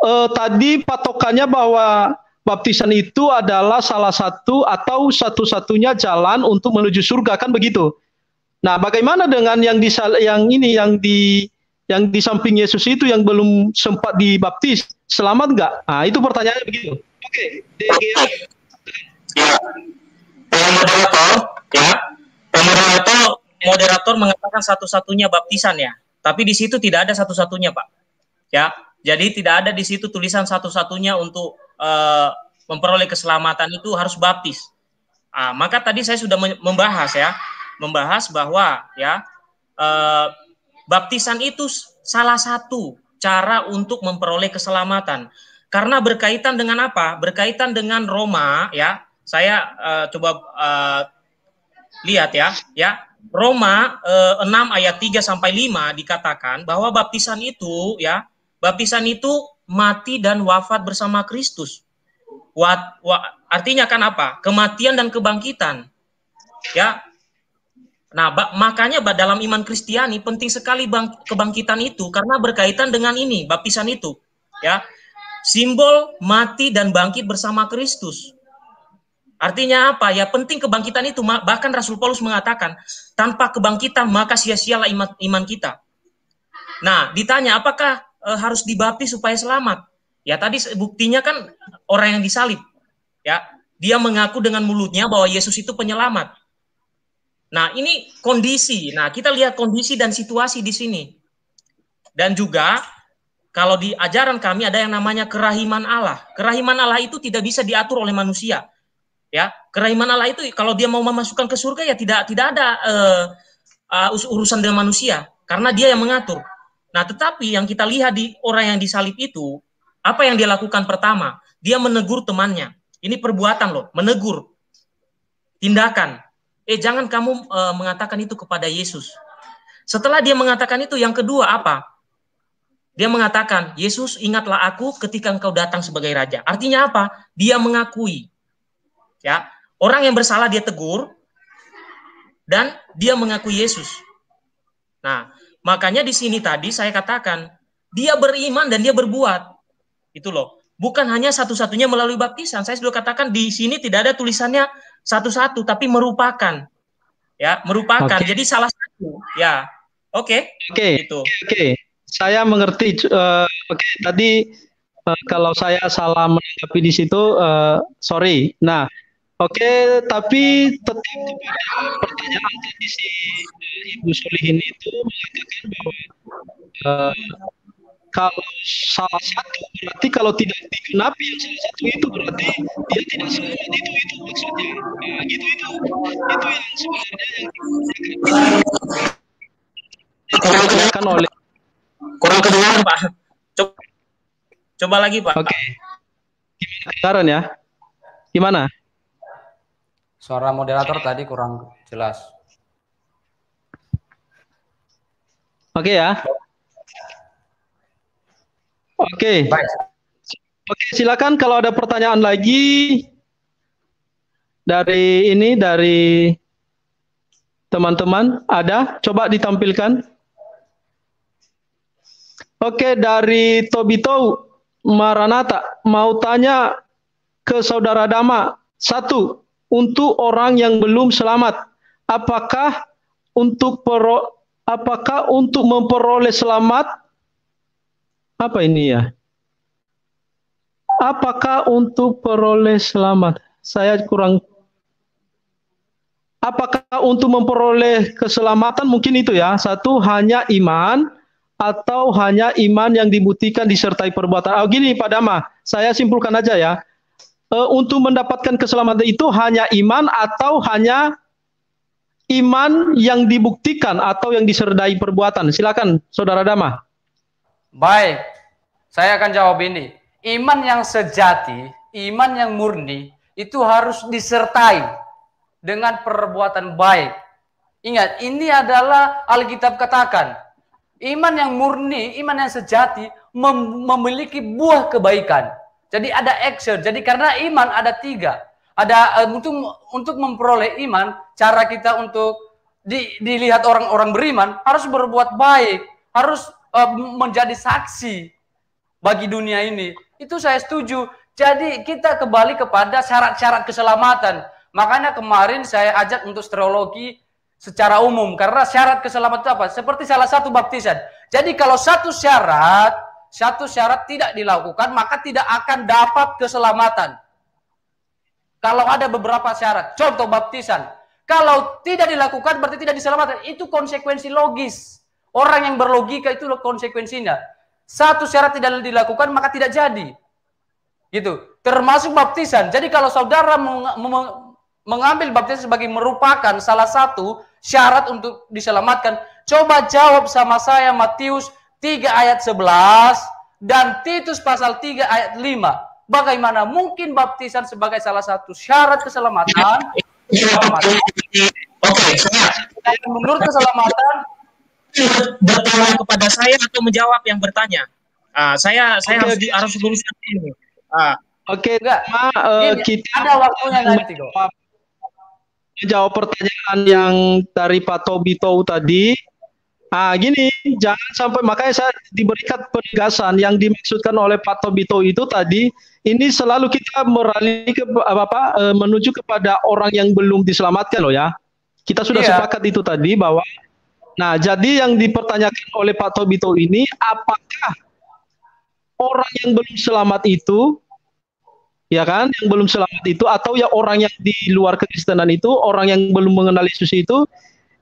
uh, tadi patokannya bahwa baptisan itu adalah salah satu atau satu-satunya jalan untuk menuju surga kan begitu. Nah, bagaimana dengan yang di yang ini yang di yang di samping Yesus itu yang belum sempat dibaptis, selamat nggak? Nah, itu pertanyaannya begitu. Oke, okay. ya. moderator ya moderator moderator mengatakan satu-satunya baptisan ya tapi di situ tidak ada satu-satunya pak ya jadi tidak ada di situ tulisan satu-satunya untuk uh, memperoleh keselamatan itu harus baptis uh, maka tadi saya sudah membahas ya membahas bahwa ya uh, baptisan itu salah satu cara untuk memperoleh keselamatan karena berkaitan dengan apa? Berkaitan dengan Roma ya. Saya uh, coba uh, lihat ya, ya. Roma uh, 6 ayat 3 sampai 5 dikatakan bahwa baptisan itu ya, baptisan itu mati dan wafat bersama Kristus. Wat, wa, artinya kan apa? Kematian dan kebangkitan. Ya. Nah, makanya dalam iman Kristiani penting sekali bang, kebangkitan itu karena berkaitan dengan ini, baptisan itu. Ya simbol mati dan bangkit bersama Kristus. Artinya apa? Ya penting kebangkitan itu. Bahkan Rasul Paulus mengatakan, tanpa kebangkitan maka sia-sialah iman, kita. Nah, ditanya apakah e, harus dibaptis supaya selamat? Ya tadi buktinya kan orang yang disalib. Ya, dia mengaku dengan mulutnya bahwa Yesus itu penyelamat. Nah, ini kondisi. Nah, kita lihat kondisi dan situasi di sini. Dan juga kalau di ajaran kami ada yang namanya kerahiman Allah. Kerahiman Allah itu tidak bisa diatur oleh manusia. Ya, kerahiman Allah itu kalau dia mau memasukkan ke surga ya tidak tidak ada uh, uh, urusan dengan manusia karena dia yang mengatur. Nah, tetapi yang kita lihat di orang yang disalib itu apa yang dia lakukan pertama? Dia menegur temannya. Ini perbuatan loh, menegur. Tindakan. Eh jangan kamu uh, mengatakan itu kepada Yesus. Setelah dia mengatakan itu, yang kedua apa? Dia mengatakan, Yesus ingatlah aku ketika engkau datang sebagai raja. Artinya apa? Dia mengakui. Ya, orang yang bersalah dia tegur dan dia mengakui Yesus. Nah, makanya di sini tadi saya katakan dia beriman dan dia berbuat. Itu loh. Bukan hanya satu-satunya melalui baptisan. Saya sudah katakan di sini tidak ada tulisannya satu-satu tapi merupakan. Ya, merupakan. Okay. Jadi salah satu. Ya. Oke. Okay. Oke. Okay. Gitu. Oke. Okay saya mengerti. Uh, Oke, okay, tadi uh, kalau saya salah menanggapi di situ, uh, sorry. Nah, oke, okay, tapi tetap pertanyaan tadi si Ibu Solihin itu mengatakan bahwa uh, kalau salah satu berarti kalau tidak digenapi yang salah satu itu berarti dia tidak selamat itu itu maksudnya nah, gitu itu itu yang sebenarnya yang dikerjakan oleh Kurang kedengaran, Pak. Coba, coba lagi, Pak. Oke. Okay. Kedengaran ya? Gimana? Suara moderator tadi kurang jelas. Oke okay, ya. Oke. Okay. Oke, silakan kalau ada pertanyaan lagi dari ini dari teman-teman ada coba ditampilkan. Oke, dari Tobito Maranata mau tanya ke saudara Dama. Satu, untuk orang yang belum selamat, apakah untuk pero, apakah untuk memperoleh selamat apa ini ya? Apakah untuk peroleh selamat? Saya kurang Apakah untuk memperoleh keselamatan mungkin itu ya? Satu hanya iman, atau hanya iman yang dibuktikan disertai perbuatan. Oh gini Pak Dama, saya simpulkan aja ya. E, untuk mendapatkan keselamatan itu hanya iman atau hanya iman yang dibuktikan atau yang disertai perbuatan. Silakan Saudara Dama. Baik, saya akan jawab ini. Iman yang sejati, iman yang murni itu harus disertai dengan perbuatan baik. Ingat, ini adalah Alkitab katakan, Iman yang murni, iman yang sejati mem memiliki buah kebaikan. Jadi ada action. Jadi karena iman ada tiga. Ada uh, untuk untuk memperoleh iman, cara kita untuk di, dilihat orang-orang beriman harus berbuat baik, harus menjadi saksi bagi dunia ini. Itu saya setuju. Jadi kita kembali kepada syarat-syarat keselamatan. Makanya kemarin saya ajak untuk astrologi secara umum karena syarat keselamatan itu apa? Seperti salah satu baptisan. Jadi kalau satu syarat, satu syarat tidak dilakukan maka tidak akan dapat keselamatan. Kalau ada beberapa syarat, contoh baptisan. Kalau tidak dilakukan berarti tidak diselamatkan. Itu konsekuensi logis. Orang yang berlogika itu konsekuensinya. Satu syarat tidak dilakukan maka tidak jadi. Gitu. Termasuk baptisan. Jadi kalau saudara mengambil baptisan sebagai merupakan salah satu syarat untuk diselamatkan, coba jawab sama saya Matius 3 ayat 11 dan Titus pasal 3 ayat 5. Bagaimana mungkin baptisan sebagai salah satu syarat keselamatan? Oke, saya menurut keselamatan bertanya kepada saya atau menjawab yang bertanya. Uh, saya saya okay, harus okay. harus luruskan ini. Uh, Oke, okay, enggak. uh, kita ada waktunya nanti kok. Jawab pertanyaan yang dari Pak Tobito tadi. Ah, gini, jangan sampai makanya saya diberikan penegasan yang dimaksudkan oleh Pak Tobito itu tadi ini selalu kita merali ke apa, e, menuju kepada orang yang belum diselamatkan loh ya. Kita sudah iya. sepakat itu tadi bahwa nah, jadi yang dipertanyakan oleh Pak Tobito ini apakah orang yang belum selamat itu ya kan yang belum selamat itu atau ya orang yang di luar kekristenan itu orang yang belum mengenal Yesus itu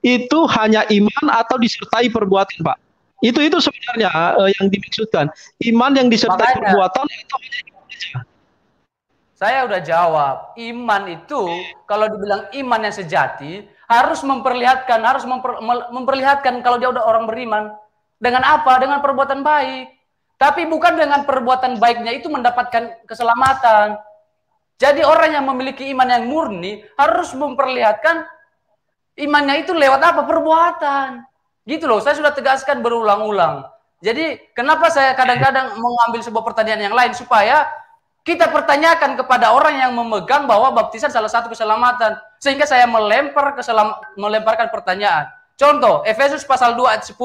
itu hanya iman atau disertai perbuatan, Pak. Itu itu sebenarnya uh, yang dimaksudkan. Iman yang disertai Makanya, perbuatan itu hanya Saya udah jawab. Iman itu kalau dibilang iman yang sejati harus memperlihatkan, harus memper, memperlihatkan kalau dia udah orang beriman. Dengan apa? Dengan perbuatan baik. Tapi bukan dengan perbuatan baiknya itu mendapatkan keselamatan. Jadi orang yang memiliki iman yang murni harus memperlihatkan Imannya itu lewat apa? Perbuatan. Gitu loh, saya sudah tegaskan berulang-ulang. Jadi kenapa saya kadang-kadang mengambil sebuah pertanyaan yang lain supaya kita pertanyakan kepada orang yang memegang bahwa baptisan salah satu keselamatan sehingga saya melempar keselam melemparkan pertanyaan. Contoh Efesus pasal 2 ayat 10.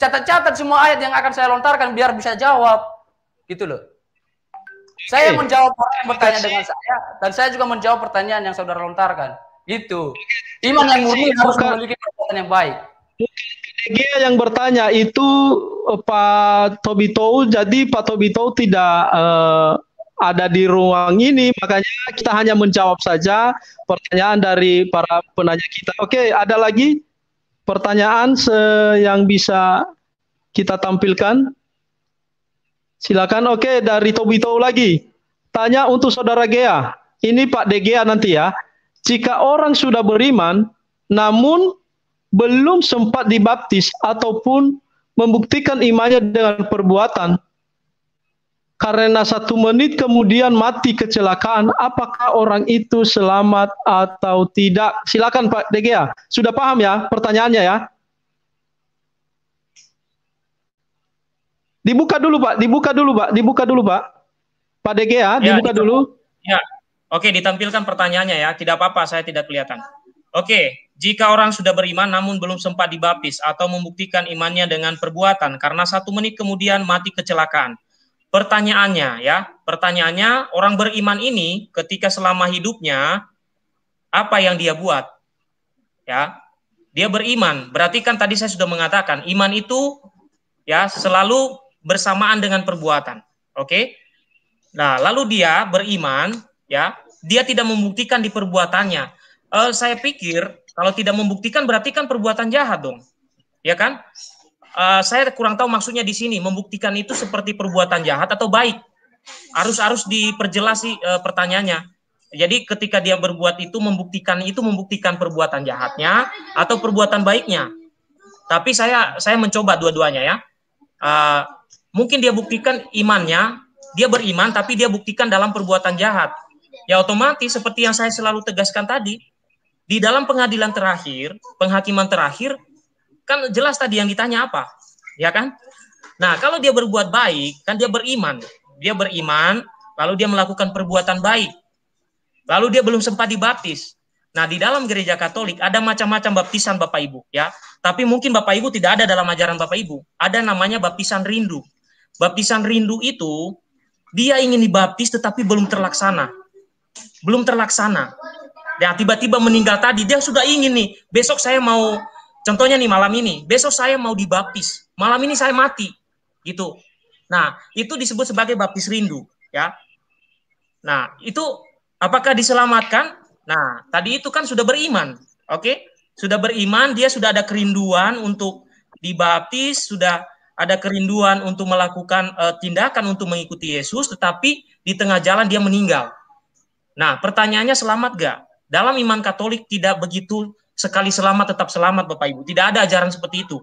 Catat-catat semua ayat yang akan saya lontarkan biar bisa jawab. Gitu loh. Saya menjawab orang yang bertanya dengan saya dan saya juga menjawab pertanyaan yang saudara lontarkan. Itu. Iman yang murni harus memiliki perbuatan yang baik. Dia yang bertanya itu eh, Pak Tobito, jadi Pak Tobito tidak uh, ada di ruang ini, makanya kita hanya menjawab saja pertanyaan dari para penanya kita. Oke, ada lagi pertanyaan yang bisa kita tampilkan? Silakan. Oke, dari Tobito lagi. Tanya untuk saudara Gea. Ini Pak Degea nanti ya. Jika orang sudah beriman, namun belum sempat dibaptis ataupun membuktikan imannya dengan perbuatan, karena satu menit kemudian mati kecelakaan, apakah orang itu selamat atau tidak? Silakan Pak Degea. Sudah paham ya pertanyaannya ya? Dibuka dulu Pak, dibuka dulu Pak, dibuka dulu Pak. Pak Degea, ya, dibuka dulu. Ya, Oke, ditampilkan pertanyaannya ya. Tidak apa-apa, saya tidak kelihatan. Oke, jika orang sudah beriman namun belum sempat dibaptis atau membuktikan imannya dengan perbuatan karena satu menit kemudian mati kecelakaan. Pertanyaannya ya, pertanyaannya orang beriman ini ketika selama hidupnya apa yang dia buat? Ya, dia beriman. Berarti kan tadi saya sudah mengatakan iman itu ya selalu bersamaan dengan perbuatan. Oke? Nah, lalu dia beriman ya dia tidak membuktikan di perbuatannya. Uh, saya pikir kalau tidak membuktikan berarti kan perbuatan jahat dong, ya kan? Uh, saya kurang tahu maksudnya di sini membuktikan itu seperti perbuatan jahat atau baik. Harus harus diperjelas sih uh, pertanyaannya. Jadi ketika dia berbuat itu membuktikan itu membuktikan perbuatan jahatnya atau perbuatan baiknya. Tapi saya saya mencoba dua-duanya ya. Uh, mungkin dia buktikan imannya, dia beriman tapi dia buktikan dalam perbuatan jahat ya otomatis seperti yang saya selalu tegaskan tadi, di dalam pengadilan terakhir, penghakiman terakhir, kan jelas tadi yang ditanya apa, ya kan? Nah, kalau dia berbuat baik, kan dia beriman. Dia beriman, lalu dia melakukan perbuatan baik. Lalu dia belum sempat dibaptis. Nah, di dalam gereja Katolik ada macam-macam baptisan Bapak Ibu, ya. Tapi mungkin Bapak Ibu tidak ada dalam ajaran Bapak Ibu. Ada namanya baptisan rindu. Baptisan rindu itu dia ingin dibaptis tetapi belum terlaksana belum terlaksana. Ya tiba-tiba meninggal tadi dia sudah ingin nih, besok saya mau contohnya nih malam ini, besok saya mau dibaptis. Malam ini saya mati. Gitu. Nah, itu disebut sebagai baptis rindu, ya. Nah, itu Apakah diselamatkan? Nah, tadi itu kan sudah beriman. Oke? Sudah beriman, dia sudah ada kerinduan untuk dibaptis, sudah ada kerinduan untuk melakukan uh, tindakan untuk mengikuti Yesus, tetapi di tengah jalan dia meninggal. Nah, pertanyaannya selamat gak? Dalam iman Katolik tidak begitu sekali selamat tetap selamat Bapak Ibu. Tidak ada ajaran seperti itu.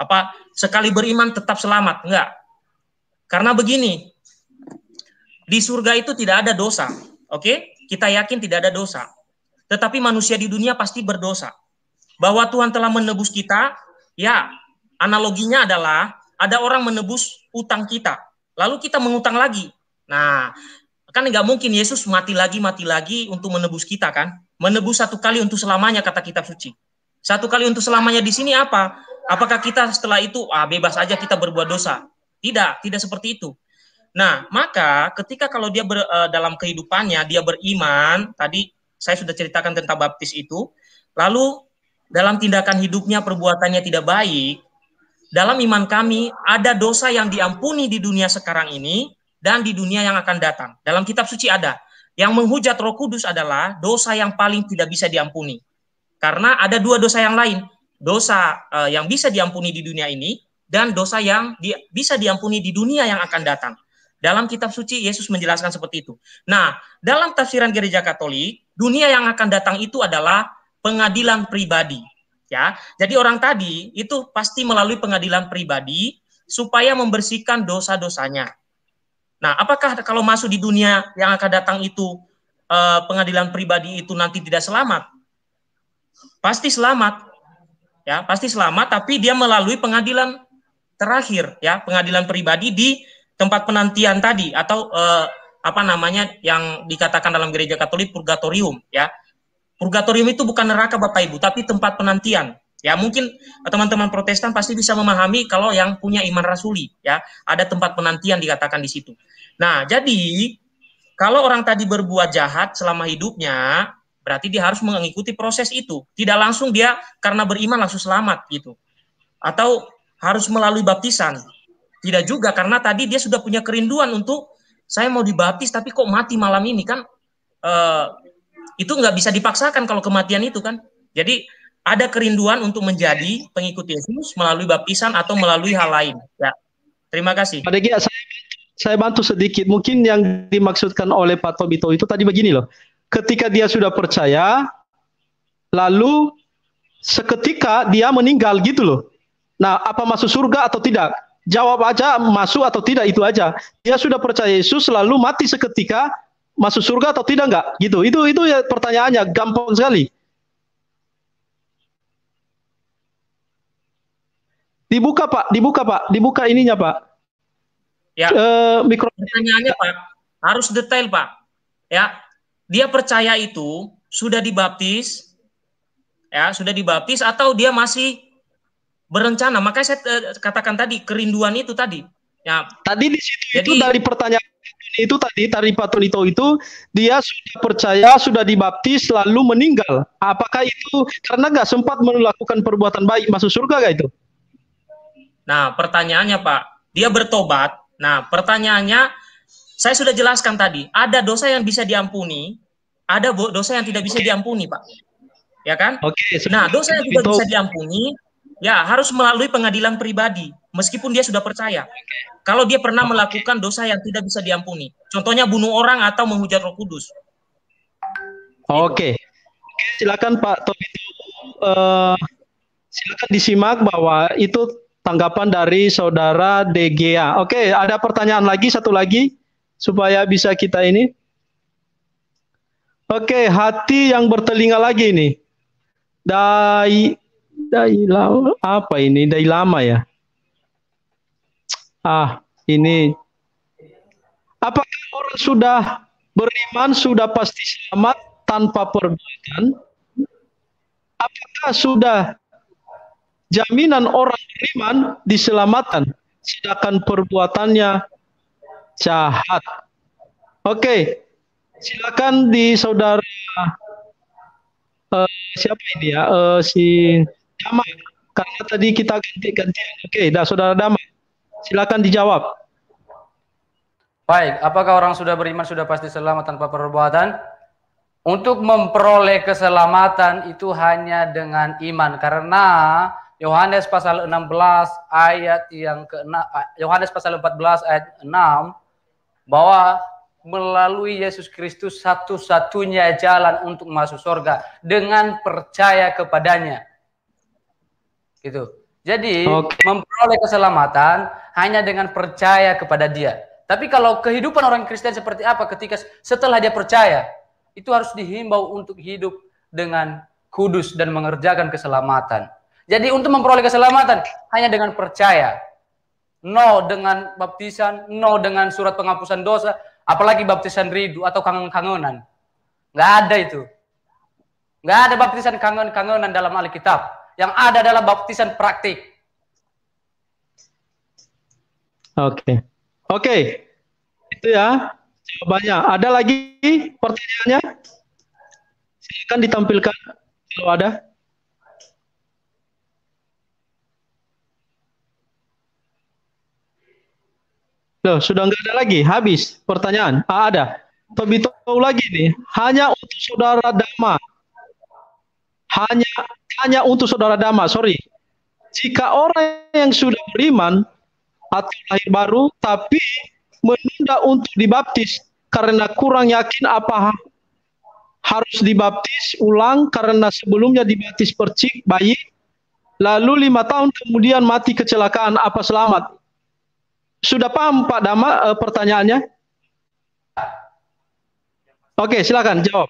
Apa sekali beriman tetap selamat? Enggak. Karena begini, di surga itu tidak ada dosa. Oke? Kita yakin tidak ada dosa. Tetapi manusia di dunia pasti berdosa. Bahwa Tuhan telah menebus kita, ya analoginya adalah ada orang menebus utang kita, lalu kita mengutang lagi. Nah, kan nggak mungkin Yesus mati lagi mati lagi untuk menebus kita kan? Menebus satu kali untuk selamanya kata kitab suci. Satu kali untuk selamanya di sini apa? Apakah kita setelah itu ah bebas aja kita berbuat dosa? Tidak, tidak seperti itu. Nah, maka ketika kalau dia ber, uh, dalam kehidupannya dia beriman, tadi saya sudah ceritakan tentang baptis itu, lalu dalam tindakan hidupnya perbuatannya tidak baik, dalam iman kami ada dosa yang diampuni di dunia sekarang ini dan di dunia yang akan datang. Dalam kitab suci ada. Yang menghujat Roh Kudus adalah dosa yang paling tidak bisa diampuni. Karena ada dua dosa yang lain. Dosa uh, yang bisa diampuni di dunia ini dan dosa yang di, bisa diampuni di dunia yang akan datang. Dalam kitab suci Yesus menjelaskan seperti itu. Nah, dalam tafsiran gereja Katolik, dunia yang akan datang itu adalah pengadilan pribadi ya. Jadi orang tadi itu pasti melalui pengadilan pribadi supaya membersihkan dosa-dosanya. Nah, apakah kalau masuk di dunia yang akan datang itu eh, pengadilan pribadi itu nanti tidak selamat? Pasti selamat. Ya, pasti selamat tapi dia melalui pengadilan terakhir ya, pengadilan pribadi di tempat penantian tadi atau eh, apa namanya yang dikatakan dalam gereja Katolik purgatorium ya. Purgatorium itu bukan neraka Bapak Ibu, tapi tempat penantian. Ya, mungkin teman-teman Protestan pasti bisa memahami kalau yang punya iman rasuli, ya, ada tempat penantian dikatakan di situ. Nah, jadi kalau orang tadi berbuat jahat selama hidupnya, berarti dia harus mengikuti proses itu. Tidak langsung dia karena beriman langsung selamat gitu. Atau harus melalui baptisan. Tidak juga karena tadi dia sudah punya kerinduan untuk saya mau dibaptis tapi kok mati malam ini kan eh, itu nggak bisa dipaksakan kalau kematian itu kan. Jadi ada kerinduan untuk menjadi pengikut Yesus melalui baptisan atau melalui hal lain. Ya. Terima kasih. Pak Degi, saya, saya bantu sedikit. Mungkin yang dimaksudkan oleh Pak Tobito itu tadi begini loh. Ketika dia sudah percaya, lalu seketika dia meninggal gitu loh. Nah, apa masuk surga atau tidak? Jawab aja masuk atau tidak itu aja. Dia sudah percaya Yesus lalu mati seketika, masuk surga atau tidak enggak gitu itu itu ya pertanyaannya gampang sekali dibuka pak. Dibuka pak. Dibuka ininya pak. Ya. Uh, mikro pertanyaannya pak harus detail pak. Ya dia percaya itu sudah dibaptis ya sudah dibaptis atau dia masih berencana? Makanya saya uh, katakan tadi kerinduan itu tadi. Ya. Tadi di situ jadi, itu dari pertanyaan itu tadi tari Patonito itu dia sudah percaya sudah dibaptis lalu meninggal. Apakah itu karena nggak sempat melakukan perbuatan baik masuk surga gak itu? Nah pertanyaannya Pak, dia bertobat. Nah pertanyaannya saya sudah jelaskan tadi ada dosa yang bisa diampuni, ada dosa yang tidak bisa diampuni Pak. Ya kan? Oke. Okay, nah dosa yang tidak bisa diampuni ya harus melalui pengadilan pribadi meskipun dia sudah percaya. Kalau dia pernah melakukan dosa yang tidak bisa diampuni. Contohnya bunuh orang atau menghujat Roh Kudus. Oke. Silakan Pak Tobito. Uh, silakan disimak bahwa itu tanggapan dari saudara DGA. Oke, ada pertanyaan lagi satu lagi supaya bisa kita ini. Oke, hati yang bertelinga lagi ini. Dai Dai apa ini? Dai lama ya? Ah, ini apakah orang sudah beriman sudah pasti selamat tanpa perbuatan? Apakah sudah jaminan orang beriman diselamatkan sedangkan perbuatannya jahat? Oke, silakan di saudara uh, siapa ini ya? Uh, si Dama, karena tadi kita ganti-ganti. Oke, dah saudara Dama, silakan dijawab. Baik, apakah orang sudah beriman sudah pasti selamat tanpa perbuatan? untuk memperoleh keselamatan itu hanya dengan iman karena Yohanes pasal 16 ayat yang ke Yohanes pasal 14 ayat 6 bahwa melalui Yesus Kristus satu-satunya jalan untuk masuk surga dengan percaya kepadanya. Gitu. Jadi okay. memperoleh keselamatan hanya dengan percaya kepada Dia. Tapi kalau kehidupan orang Kristen seperti apa ketika setelah dia percaya, itu harus dihimbau untuk hidup dengan kudus dan mengerjakan keselamatan. Jadi untuk memperoleh keselamatan hanya dengan percaya. No dengan baptisan, no dengan surat penghapusan dosa, apalagi baptisan rindu atau kangen-kangenan. Nggak ada itu. Nggak ada baptisan kangen-kangenan dalam Alkitab. Yang ada adalah baptisan praktik. Oke. Okay. Oke. Okay. Itu ya jawabannya. Ada lagi pertanyaannya? Silakan ditampilkan kalau ada. Loh, sudah nggak ada lagi, habis pertanyaan. Ah, ada. Lebih tahu lagi nih, hanya untuk saudara Dama. Hanya hanya untuk saudara Dama, sorry. Jika orang yang sudah beriman atau lahir baru, tapi menunda untuk dibaptis karena kurang yakin apa harus dibaptis ulang karena sebelumnya dibaptis percik bayi, lalu lima tahun kemudian mati kecelakaan, apa selamat? Sudah paham Pak Dama uh, pertanyaannya? Oke, silakan jawab.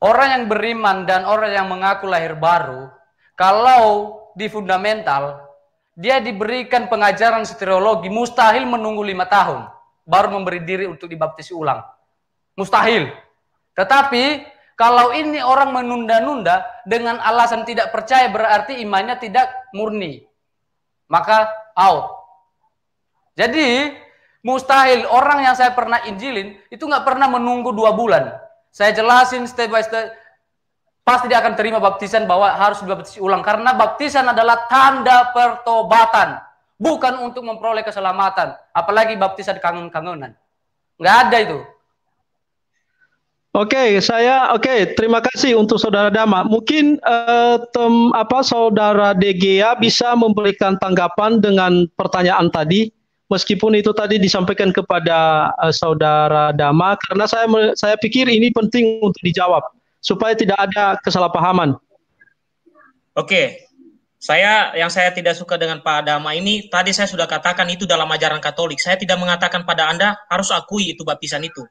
Orang yang beriman dan orang yang mengaku lahir baru, kalau di fundamental, dia diberikan pengajaran stereologi, mustahil menunggu lima tahun, baru memberi diri untuk dibaptis ulang. Mustahil. Tetapi, kalau ini orang menunda-nunda dengan alasan tidak percaya berarti imannya tidak murni. Maka out. Jadi mustahil orang yang saya pernah injilin itu nggak pernah menunggu dua bulan. Saya jelasin step by step. Pasti dia akan terima baptisan bahwa harus dibaptis ulang. Karena baptisan adalah tanda pertobatan. Bukan untuk memperoleh keselamatan. Apalagi baptisan kangen-kangenan. Nggak ada itu. Oke, okay, saya oke. Okay, terima kasih untuk saudara Dama. Mungkin uh, tem, apa saudara Degea bisa memberikan tanggapan dengan pertanyaan tadi, meskipun itu tadi disampaikan kepada uh, saudara Dama, karena saya saya pikir ini penting untuk dijawab supaya tidak ada kesalahpahaman. Oke, okay. saya yang saya tidak suka dengan Pak Dama ini tadi saya sudah katakan itu dalam ajaran Katolik. Saya tidak mengatakan pada Anda harus akui itu baptisan itu,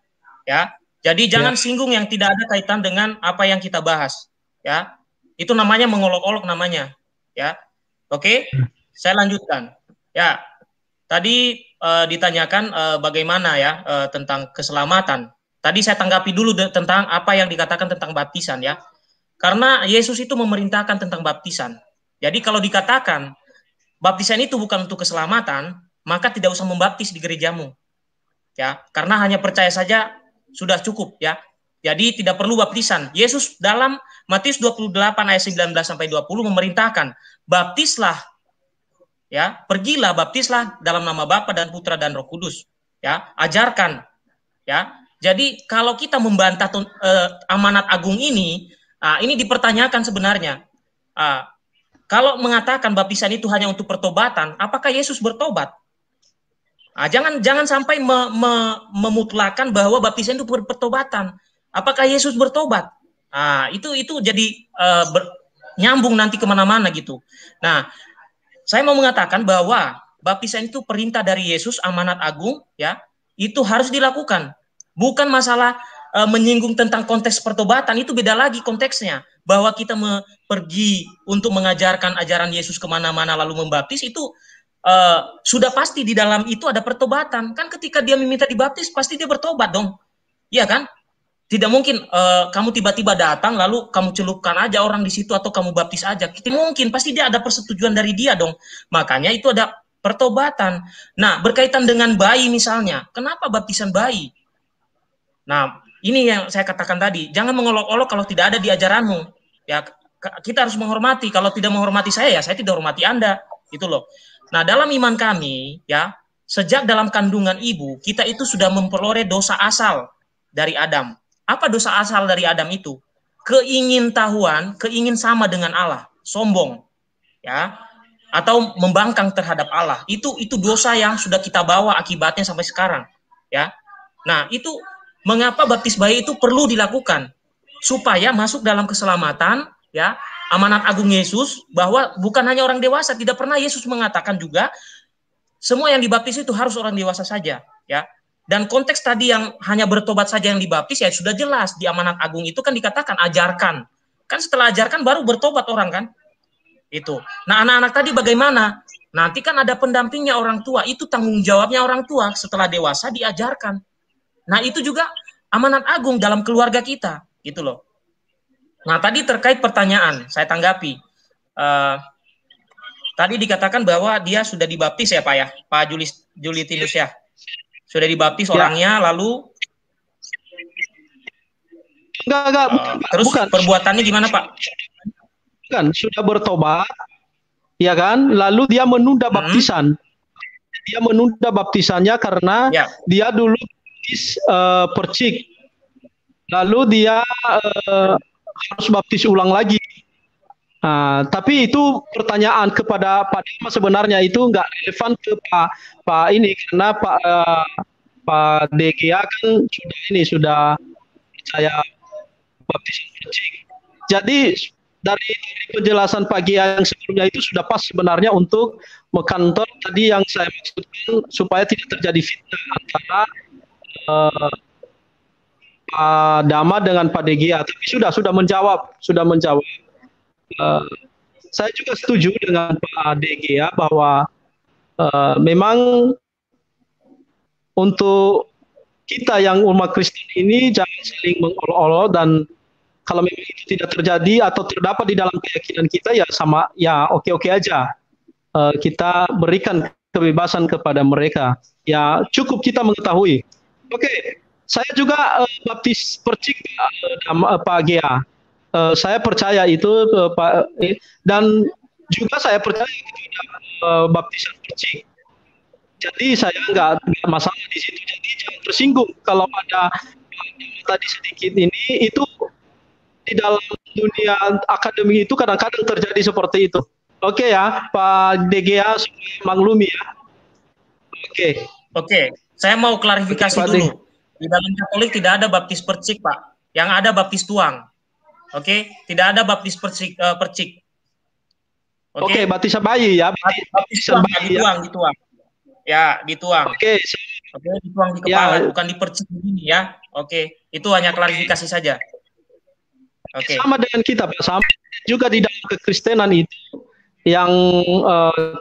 ya jadi ya. jangan ya. singgung yang tidak ada kaitan dengan apa yang kita bahas, ya. Itu namanya mengolok-olok namanya, ya. Oke, hmm. saya lanjutkan. Ya, tadi uh, ditanyakan uh, bagaimana ya uh, tentang keselamatan. Tadi saya tanggapi dulu tentang apa yang dikatakan tentang baptisan ya. Karena Yesus itu memerintahkan tentang baptisan. Jadi kalau dikatakan baptisan itu bukan untuk keselamatan, maka tidak usah membaptis di gerejamu. Ya, karena hanya percaya saja sudah cukup ya. Jadi tidak perlu baptisan. Yesus dalam Matius 28 ayat 19 sampai 20 memerintahkan, baptislah ya, pergilah baptislah dalam nama Bapa dan Putra dan Roh Kudus. Ya, ajarkan ya. Jadi kalau kita membantah uh, amanat agung ini, uh, ini dipertanyakan sebenarnya. Uh, kalau mengatakan baptisan itu hanya untuk pertobatan, apakah Yesus bertobat? Nah, jangan jangan sampai me, me, memutlakan bahwa baptisan itu pertobatan. Apakah Yesus bertobat? Nah, itu itu jadi uh, ber, nyambung nanti ke mana-mana gitu. Nah, saya mau mengatakan bahwa baptisan itu perintah dari Yesus, amanat agung, ya, itu harus dilakukan. Bukan masalah uh, menyinggung tentang konteks pertobatan, itu beda lagi konteksnya. Bahwa kita pergi untuk mengajarkan ajaran Yesus ke mana-mana lalu membaptis itu uh, sudah pasti di dalam itu ada pertobatan. Kan ketika dia meminta dibaptis, pasti dia bertobat dong. Iya kan? Tidak mungkin uh, kamu tiba-tiba datang lalu kamu celupkan aja orang di situ atau kamu baptis aja. Tidak mungkin, pasti dia ada persetujuan dari dia dong. Makanya itu ada pertobatan. Nah, berkaitan dengan bayi misalnya, kenapa baptisan bayi? Nah, ini yang saya katakan tadi, jangan mengolok-olok kalau tidak ada di ajaranmu. Ya, kita harus menghormati. Kalau tidak menghormati saya, ya saya tidak hormati Anda. Itu loh. Nah, dalam iman kami, ya, sejak dalam kandungan ibu, kita itu sudah memperoleh dosa asal. dari Adam. Apa dosa asal dari Adam itu? Keingintahuan, keingin sama dengan Allah, sombong, ya, atau membangkang terhadap Allah. Itu itu dosa yang sudah kita bawa akibatnya sampai sekarang, ya. Nah, itu mengapa baptis bayi itu perlu dilakukan supaya masuk dalam keselamatan, ya, amanat agung Yesus bahwa bukan hanya orang dewasa, tidak pernah Yesus mengatakan juga semua yang dibaptis itu harus orang dewasa saja, ya. Dan konteks tadi yang hanya bertobat saja yang dibaptis ya sudah jelas di amanat agung itu kan dikatakan ajarkan. Kan setelah ajarkan baru bertobat orang kan? Itu. Nah, anak-anak tadi bagaimana? Nanti kan ada pendampingnya orang tua, itu tanggung jawabnya orang tua setelah dewasa diajarkan. Nah, itu juga amanat agung dalam keluarga kita, gitu loh. Nah, tadi terkait pertanyaan, saya tanggapi. Uh, tadi dikatakan bahwa dia sudah dibaptis ya, Pak ya, Pak Julis Julitinus ya. Sudah dibaptis ya. orangnya, lalu Enggak, enggak, bukan, uh, terus bukan. perbuatannya gimana, Pak? Bukan, sudah bertobat, ya kan? Lalu dia menunda hmm. baptisan. Dia menunda baptisannya karena ya. dia dulu baptis uh, percik. Lalu dia uh, harus baptis ulang lagi. Nah, tapi itu pertanyaan kepada Pak Dima sebenarnya itu nggak relevan ke Pak Pak ini karena Pak uh, Pak DGA kan sudah ini sudah saya baptis Jadi dari, penjelasan pagi yang sebelumnya itu sudah pas sebenarnya untuk kantor tadi yang saya maksudkan supaya tidak terjadi fitnah antara uh, Pak Dama dengan Pak DGA. Tapi sudah sudah menjawab, sudah menjawab. Uh, saya juga setuju dengan Pak DGA bahwa uh, memang untuk kita yang umat Kristen ini jangan saling mengolok-olok dan kalau memang itu tidak terjadi atau terdapat di dalam keyakinan kita ya sama ya oke-oke aja uh, kita berikan kebebasan kepada mereka ya cukup kita mengetahui oke okay. Saya juga uh, baptis percik uh, Pak Gea uh, saya percaya itu uh, Pak dan juga saya percaya kepada uh, baptisan percik jadi saya nggak masalah di situ. Jadi jangan tersinggung kalau ada tadi sedikit ini itu di dalam dunia akademik itu kadang-kadang terjadi seperti itu. Oke ya, Pak DGA maklumi ya. Oke. Oke, saya mau klarifikasi Pak dulu. Di dalam Katolik tidak ada baptis percik, Pak. Yang ada baptis tuang. Oke, tidak ada baptis percik. Uh, percik. Oke, okay. okay, baptis bayi ya. Baptis, baptis tuang, bayi, ya. dituang, ya. dituang. Ya, dituang. Oke. Okay. Oke, dituang di kepala, ya. bukan dipercik begini ya. Oke, itu hanya klarifikasi saja. Oke. Okay. Sama dengan kita, Pak. Sama juga di dalam kekristenan itu yang uh,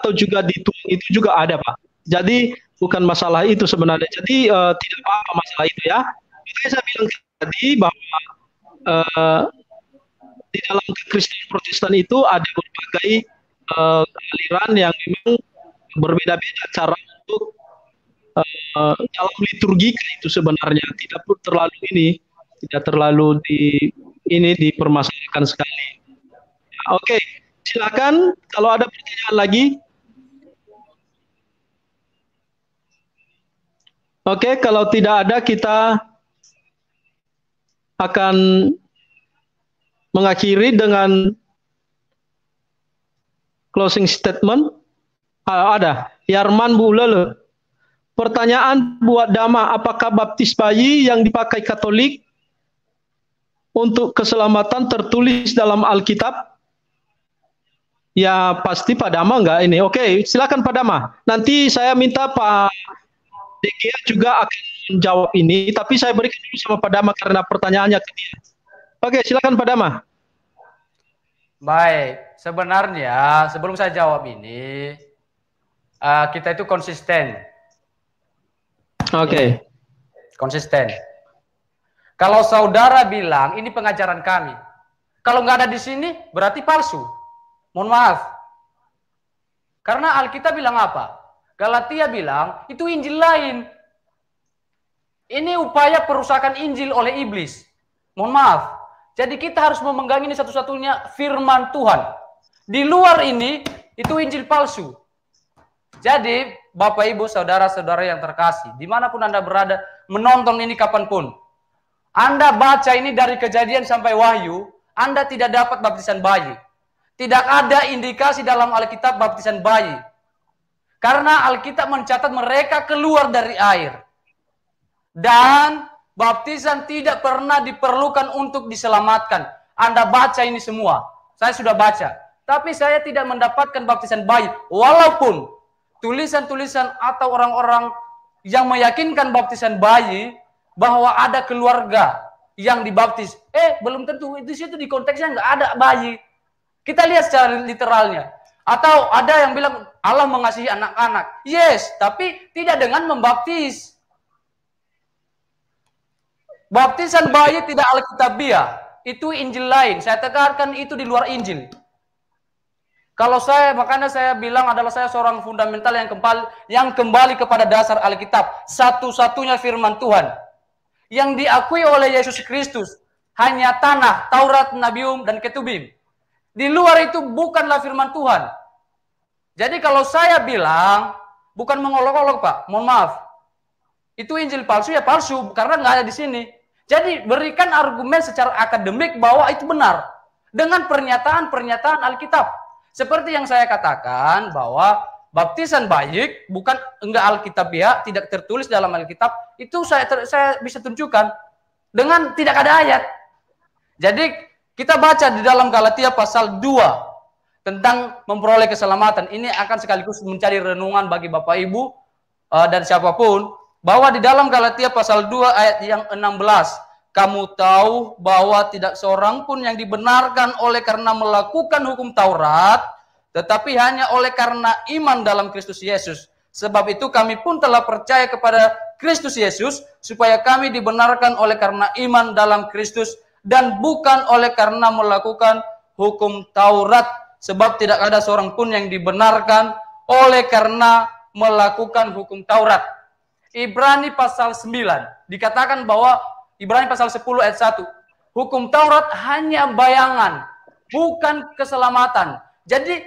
atau juga dituang itu juga ada, Pak. Jadi bukan masalah itu sebenarnya. Jadi uh, tidak apa-apa masalah itu ya. Makanya saya bilang tadi bahwa uh, di dalam kekristenan Protestan itu ada berbagai uh, aliran yang memang berbeda-beda cara untuk uh, dalam liturgi itu sebenarnya tidak perlu terlalu ini tidak terlalu di ini dipermasalahkan sekali. Ya, Oke, okay. silakan kalau ada pertanyaan lagi. Oke, kalau tidak ada kita akan mengakhiri dengan closing statement. Ah, ada. Yarman Bulele. Pertanyaan buat Dama, apakah baptis bayi yang dipakai Katolik untuk keselamatan tertulis dalam Alkitab? Ya pasti Pak Dama enggak ini. Oke, silakan Pak Dama. Nanti saya minta Pak Dekia juga akan menjawab ini, tapi saya berikan dulu sama Pak Dama karena pertanyaannya ke dia. Oke, silakan Pak Dama. Baik, sebenarnya sebelum saya jawab ini, uh, kita itu konsisten. Oke. Okay. Konsisten. Kalau saudara bilang ini pengajaran kami, kalau nggak ada di sini berarti palsu. Mohon maaf. Karena Alkitab bilang apa? Galatia bilang itu Injil lain. Ini upaya perusakan Injil oleh iblis. Mohon maaf. Jadi kita harus memegang ini satu-satunya firman Tuhan. Di luar ini itu Injil palsu. Jadi, Bapak Ibu, saudara-saudara yang terkasih, di mana pun Anda berada, menonton ini kapan pun, Anda baca ini dari kejadian sampai wahyu, Anda tidak dapat baptisan bayi. Tidak ada indikasi dalam Alkitab baptisan bayi. Karena Alkitab mencatat mereka keluar dari air. Dan baptisan tidak pernah diperlukan untuk diselamatkan. Anda baca ini semua. Saya sudah baca. Tapi saya tidak mendapatkan baptisan bayi. Walaupun tulisan-tulisan atau orang-orang yang meyakinkan baptisan bayi bahwa ada keluarga yang dibaptis. Eh, belum tentu. Di situ di konteksnya nggak ada bayi. Kita lihat secara literalnya. Atau ada yang bilang Allah mengasihi anak-anak. Yes, tapi tidak dengan membaptis. Baptisan bayi tidak alkitabiah. Itu Injil lain. Saya tekankan itu di luar Injil. Kalau saya, makanya saya bilang adalah saya seorang fundamental yang kembali yang kembali kepada dasar Alkitab, satu-satunya firman Tuhan yang diakui oleh Yesus Kristus hanya tanah, Taurat, Nabium, dan Ketubim. Di luar itu bukanlah firman Tuhan. Jadi kalau saya bilang bukan mengolok-olok Pak, mohon maaf. Itu Injil palsu ya palsu karena nggak ada di sini. Jadi berikan argumen secara akademik bahwa itu benar dengan pernyataan-pernyataan Alkitab. Seperti yang saya katakan bahwa baptisan baik bukan enggak alkitabiah, tidak tertulis dalam Alkitab, itu saya saya bisa tunjukkan dengan tidak ada ayat. Jadi kita baca di dalam Galatia pasal 2 tentang memperoleh keselamatan. Ini akan sekaligus mencari renungan bagi Bapak Ibu uh, dan siapa pun bahwa di dalam Galatia pasal 2 ayat yang 16 kamu tahu bahwa tidak seorang pun yang dibenarkan oleh karena melakukan hukum Taurat, tetapi hanya oleh karena iman dalam Kristus Yesus. Sebab itu kami pun telah percaya kepada Kristus Yesus supaya kami dibenarkan oleh karena iman dalam Kristus dan bukan oleh karena melakukan hukum Taurat. Sebab tidak ada seorang pun yang dibenarkan oleh karena melakukan hukum Taurat. Ibrani pasal 9 dikatakan bahwa Ibrani pasal 10 ayat 1. Hukum Taurat hanya bayangan, bukan keselamatan. Jadi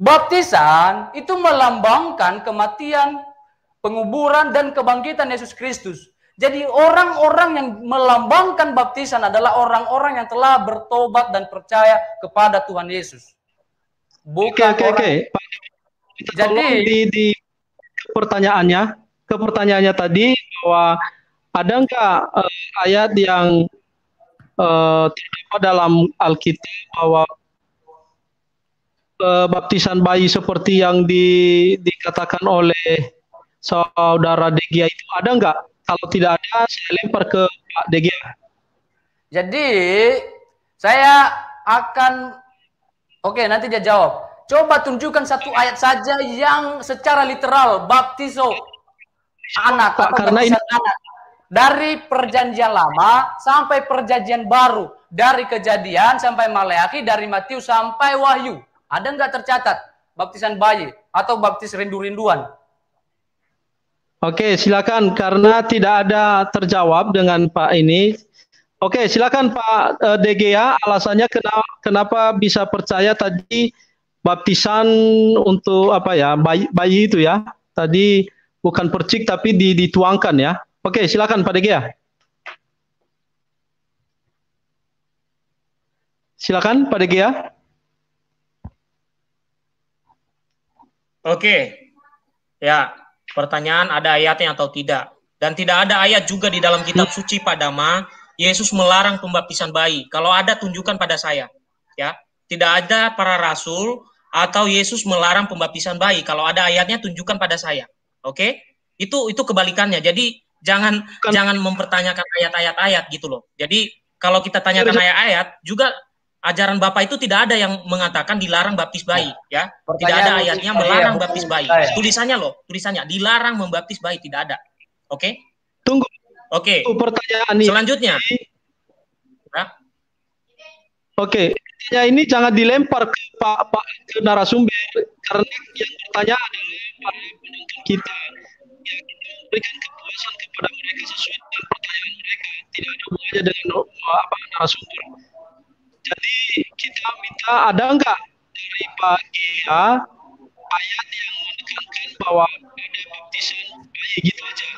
baptisan itu melambangkan kematian, penguburan dan kebangkitan Yesus Kristus. Jadi orang-orang yang melambangkan baptisan adalah orang-orang yang telah bertobat dan percaya kepada Tuhan Yesus. Bukan oke, oke, oke. Jadi di, di pertanyaannya, ke pertanyaannya tadi bahwa ada nggak uh, ayat yang uh, terdapat dalam Alkitab bahwa uh, baptisan bayi seperti yang di, dikatakan oleh saudara Degia itu ada nggak? Kalau tidak ada, saya lempar ke Pak Degia. Jadi saya akan, oke nanti dia jawab. Coba tunjukkan satu ayat saja yang secara literal baptiso anak Pak, karena ini anak dari perjanjian lama sampai perjanjian baru, dari kejadian sampai Maleaki, dari Matius sampai Wahyu. Ada nggak tercatat baptisan bayi atau baptis rindu-rinduan? Oke, silakan karena tidak ada terjawab dengan Pak ini. Oke, silakan Pak eh, DGA alasannya kenapa, kenapa bisa percaya tadi baptisan untuk apa ya bayi, bayi itu ya tadi bukan percik tapi dituangkan ya Oke, silakan Pak Degia. Silakan Pak Degia. Oke. Ya, pertanyaan ada ayatnya atau tidak? Dan tidak ada ayat juga di dalam kitab suci Pak Dama, Yesus melarang pembaptisan bayi. Kalau ada tunjukkan pada saya. Ya, tidak ada para rasul atau Yesus melarang pembaptisan bayi. Kalau ada ayatnya tunjukkan pada saya. Oke? Itu itu kebalikannya. Jadi jangan Bukan. jangan mempertanyakan ayat-ayat ayat gitu loh. Jadi kalau kita tanyakan ayat-ayat juga ajaran Bapak itu tidak ada yang mengatakan dilarang baptis bayi ya. ya. Tidak ada ayatnya melarang ya, baptis bayi. Saya. Tulisannya loh, tulisannya dilarang membaptis bayi tidak ada. Oke? Okay? Tunggu. Oke. Okay. Pertanyaan ini. Selanjutnya. Ya. Oke, okay. ya ini jangan dilempar ke Pak Pak ke narasumber karena yang bertanya adalah kita yang berikan kepuasan kepada mereka sesuai dengan pertanyaan mereka tidak ada hubungannya dengan apa narasumber jadi kita minta ada enggak dari Pak Gia ayat yang menekankan bahwa ada baptisan bayi gitu aja.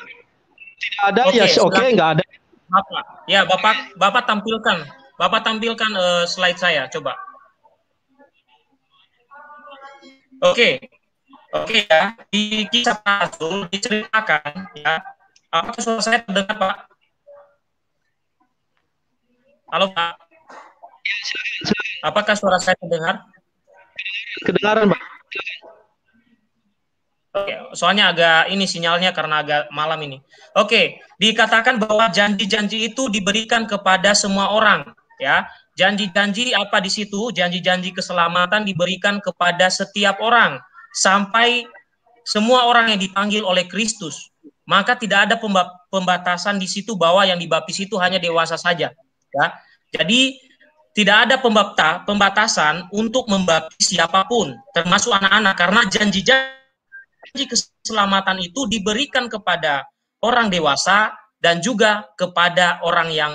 Ada okay, ya oke okay, nggak ada. Bapak, ya Bapak Bapak tampilkan Bapak tampilkan uh, slide saya coba. Oke, okay. oke okay, ya di kisah Rasul diceritakan ya apakah suara saya terdengar Pak? Halo Pak. Ya. Apakah suara saya terdengar? Kedengaran Pak. Oke, soalnya agak ini sinyalnya karena agak malam ini. Oke, dikatakan bahwa janji-janji itu diberikan kepada semua orang, ya. Janji-janji apa di situ? Janji-janji keselamatan diberikan kepada setiap orang sampai semua orang yang dipanggil oleh Kristus. Maka tidak ada pembatasan di situ bahwa yang dibaptis itu hanya dewasa saja, ya. Jadi tidak ada pembapta, pembatasan untuk membaptis siapa pun, termasuk anak-anak karena janji-janji janji keselamatan itu diberikan kepada orang dewasa dan juga kepada orang yang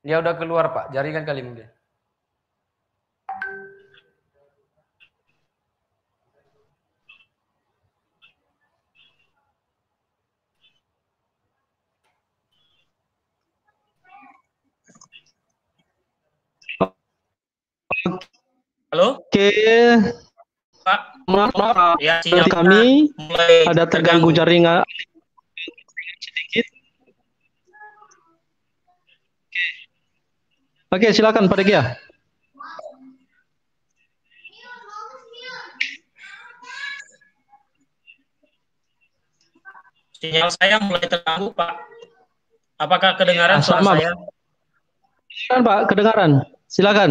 Dia udah keluar, Pak. Jaringan kali mungkin. Halo? Oke. Pak. Maaf, maaf. Ya, kami mulai ada terganggu jaringan sedikit. Oke, silakan Pak Dekia. Sinyal saya mulai terganggu, Pak. Apakah kedengaran ya, suara saya? Kedengaran, Pak. Kedengaran. Silakan.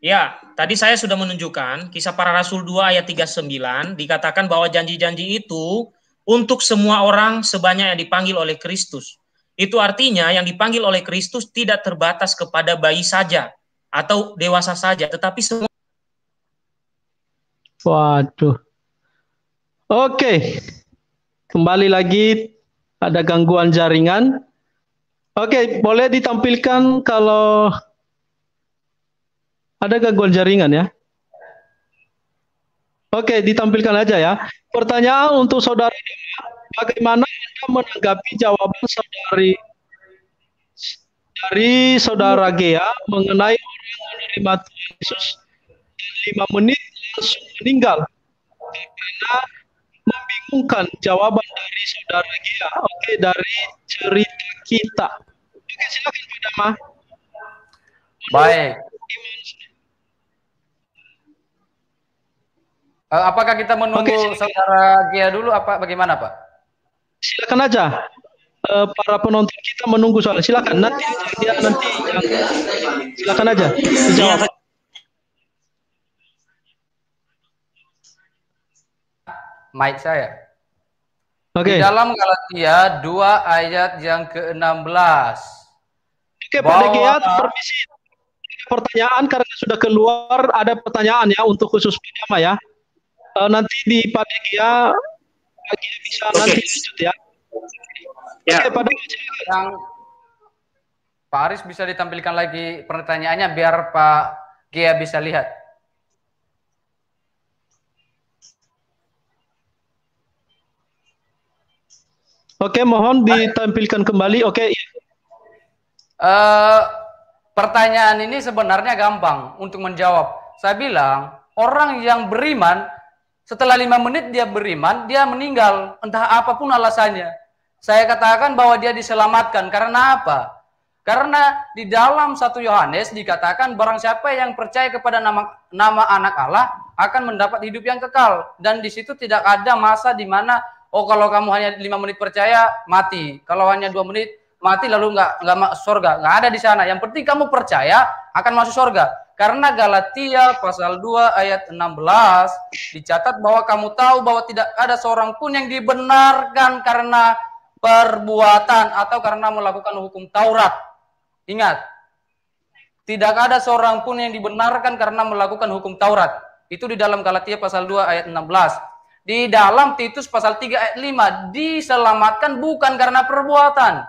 Ya, tadi saya sudah menunjukkan kisah para rasul 2 ayat 39 dikatakan bahwa janji-janji itu untuk semua orang sebanyak yang dipanggil oleh Kristus. Itu artinya yang dipanggil oleh Kristus tidak terbatas kepada bayi saja atau dewasa saja, tetapi semua Waduh. Oke. Kembali lagi ada gangguan jaringan. Oke, boleh ditampilkan kalau ada gangguan jaringan ya? Oke, ditampilkan aja ya. Pertanyaan untuk saudara bagaimana Anda menanggapi jawaban saudari dari saudara Gea mengenai orang menerima Tuhan Yesus lima menit langsung meninggal karena membingungkan jawaban dari saudara Gea. Oke, dari cerita kita. Oke, silakan Pak Dama. Baik. Apakah kita menunggu okay, saudara Gia dulu apa bagaimana Pak? Silakan aja. Uh, para penonton kita menunggu soal silakan nanti dia nanti yang silakan aja dijawab. Mic saya. Oke. Okay. Di dalam Galatia 2 ayat yang ke-16. Oke, okay, Pak Degia, permisi. Pertanyaan karena sudah keluar ada pertanyaan ya untuk khusus Pidama ya uh, nanti di Padegia bisa okay. nanti lanjut ya. Ya. Oke, pada yang Pak Aris bisa ditampilkan lagi pertanyaannya biar Pak Gia bisa lihat. Oke, mohon ditampilkan kembali. Oke. Uh, pertanyaan ini sebenarnya gampang untuk menjawab. Saya bilang orang yang beriman setelah lima menit dia beriman, dia meninggal. Entah apa pun alasannya. Saya katakan bahwa dia diselamatkan. Karena apa? Karena di dalam satu Yohanes dikatakan barang siapa yang percaya kepada nama nama anak Allah akan mendapat hidup yang kekal. Dan di situ tidak ada masa di mana oh kalau kamu hanya lima menit percaya mati. Kalau hanya dua menit mati lalu nggak nggak masuk surga. Nggak ada di sana. Yang penting kamu percaya akan masuk surga. Karena Galatia pasal 2 ayat 16 dicatat bahwa kamu tahu bahwa tidak ada seorang pun yang dibenarkan karena perbuatan atau karena melakukan hukum Taurat. Ingat, tidak ada seorang pun yang dibenarkan karena melakukan hukum Taurat. Itu di dalam Galatia pasal 2 ayat 16. Di dalam Titus pasal 3 ayat 5 diselamatkan bukan karena perbuatan.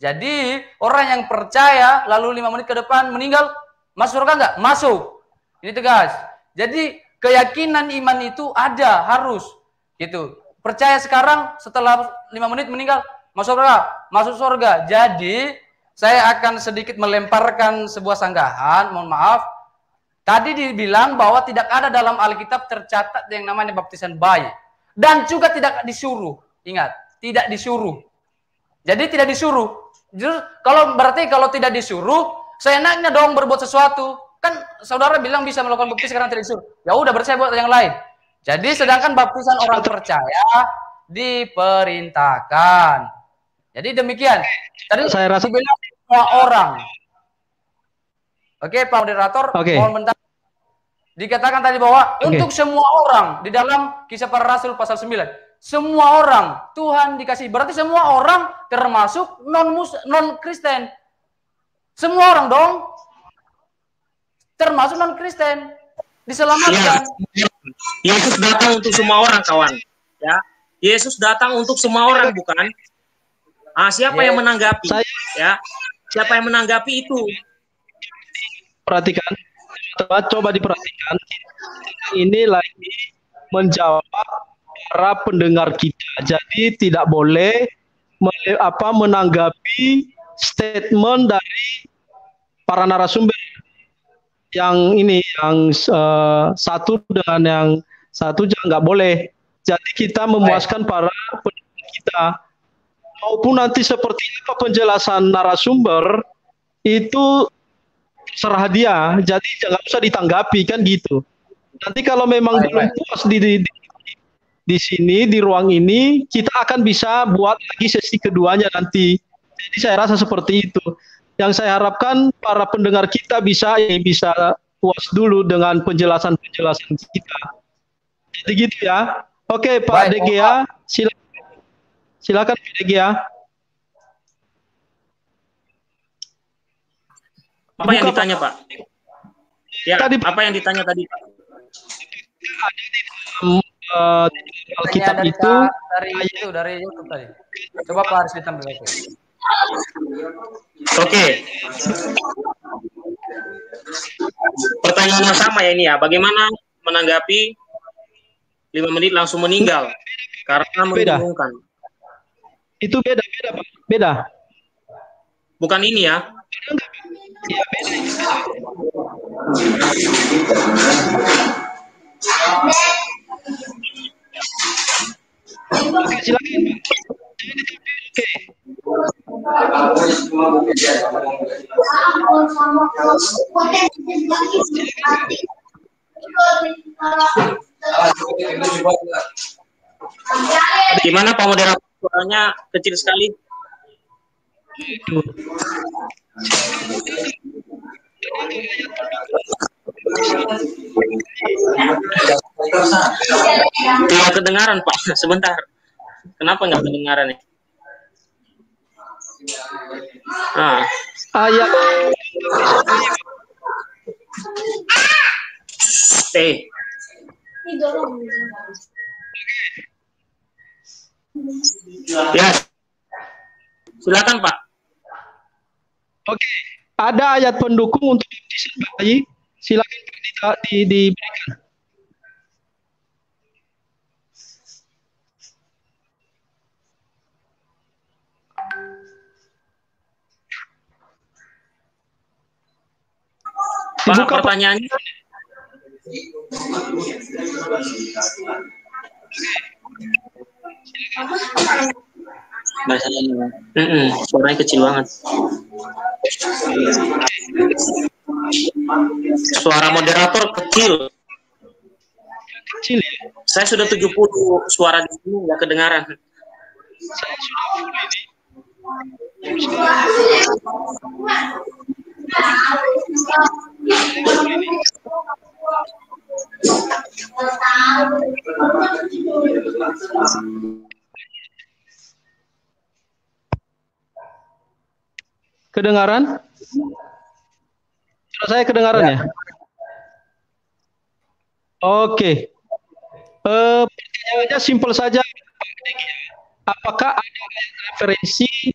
Jadi orang yang percaya lalu lima menit ke depan meninggal masuk surga nggak? Masuk. Ini tegas. Jadi keyakinan iman itu ada harus gitu. Percaya sekarang setelah lima menit meninggal masuk surga, masuk surga. Jadi saya akan sedikit melemparkan sebuah sanggahan. Mohon maaf. Tadi dibilang bahwa tidak ada dalam Alkitab tercatat yang namanya baptisan bayi dan juga tidak disuruh. Ingat, tidak disuruh. Jadi tidak disuruh. Justru kalau berarti kalau tidak disuruh, saya nanya dong berbuat sesuatu. Kan saudara bilang bisa melakukan bukti sekarang tidak disuruh. Ya udah berarti saya buat yang lain. Jadi sedangkan baptisan orang percaya diperintahkan. Jadi demikian. Tadi saya rasa bilang semua orang. Oke, Pak moderator, Oke. mohon bentar. Dikatakan tadi bahwa Oke. untuk semua orang di dalam kisah para rasul pasal 9 semua orang Tuhan dikasih. Berarti semua orang termasuk non non Kristen. Semua orang dong. Termasuk non Kristen diselamatkan. Ya, Yesus datang untuk semua orang, kawan. Ya, Yesus datang untuk semua orang, bukan? Ah, siapa Ya. yang menanggapi? Saya Ya, siapa yang menanggapi itu? perhatikan, teman-teman, coba diperhatikan. Ini lagi menjawab para pendengar kita. Jadi tidak boleh apa menanggapi statement dari para narasumber yang ini yang eh, satu dengan yang satu jangan nggak boleh. Jadi kita memuaskan para pendengar kita maupun nanti seperti apa penjelasan narasumber itu serah dia. Jadi jangan usah ditanggapi kan gitu. Nanti kalau memang Baik, belum puas di di di sini di ruang ini kita akan bisa buat lagi sesi keduanya nanti. Jadi saya rasa seperti itu. Yang saya harapkan para pendengar kita bisa ya, bisa puas dulu dengan penjelasan-penjelasan kita. Jadi gitu ya. Oke Pak Baik, DGA, silakan. Silakan Pak DGA. Apa yang Buka, ditanya, Pak? Ya, Tadi- apa yang ditanya tadi, Pak? Eh, di Alkitab dari, itu dari itu dari YouTube tadi. Coba Pak Haris ditampil oke. Oke. Pertanyaan yang sama ya ini ya. Bagaimana menanggapi lima menit langsung meninggal karena membingungkan? itu beda beda Pak. Beda. Bukan ini ya. Iya beda. itu beda. Oke, silakan. Oke. Gimana Pak Moderator? Suaranya kecil sekali. Tidak kedengaran Pak. Sebentar. Kenapa nggak kedengaran nih? Ah, Ayat eh, ya. Silakan Pak. Oke. Ada ayat pendukung untuk baptisan bayi. Silakan Pak, di, di, diberikan. Pak, Pak. pertanyaannya bahasanya ini Bang. Mm-mm, suaranya kecil banget. Suara moderator kecil. Kecil ya. Saya sudah 70 suara di sini nggak kedengaran. Saya sudah full ini. Kedengaran? Suara saya kedengaran ya? Oke. Eh, pertanyaannya simpel saja. Apakah ada referensi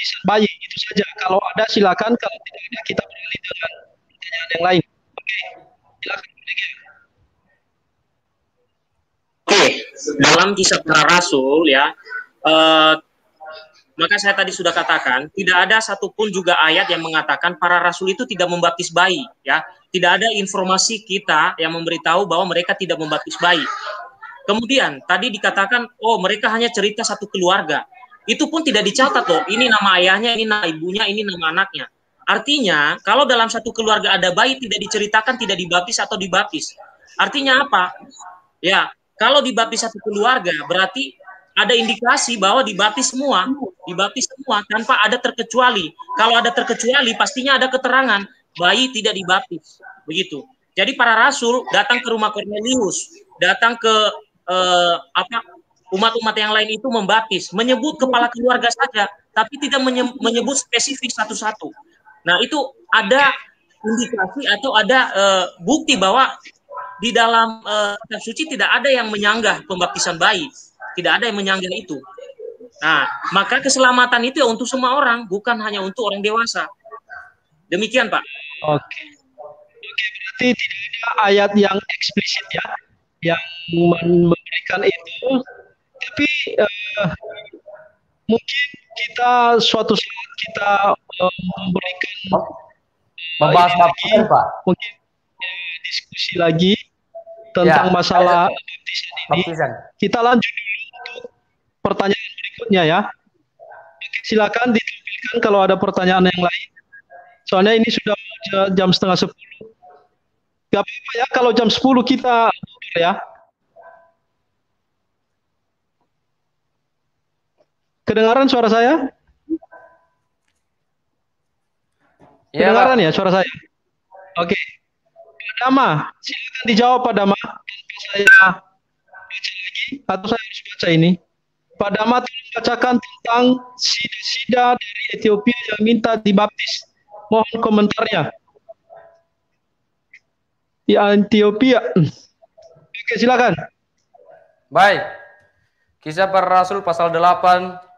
baptisan bayi itu saja. Kalau ada silakan, kalau tidak ada kita beralih dengan pertanyaan yang lain. Oke, silakan. Oke, dalam kisah para rasul ya, uh, maka saya tadi sudah katakan tidak ada satupun juga ayat yang mengatakan para rasul itu tidak membaptis bayi ya, tidak ada informasi kita yang memberitahu bahwa mereka tidak membaptis bayi. Kemudian tadi dikatakan oh mereka hanya cerita satu keluarga. Itu pun tidak dicatat loh. Ini nama ayahnya, ini nama ibunya, ini nama anaknya. Artinya, kalau dalam satu keluarga ada bayi tidak diceritakan tidak dibaptis atau dibaptis. Artinya apa? Ya, kalau dibaptis satu keluarga berarti ada indikasi bahwa dibaptis semua, dibaptis semua tanpa ada terkecuali. Kalau ada terkecuali pastinya ada keterangan bayi tidak dibaptis. Begitu. Jadi para rasul datang ke rumah Cornelius, datang ke eh, apa umat-umat yang lain itu membaptis, menyebut kepala keluarga saja, tapi tidak menyebut spesifik satu-satu. Nah, itu ada indikasi atau ada uh, bukti bahwa di dalam uh, kitab suci tidak ada yang menyanggah pembaptisan bayi, tidak ada yang menyanggah itu. Nah, maka keselamatan itu ya untuk semua orang, bukan hanya untuk orang dewasa. Demikian, Pak. Oke. Oke, berarti tidak ada ayat yang eksplisit ya, yang memberikan itu tapi uh, mungkin kita suatu saat kita uh, memberikan membahas uh, lagi, Pak. mungkin uh, diskusi lagi tentang ya, masalah baptisan ini. Baptisan. Kita lanjut dulu untuk pertanyaan berikutnya ya. silakan ditampilkan kalau ada pertanyaan yang lain. Soalnya ini sudah jam setengah sepuluh. Gak apa-apa ya kalau jam sepuluh kita ya. Kedengaran suara saya? Ya, Kedengaran Pak. ya suara saya? Oke. Pak Dama, silakan dijawab Pak Dama. Saya baca lagi atau saya harus baca ini. Pak Dama tolong bacakan tentang sida-sida dari Ethiopia yang minta dibaptis. Mohon komentarnya. Di Ethiopia. Oke, silakan. Baik. Kisah para Rasul pasal 8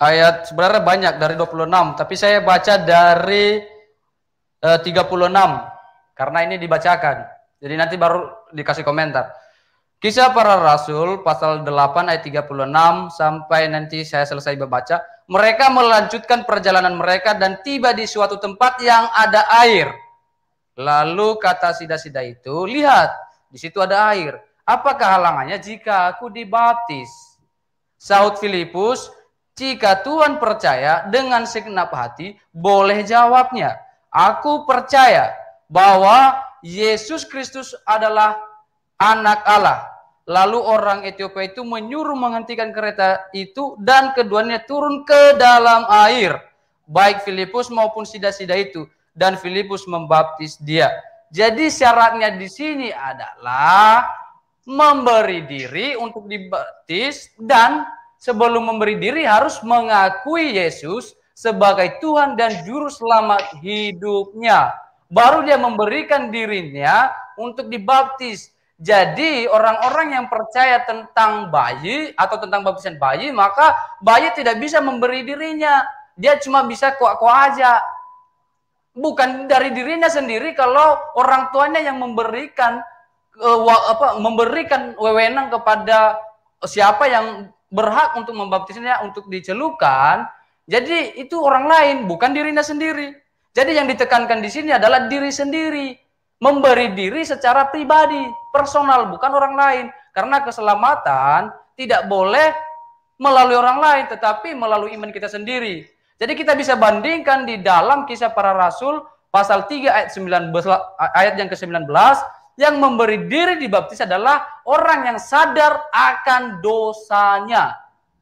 ayat sebenarnya banyak dari 26, tapi saya baca dari eh, 36 karena ini dibacakan. Jadi nanti baru dikasih komentar. Kisah para Rasul pasal 8 ayat 36 sampai nanti saya selesai membaca. Mereka melanjutkan perjalanan mereka dan tiba di suatu tempat yang ada air. Lalu kata sida-sida itu, lihat, di situ ada air. Apakah halangannya jika aku dibaptis? Saud Filipus, jika Tuhan percaya dengan segenap hati, boleh jawabnya. Aku percaya bahwa Yesus Kristus adalah anak Allah. Lalu orang Ethiopia itu menyuruh menghentikan kereta itu dan keduanya turun ke dalam air. Baik Filipus maupun sida-sida itu. Dan Filipus membaptis dia. Jadi syaratnya di sini adalah memberi diri untuk dibaptis dan sebelum memberi diri harus mengakui Yesus sebagai Tuhan dan Juru Selamat hidupnya. Baru dia memberikan dirinya untuk dibaptis. Jadi orang-orang yang percaya tentang bayi atau tentang baptisan bayi, maka bayi tidak bisa memberi dirinya. Dia cuma bisa kuak-kuak aja. Bukan dari dirinya sendiri kalau orang tuanya yang memberikan uh, apa memberikan wewenang kepada siapa yang berhak untuk membaptisnya untuk dicelukan, jadi itu orang lain, bukan dirinya sendiri. Jadi yang ditekankan di sini adalah diri sendiri, memberi diri secara pribadi, personal, bukan orang lain. Karena keselamatan tidak boleh melalui orang lain, tetapi melalui iman kita sendiri. Jadi kita bisa bandingkan di dalam kisah para rasul pasal 3 ayat 19 ayat yang ke-19 yang memberi diri dibaptis adalah orang yang sadar akan dosanya.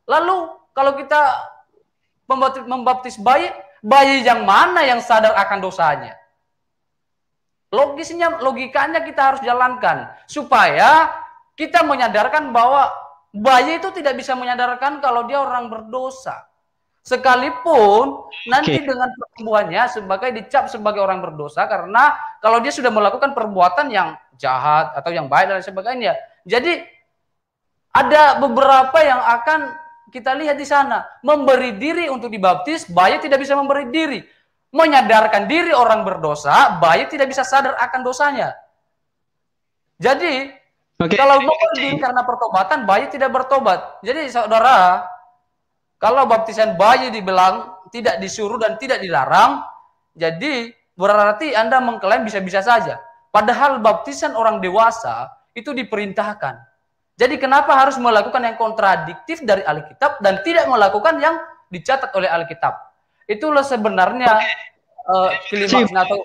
Lalu kalau kita membaptis, membaptis bayi, bayi yang mana yang sadar akan dosanya? Logisnya, logikanya kita harus jalankan supaya kita menyadarkan bahwa bayi itu tidak bisa menyadarkan kalau dia orang berdosa. Sekalipun nanti okay. dengan pertumbuhannya sebagai dicap sebagai orang berdosa karena kalau dia sudah melakukan perbuatan yang jahat atau yang baik dan sebagainya. Jadi ada beberapa yang akan kita lihat di sana, memberi diri untuk dibaptis, bayi tidak bisa memberi diri. Menyadarkan diri orang berdosa, bayi tidak bisa sadar akan dosanya. Jadi, okay. kalau memberi diri karena pertobatan, bayi tidak bertobat. Jadi, saudara, kalau baptisan bayi dibilang tidak disuruh dan tidak dilarang, jadi berarti Anda mengklaim bisa-bisa saja. Padahal baptisan orang dewasa itu diperintahkan. Jadi kenapa harus melakukan yang kontradiktif dari Alkitab dan tidak melakukan yang dicatat oleh Alkitab? Itulah sebenarnya uh, atau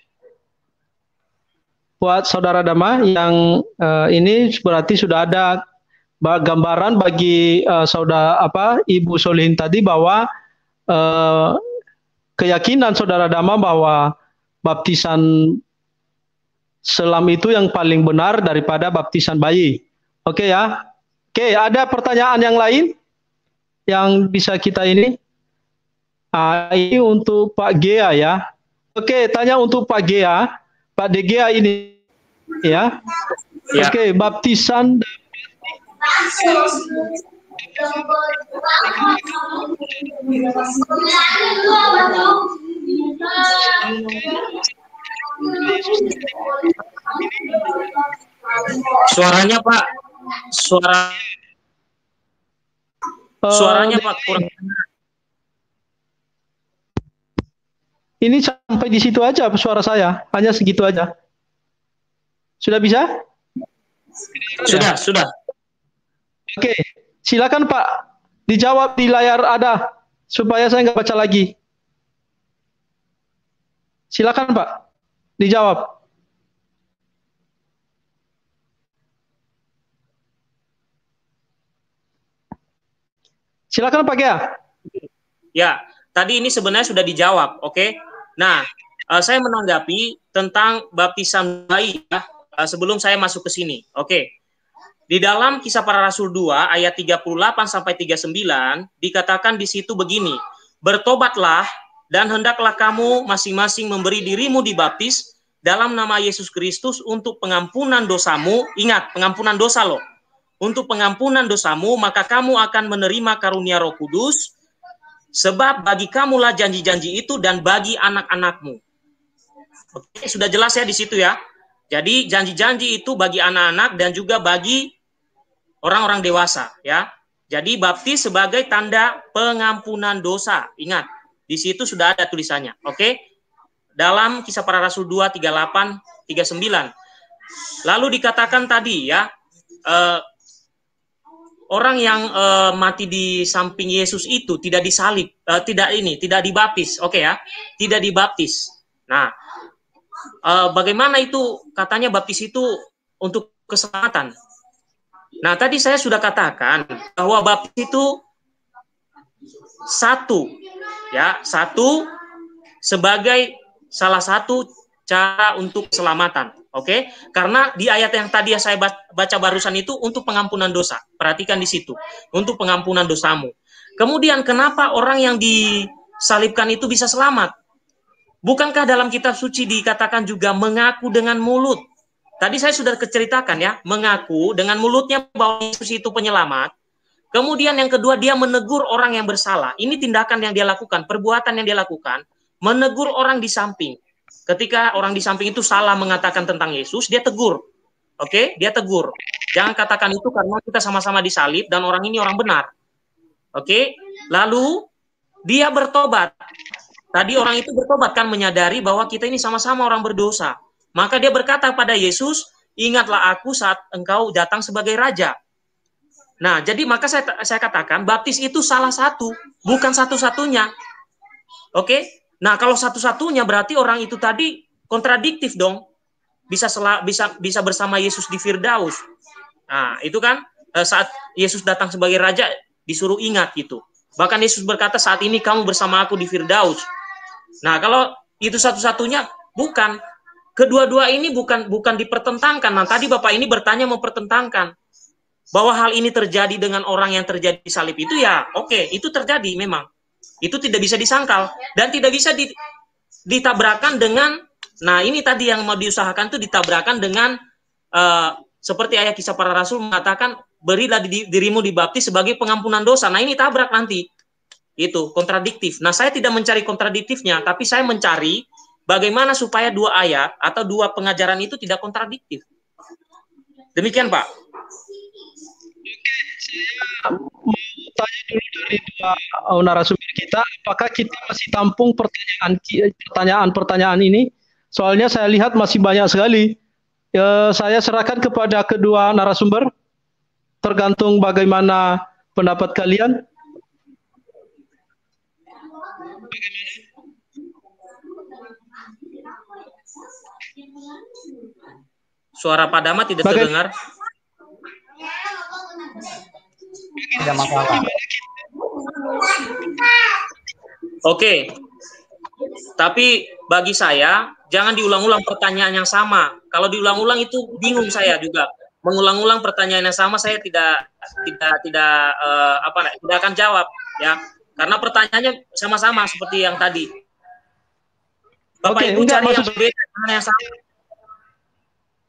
buat saudara Dama yang uh, ini berarti sudah ada gambaran bagi uh, saudara apa Ibu Solihin tadi bahwa uh, keyakinan saudara Dama bahwa baptisan selam itu yang paling benar daripada baptisan bayi. Oke okay ya. Oke, okay, ada pertanyaan yang lain yang bisa kita ini? Ah, ini untuk Pak Gea ya. Oke, okay, tanya untuk Pak Gea. Pak Gea ini ya. ya. Oke, okay, baptisan Suaranya Pak suara suaranya Pak kurang Ini sampai di situ aja suara saya, hanya segitu aja. Sudah bisa? Sudah, ya. sudah. Oke, silakan Pak. Dijawab di layar ada supaya saya nggak baca lagi. Silakan Pak. Dijawab. Silakan Pak Gia. Ya, tadi ini sebenarnya sudah dijawab, oke? Okay? Nah, uh, saya menanggapi tentang baptisan bayi ya, uh, sebelum saya masuk ke sini, oke? Okay. Di dalam Kisah Para Rasul 2 ayat 38 sampai 39 dikatakan di situ begini, "Bertobatlah dan hendaklah kamu masing-masing memberi dirimu dibaptis dalam nama Yesus Kristus untuk pengampunan dosamu." Ingat, pengampunan dosa loh untuk pengampunan dosamu, maka kamu akan menerima karunia Roh Kudus, sebab bagi kamulah janji-janji itu dan bagi anak-anakmu. Oke, sudah jelas ya di situ ya. Jadi janji-janji itu bagi anak-anak dan juga bagi orang-orang dewasa ya. Jadi baptis sebagai tanda pengampunan dosa. Ingat, di situ sudah ada tulisannya. Oke. Dalam Kisah Para Rasul 2 38 39. Lalu dikatakan tadi ya, eh, orang yang uh, mati di samping Yesus itu tidak disalib, uh, tidak ini, tidak dibaptis, oke okay ya, tidak dibaptis. Nah, uh, bagaimana itu katanya baptis itu untuk keselamatan? Nah, tadi saya sudah katakan bahwa baptis itu satu, ya, satu sebagai salah satu cara untuk keselamatan. Oke, okay? karena di ayat yang tadi saya baca barusan itu untuk pengampunan dosa. Perhatikan di situ, untuk pengampunan dosamu. Kemudian kenapa orang yang disalibkan itu bisa selamat? Bukankah dalam kitab suci dikatakan juga mengaku dengan mulut? Tadi saya sudah keceritakan ya, mengaku dengan mulutnya bahwa Yesus itu penyelamat. Kemudian yang kedua dia menegur orang yang bersalah. Ini tindakan yang dia lakukan, perbuatan yang dia lakukan, menegur orang di samping. Ketika orang di samping itu salah mengatakan tentang Yesus, dia tegur. Oke, okay? dia tegur. Jangan katakan itu karena kita sama-sama disalib dan orang ini orang benar. Oke, okay? lalu dia bertobat. Tadi orang itu bertobat kan menyadari bahwa kita ini sama-sama orang berdosa. Maka dia berkata pada Yesus, ingatlah aku saat engkau datang sebagai raja. Nah, jadi maka saya saya katakan baptis itu salah satu, bukan satu-satunya. Oke? Okay? Nah, kalau satu-satunya berarti orang itu tadi kontradiktif dong. Bisa sel bisa bisa bersama Yesus di Firdaus. Nah, itu kan eh, saat Yesus datang sebagai raja disuruh ingat gitu. Bahkan Yesus berkata saat ini kamu bersama aku di Firdaus. Nah, kalau itu satu-satunya bukan kedua-dua ini bukan bukan dipertentangkan. Nah, tadi Bapak ini bertanya mempertentangkan bahwa hal ini terjadi dengan orang yang terjadi salib itu ya, oke, okay, itu terjadi memang. Itu tidak bisa disangkal dan tidak bisa ditabrakan dengan nah ini tadi yang mau diusahakan itu ditabrakan dengan uh, seperti ayat kisah para rasul mengatakan berilah dirimu dibaptis sebagai pengampunan dosa. Nah ini tabrak nanti. Itu kontradiktif. Nah saya tidak mencari kontradiktifnya, tapi saya mencari bagaimana supaya dua ayat atau dua pengajaran itu tidak kontradiktif. Demikian Pak. Saya mau tanya dulu dari dua narasumber kita, apakah kita masih tampung pertanyaan pertanyaan-pertanyaan ini? Soalnya saya lihat masih banyak sekali. Ya, saya serahkan kepada kedua narasumber, tergantung bagaimana pendapat kalian. Suara Padama tidak Baga terdengar. Tidak masalah. Oke. Tapi bagi saya jangan diulang-ulang pertanyaan yang sama. Kalau diulang-ulang itu bingung saya juga. Mengulang-ulang pertanyaan yang sama saya tidak tidak tidak uh, apa tidak akan jawab ya. Karena pertanyaannya sama-sama seperti yang tadi. Bapak Oke, Ibu cari yang berbeda yang sama.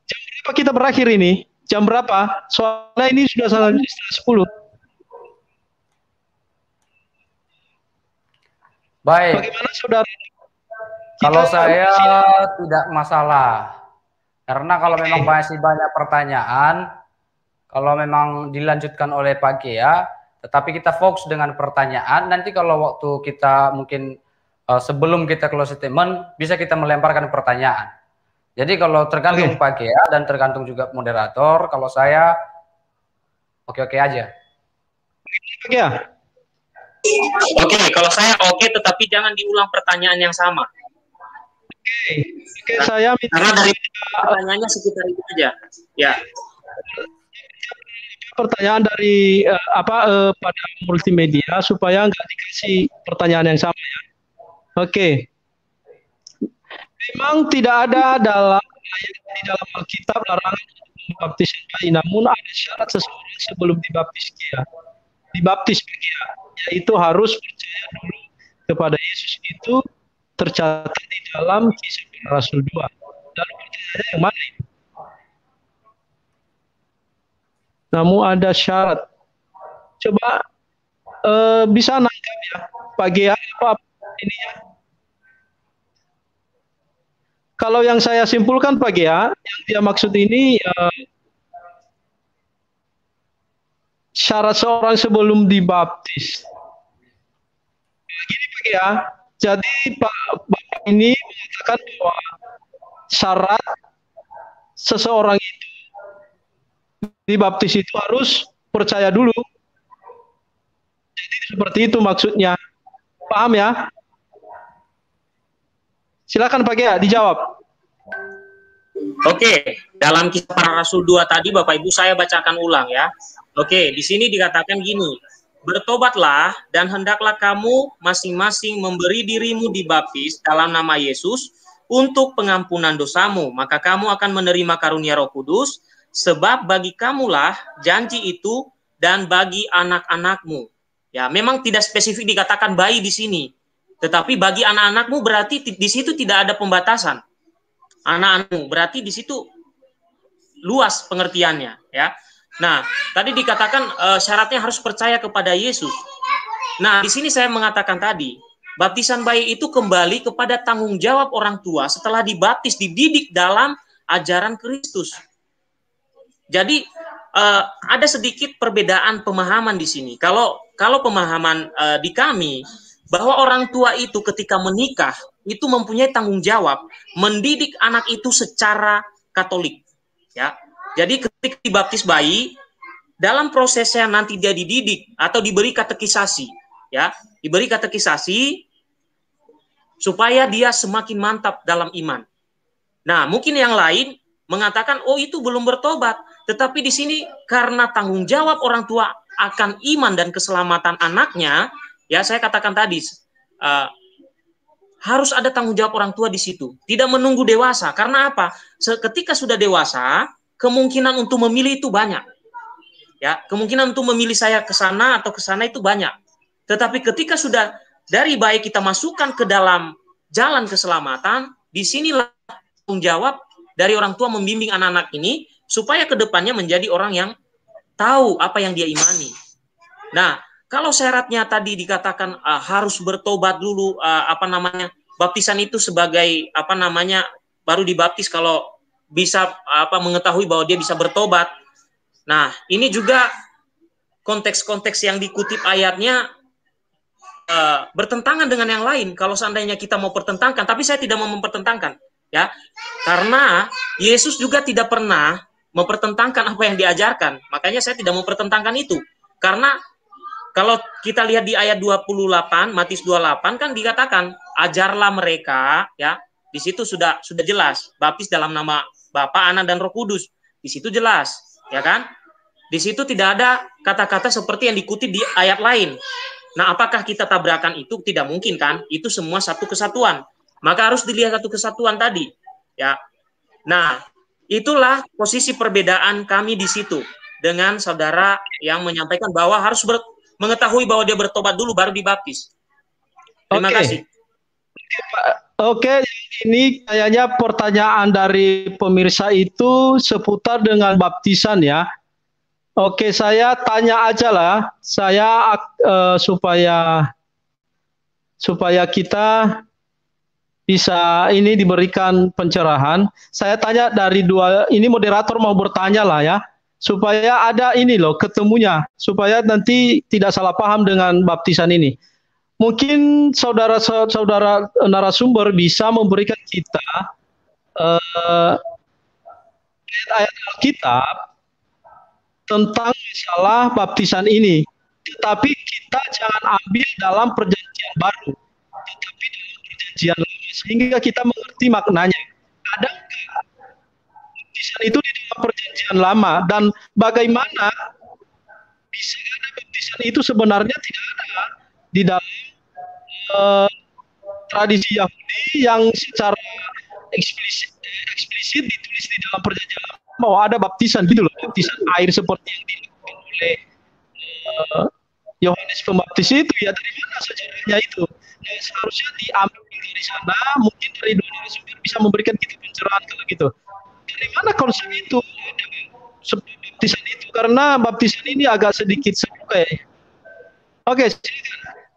Jam berapa kita berakhir ini? Jam berapa? Soalnya ini sudah setengah sepuluh. Baik. Bagaimana saudara? Kalau saya tidak masalah. Karena kalau memang masih banyak pertanyaan, kalau memang dilanjutkan oleh Pak Gia, tetapi kita fokus dengan pertanyaan, nanti kalau waktu kita mungkin uh, sebelum kita close statement, bisa kita melemparkan pertanyaan. Jadi kalau tergantung okay. Pak Gia dan tergantung juga moderator, kalau saya oke-oke aja. Pak Gia. Oke, kalau saya oke, tetapi jangan diulang pertanyaan yang sama. Oke, okay. saya minta karena dari pertanyaannya sekitar itu aja. Ya. Pertanyaan dari uh, apa uh, pada multimedia supaya nggak dikasih pertanyaan yang sama ya. Oke. Okay. Memang tidak ada dalam ayat di dalam Alkitab larangan membaptis bayi, namun ada syarat seseorang sebelum dibaptis dia. Dibaptis dia, yaitu harus percaya dulu kepada Yesus itu tercatat di dalam kisah Rasul 2. Lalu pertanyaannya yang mana itu? Namun ada syarat. Coba uh, bisa nangkap ya pagi apa ini ya. Kalau yang saya simpulkan pagi ya, yang dia maksud ini uh, syarat seorang sebelum dibaptis. Begini pagi ya, jadi Pak Bapak ini mengatakan bahwa syarat seseorang itu dibaptis itu harus percaya dulu. Jadi seperti itu maksudnya. Paham ya? Silakan Pak Gia dijawab. Oke, dalam kisah para rasul 2 tadi Bapak Ibu saya bacakan ulang ya. Oke, di sini dikatakan gini, Bertobatlah dan hendaklah kamu masing-masing memberi dirimu dibaptis dalam nama Yesus untuk pengampunan dosamu, maka kamu akan menerima karunia Roh Kudus, sebab bagi kamulah janji itu dan bagi anak-anakmu. Ya, memang tidak spesifik dikatakan bayi di sini, tetapi bagi anak-anakmu berarti di situ tidak ada pembatasan. Anak-anakmu berarti di situ luas pengertiannya, ya. Nah, tadi dikatakan uh, syaratnya harus percaya kepada Yesus. Nah, di sini saya mengatakan tadi, baptisan bayi itu kembali kepada tanggung jawab orang tua setelah dibaptis, dididik dalam ajaran Kristus. Jadi uh, ada sedikit perbedaan pemahaman di sini. Kalau kalau pemahaman uh, di kami bahwa orang tua itu ketika menikah itu mempunyai tanggung jawab mendidik anak itu secara Katolik, ya. Jadi ketika dibaptis bayi, dalam prosesnya nanti dia dididik atau diberi katekisasi, ya, diberi katekisasi supaya dia semakin mantap dalam iman. Nah, mungkin yang lain mengatakan, oh itu belum bertobat, tetapi di sini karena tanggung jawab orang tua akan iman dan keselamatan anaknya, ya saya katakan tadi, uh, harus ada tanggung jawab orang tua di situ, tidak menunggu dewasa. Karena apa? Ketika sudah dewasa, kemungkinan untuk memilih itu banyak. Ya, kemungkinan untuk memilih saya ke sana atau ke sana itu banyak. Tetapi ketika sudah dari baik kita masukkan ke dalam jalan keselamatan, di sinilah tanggung jawab dari orang tua membimbing anak-anak ini supaya ke depannya menjadi orang yang tahu apa yang dia imani. Nah, kalau syaratnya tadi dikatakan uh, harus bertobat dulu uh, apa namanya? baptisan itu sebagai apa namanya? baru dibaptis kalau bisa apa mengetahui bahwa dia bisa bertobat. Nah, ini juga konteks-konteks yang dikutip ayatnya uh, bertentangan dengan yang lain. Kalau seandainya kita mau pertentangkan, tapi saya tidak mau mempertentangkan, ya, karena Yesus juga tidak pernah mempertentangkan apa yang diajarkan. Makanya saya tidak mempertentangkan itu. Karena kalau kita lihat di ayat 28, Matius 28 kan dikatakan, ajarlah mereka ya. Di situ sudah sudah jelas, baptis dalam nama Bapa, Anak dan Roh Kudus. Di situ jelas, ya kan? Di situ tidak ada kata-kata seperti yang dikutip di ayat lain. Nah, apakah kita tabrakan itu? Tidak mungkin kan? Itu semua satu kesatuan. Maka harus dilihat satu kesatuan tadi, ya. Nah, Itulah posisi perbedaan kami di situ dengan saudara yang menyampaikan bahwa harus ber, mengetahui bahwa dia bertobat dulu baru dibaptis. Terima okay. kasih. Oke, okay, ini kayaknya pertanyaan dari pemirsa itu seputar dengan baptisan ya. Oke, saya tanya aja lah, saya uh, supaya supaya kita bisa ini diberikan pencerahan. Saya tanya dari dua ini moderator mau bertanya lah ya supaya ada ini loh ketemunya supaya nanti tidak salah paham dengan baptisan ini. Mungkin saudara-saudara narasumber bisa memberikan kita uh, ayat Alkitab tentang masalah baptisan ini. Tetapi kita jangan ambil dalam perjanjian baru, tetapi dalam perjanjian lama sehingga kita mengerti maknanya. Adakah baptisan itu di dalam perjanjian lama dan bagaimana bisa ada baptisan itu sebenarnya tidak ada di dalam uh, tradisi Yahudi yang secara eksplisit, eksplisit ditulis di dalam perjanjian lama bahwa ada baptisan gitu loh, baptisan air seperti yang dilakukan oleh uh, Yohanes Pembaptis itu ya dari mana sejarahnya itu? Nah, seharusnya diambil dari sana, mungkin dari dua narasumber bisa memberikan kita pencerahan kalau gitu. Dari mana konsep itu? Baptisan itu karena baptisan ini agak sedikit seru kayak. Oke.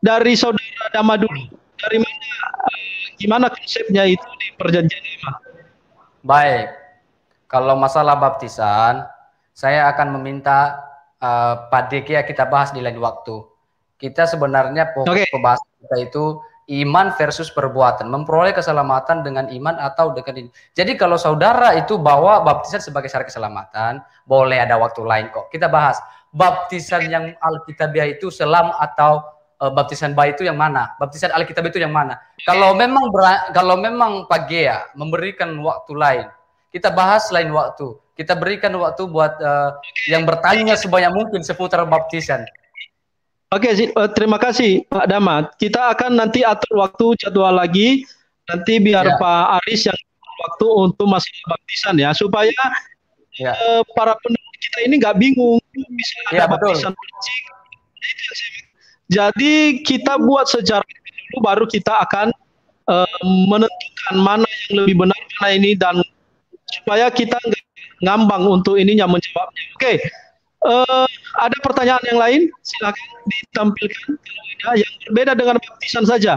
Dari saudara Dama dulu. Dari mana? Uh, gimana konsepnya itu di perjanjian lama? Baik. Kalau masalah baptisan, saya akan meminta uh, Pak Diki ya kita bahas di lain waktu. Kita sebenarnya pokok okay. pembahasan kita itu iman versus perbuatan, memperoleh keselamatan dengan iman atau dengan ini. Jadi kalau saudara itu bawa baptisan sebagai syarat keselamatan, boleh ada waktu lain kok. Kita bahas baptisan yang alkitabiah itu selam atau uh, baptisan bayi itu yang mana? Baptisan alkitab itu yang mana? Kalau memang kalau memang Pak Gea memberikan waktu lain, kita bahas lain waktu. Kita berikan waktu buat uh, yang bertanya sebanyak mungkin seputar baptisan. Oke, uh, terima kasih Pak Damat. Kita akan nanti atur waktu jadwal lagi. Nanti biar ya. Pak Aris yang waktu untuk masalah baptisan ya, supaya ya. Uh, para pendengar kita ini nggak bingung bisa ada ya, baptisan Jadi kita buat sejarah dulu, baru kita akan uh, menentukan mana yang lebih benar mana ini dan supaya kita nggak ngambang untuk ininya menjawabnya. Oke, okay. Uh, ada pertanyaan yang lain? Silakan ditampilkan kalau ada yang berbeda dengan baptisan saja.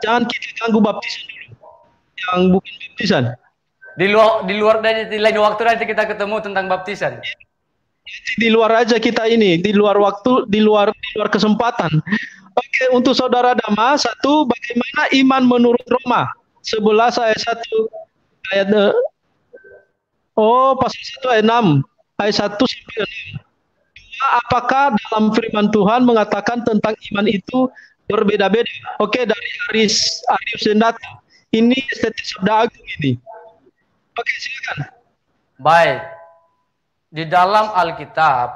Jangan kita ganggu baptisan dulu, yang bukan baptisan. Di luar di luar dari di lain waktu nanti kita ketemu tentang baptisan. Di luar aja kita ini, di luar waktu, di luar di luar kesempatan. Oke, untuk saudara Dama, satu bagaimana iman menurut Roma? Sebelas ayat satu ayat eh, Oh, pasal 1 ayat 6. Ayat 1 sampai 6. Dua, apakah dalam firman Tuhan mengatakan tentang iman itu berbeda-beda? Oke, dari Aris Arius Zendata. Ini estetik sabda agung ini. Oke, silakan. Baik. Di dalam Alkitab,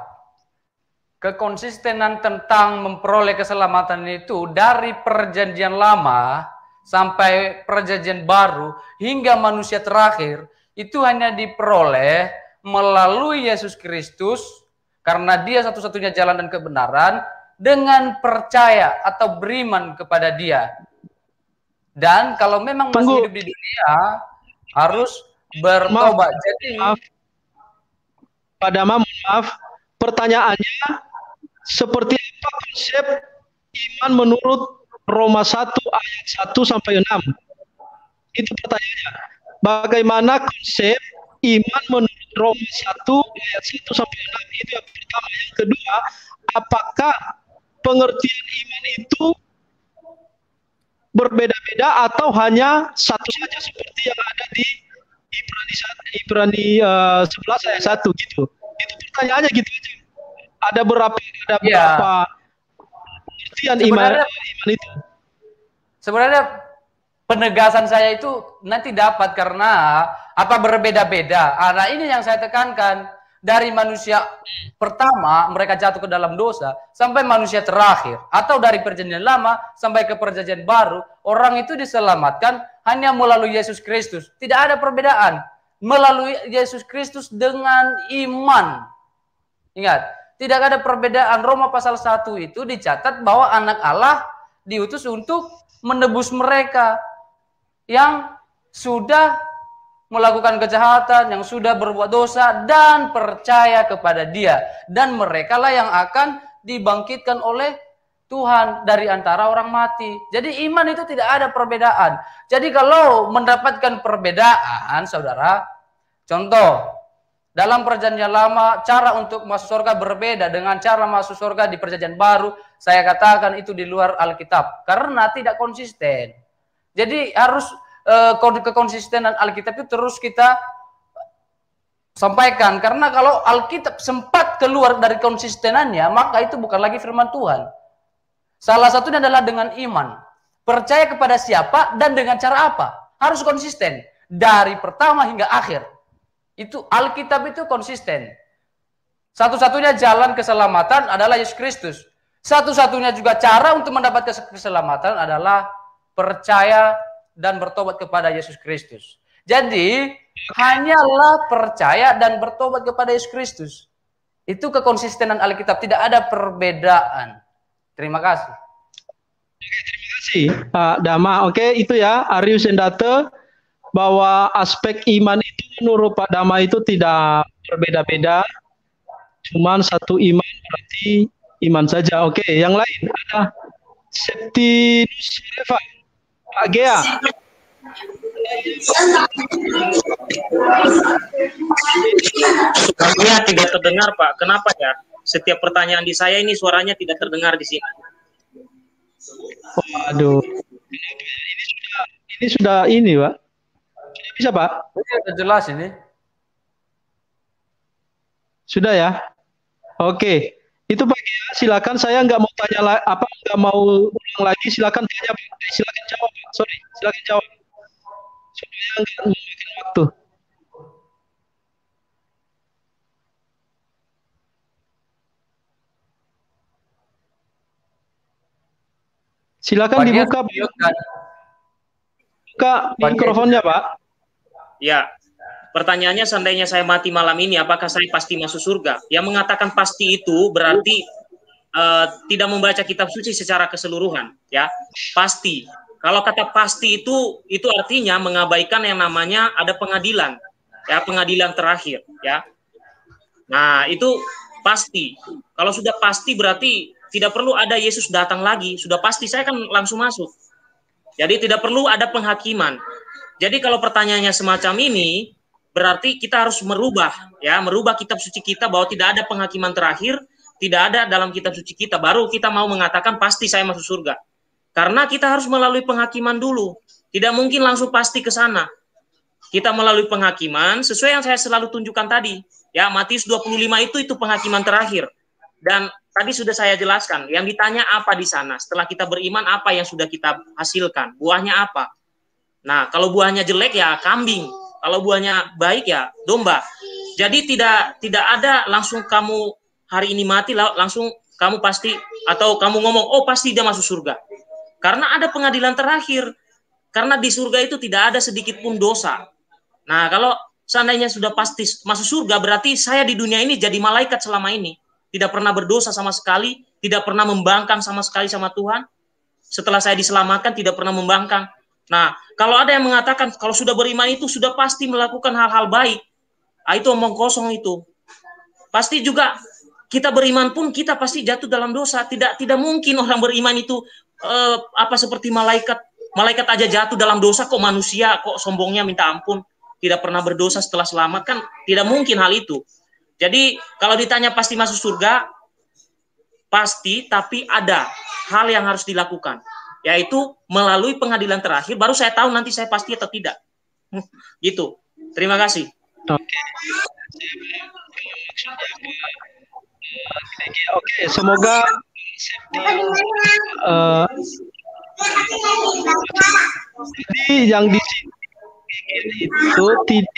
kekonsistenan tentang memperoleh keselamatan itu dari perjanjian lama sampai perjanjian baru hingga manusia terakhir itu hanya diperoleh melalui Yesus Kristus karena dia satu-satunya jalan dan kebenaran dengan percaya atau beriman kepada dia. Dan kalau memang masih Tunggu. hidup di dunia harus bertobat. Jadi maaf. Pada maaf, pertanyaannya seperti apa konsep iman menurut Roma 1 ayat 1 sampai 6? Itu pertanyaannya. Bagaimana konsep iman menurut Roma 1 ayat 1 sampai 6 itu yang pertama. Yang kedua, apakah pengertian iman itu berbeda-beda atau hanya satu saja seperti yang ada di Ibrani Ibrani uh, 11 ayat 1 gitu. Itu pertanyaannya gitu aja. Ada berapa ada ya. berapa pengertian iman, iman itu? Sebenarnya penegasan saya itu nanti dapat karena apa berbeda-beda. Ah, nah ini yang saya tekankan dari manusia pertama mereka jatuh ke dalam dosa sampai manusia terakhir atau dari perjanjian lama sampai ke perjanjian baru orang itu diselamatkan hanya melalui Yesus Kristus. Tidak ada perbedaan melalui Yesus Kristus dengan iman. Ingat, tidak ada perbedaan. Roma pasal 1 itu dicatat bahwa anak Allah diutus untuk menebus mereka yang sudah melakukan kejahatan, yang sudah berbuat dosa dan percaya kepada Dia dan mereka lah yang akan dibangkitkan oleh Tuhan dari antara orang mati. Jadi iman itu tidak ada perbedaan. Jadi kalau mendapatkan perbedaan, saudara, contoh dalam perjanjian lama cara untuk masuk surga berbeda dengan cara masuk surga di perjanjian baru. Saya katakan itu di luar Alkitab karena tidak konsisten. Jadi harus uh, kekonsistenan Alkitab itu terus kita sampaikan karena kalau Alkitab sempat keluar dari konsistenannya maka itu bukan lagi firman Tuhan. Salah satunya adalah dengan iman. Percaya kepada siapa dan dengan cara apa? Harus konsisten dari pertama hingga akhir. Itu Alkitab itu konsisten. Satu-satunya jalan keselamatan adalah Yesus Kristus. Satu-satunya juga cara untuk mendapatkan keselamatan adalah percaya dan bertobat kepada Yesus Kristus. Jadi, hanyalah percaya dan bertobat kepada Yesus Kristus. Itu kekonsistenan Alkitab, tidak ada perbedaan. Terima kasih. Terima kasih Pak Dama. Oke, itu ya Arius Endate bahwa aspek iman itu menurut Pak Dama itu tidak berbeda-beda. Cuman satu iman berarti iman saja. Oke, yang lain ada Septinus Reva. Pak Gea. Suaranya tidak terdengar Pak. Kenapa ya? Setiap pertanyaan di saya ini suaranya tidak terdengar di sini. Waduh. Ini sudah ini sudah ini Pak. Sudah bisa Pak? Sudah jelas ini. Sudah ya? Oke. Itu Pak Gia, silakan saya nggak mau tanya apa nggak mau ulang lagi, silakan tanya Pak. Eh, silakan jawab Pak. Sorry, silakan jawab. Supaya nggak memakan waktu. Silakan Pak dibuka Pak. Buka mikrofonnya Pak. Ya, Pertanyaannya seandainya saya mati malam ini, apakah saya pasti masuk surga? Yang mengatakan pasti itu berarti uh, tidak membaca kitab suci secara keseluruhan, ya. Pasti. Kalau kata pasti itu itu artinya mengabaikan yang namanya ada pengadilan, ya pengadilan terakhir, ya. Nah itu pasti. Kalau sudah pasti berarti tidak perlu ada Yesus datang lagi, sudah pasti saya kan langsung masuk. Jadi tidak perlu ada penghakiman. Jadi kalau pertanyaannya semacam ini, berarti kita harus merubah ya, merubah kitab suci kita bahwa tidak ada penghakiman terakhir, tidak ada dalam kitab suci kita baru kita mau mengatakan pasti saya masuk surga. Karena kita harus melalui penghakiman dulu. Tidak mungkin langsung pasti ke sana. Kita melalui penghakiman sesuai yang saya selalu tunjukkan tadi. Ya, Matius 25 itu itu penghakiman terakhir. Dan tadi sudah saya jelaskan, yang ditanya apa di sana. Setelah kita beriman, apa yang sudah kita hasilkan? Buahnya apa? Nah, kalau buahnya jelek ya kambing kalau buahnya baik ya domba. Jadi tidak tidak ada langsung kamu hari ini mati langsung kamu pasti atau kamu ngomong oh pasti dia masuk surga. Karena ada pengadilan terakhir. Karena di surga itu tidak ada sedikit pun dosa. Nah, kalau seandainya sudah pasti masuk surga berarti saya di dunia ini jadi malaikat selama ini. Tidak pernah berdosa sama sekali, tidak pernah membangkang sama sekali sama Tuhan. Setelah saya diselamatkan tidak pernah membangkang. Nah, kalau ada yang mengatakan kalau sudah beriman itu sudah pasti melakukan hal-hal baik, ah, itu omong kosong itu. Pasti juga kita beriman pun kita pasti jatuh dalam dosa. Tidak tidak mungkin orang beriman itu uh, apa seperti malaikat. Malaikat aja jatuh dalam dosa kok manusia kok sombongnya minta ampun tidak pernah berdosa setelah selamat kan tidak mungkin hal itu. Jadi kalau ditanya pasti masuk surga pasti tapi ada hal yang harus dilakukan yaitu melalui pengadilan terakhir baru saya tahu nanti saya pasti atau tidak. gitu. Terima kasih. Oke. Oke, semoga uh, yang di itu tidak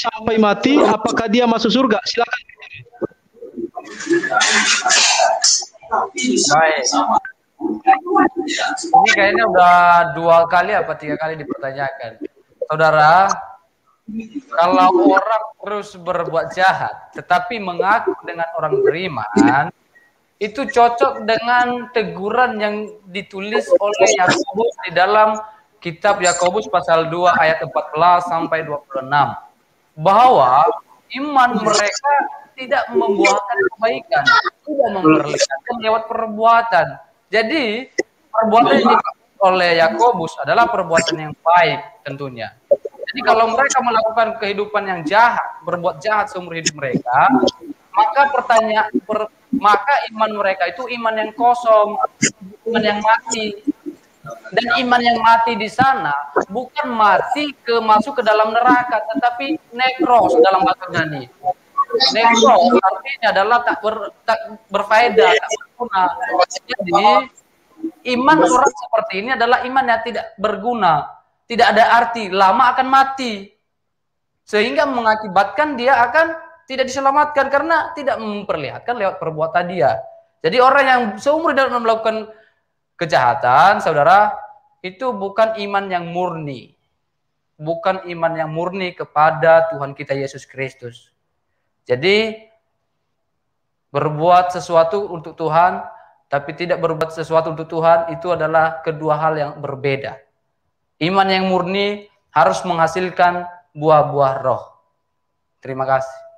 sampai mati apakah dia masuk surga? Silakan. Baik. Ini kayaknya udah dua kali apa tiga kali dipertanyakan. Saudara kalau orang terus berbuat jahat, tetapi mengaku dengan orang beriman, itu cocok dengan teguran yang ditulis oleh Yakobus di dalam kitab Yakobus pasal 2 ayat 14 sampai 26 bahwa iman mereka tidak membuahkan kebaikan, tidak memperlihatkan lewat perbuatan. Jadi perbuatan yang oleh Yakobus adalah perbuatan yang baik tentunya. Jadi kalau mereka melakukan kehidupan yang jahat, berbuat jahat seumur hidup mereka, maka pertanyaan ber, maka iman mereka itu iman yang kosong, iman yang mati. Dan iman yang mati di sana bukan mati ke masuk ke dalam neraka, tetapi nekros dalam bahasa Yunani. Nekros artinya adalah tak, ber, tak berfaedah, tak berguna. Jadi iman orang seperti ini adalah iman yang tidak berguna tidak ada arti, lama akan mati. Sehingga mengakibatkan dia akan tidak diselamatkan karena tidak memperlihatkan lewat perbuatan dia. Jadi orang yang seumur dalam melakukan kejahatan, saudara, itu bukan iman yang murni. Bukan iman yang murni kepada Tuhan kita Yesus Kristus. Jadi berbuat sesuatu untuk Tuhan, tapi tidak berbuat sesuatu untuk Tuhan itu adalah kedua hal yang berbeda. Iman yang murni harus menghasilkan buah-buah roh. Terima kasih.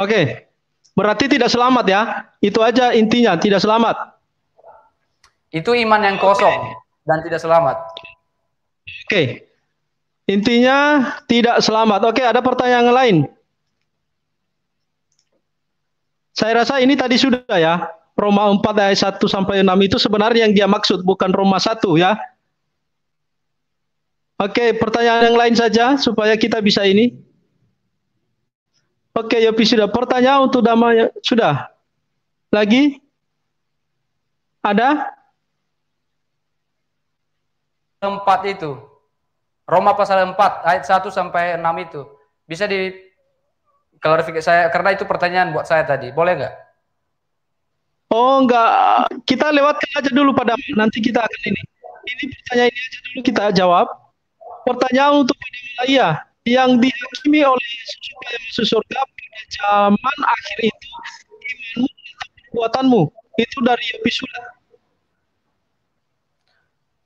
Oke, berarti tidak selamat ya? Itu aja intinya, tidak selamat. Itu iman yang kosong dan tidak selamat. Oke, intinya tidak selamat. Oke, ada pertanyaan lain? Saya rasa ini tadi sudah ya. Roma 4 ayat 1 sampai 6 itu sebenarnya yang dia maksud bukan Roma 1 ya. Oke, pertanyaan yang lain saja supaya kita bisa ini. Oke, Yopi sudah. Pertanyaan untuk damai sudah. Lagi? Ada? Empat itu. Roma pasal 4 ayat 1 sampai 6 itu. Bisa di klarifikasi saya karena itu pertanyaan buat saya tadi. Boleh nggak? Oh, enggak. Kita lewatkan aja dulu pada nanti kita akan ini. Ini pertanyaan ini aja dulu kita jawab pertanyaan untuk iya yang dihakimi oleh Yesus surga pada zaman akhir itu imanmu atau perbuatanmu itu dari episode.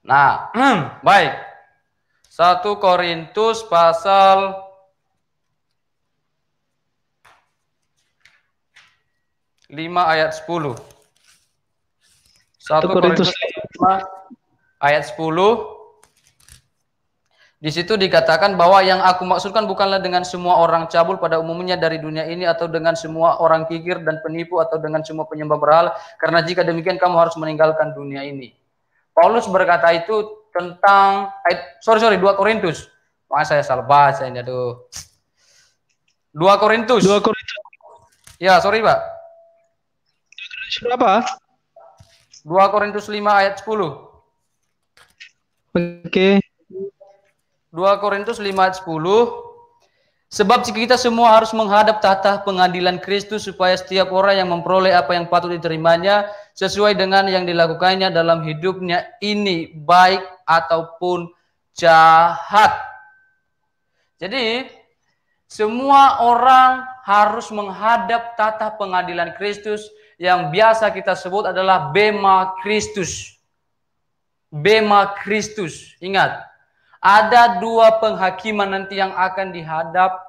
Nah, baik. 1 Korintus pasal lima ayat sepuluh. Satu Korintus lima ayat sepuluh. Di situ dikatakan bahwa yang aku maksudkan bukanlah dengan semua orang cabul pada umumnya dari dunia ini atau dengan semua orang kikir dan penipu atau dengan semua penyembah berhala karena jika demikian kamu harus meninggalkan dunia ini. Paulus berkata itu tentang sorry sorry 2 Korintus. Wah saya salah baca ini aduh. 2 Korintus. 2 Korintus. Ya, sorry, Pak. Berapa? 2 Korintus 5 ayat 10. Oke. Okay. 2 Korintus 5 ayat 10. Sebab kita semua harus menghadap tahta pengadilan Kristus supaya setiap orang yang memperoleh apa yang patut diterimanya sesuai dengan yang dilakukannya dalam hidupnya ini baik ataupun jahat. Jadi semua orang harus menghadap tata pengadilan Kristus yang biasa kita sebut adalah bema Kristus. Bema Kristus. Ingat, ada dua penghakiman nanti yang akan dihadap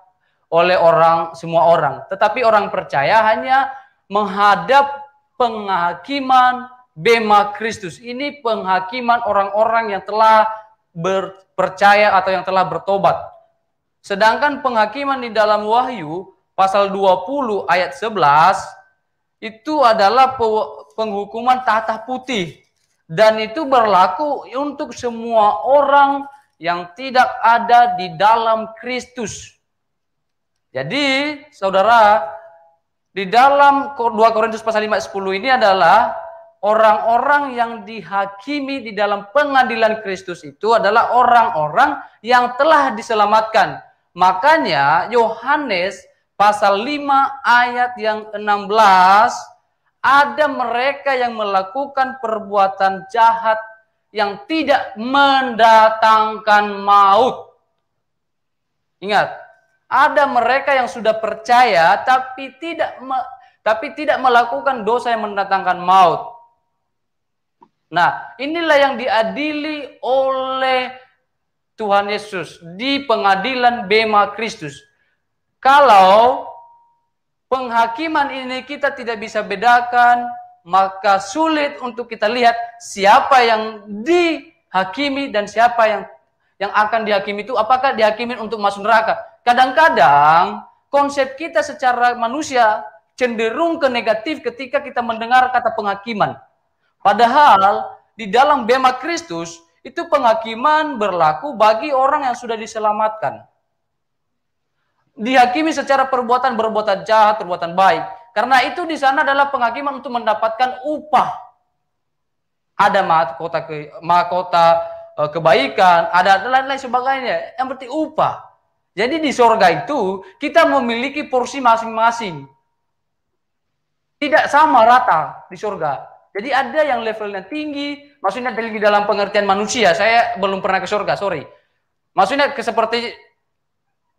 oleh orang semua orang. Tetapi orang percaya hanya menghadap penghakiman bema Kristus. Ini penghakiman orang-orang yang telah berpercaya atau yang telah bertobat. Sedangkan penghakiman di dalam Wahyu pasal 20 ayat 11 itu adalah penghukuman tata putih dan itu berlaku untuk semua orang yang tidak ada di dalam Kristus. Jadi, saudara, di dalam 2 Korintus pasal 5 10 ini adalah orang-orang yang dihakimi di dalam pengadilan Kristus itu adalah orang-orang yang telah diselamatkan Makanya Yohanes pasal 5 ayat yang 16 ada mereka yang melakukan perbuatan jahat yang tidak mendatangkan maut. Ingat, ada mereka yang sudah percaya tapi tidak tapi tidak melakukan dosa yang mendatangkan maut. Nah, inilah yang diadili oleh Tuhan Yesus di pengadilan Bema Kristus. Kalau penghakiman ini kita tidak bisa bedakan, maka sulit untuk kita lihat siapa yang dihakimi dan siapa yang yang akan dihakimi itu apakah dihakimi untuk masuk neraka. Kadang-kadang konsep kita secara manusia cenderung ke negatif ketika kita mendengar kata penghakiman. Padahal di dalam bema Kristus itu penghakiman berlaku bagi orang yang sudah diselamatkan. Dihakimi secara perbuatan berbuatan jahat, perbuatan baik. Karena itu di sana adalah penghakiman untuk mendapatkan upah. Ada mahkota ke, mahkota e, kebaikan, ada lain-lain sebagainya. Yang berarti upah. Jadi di sorga itu kita memiliki porsi masing-masing. Tidak sama rata di sorga. Jadi ada yang levelnya tinggi, maksudnya tinggi dalam pengertian manusia. Saya belum pernah ke surga, sorry. Maksudnya seperti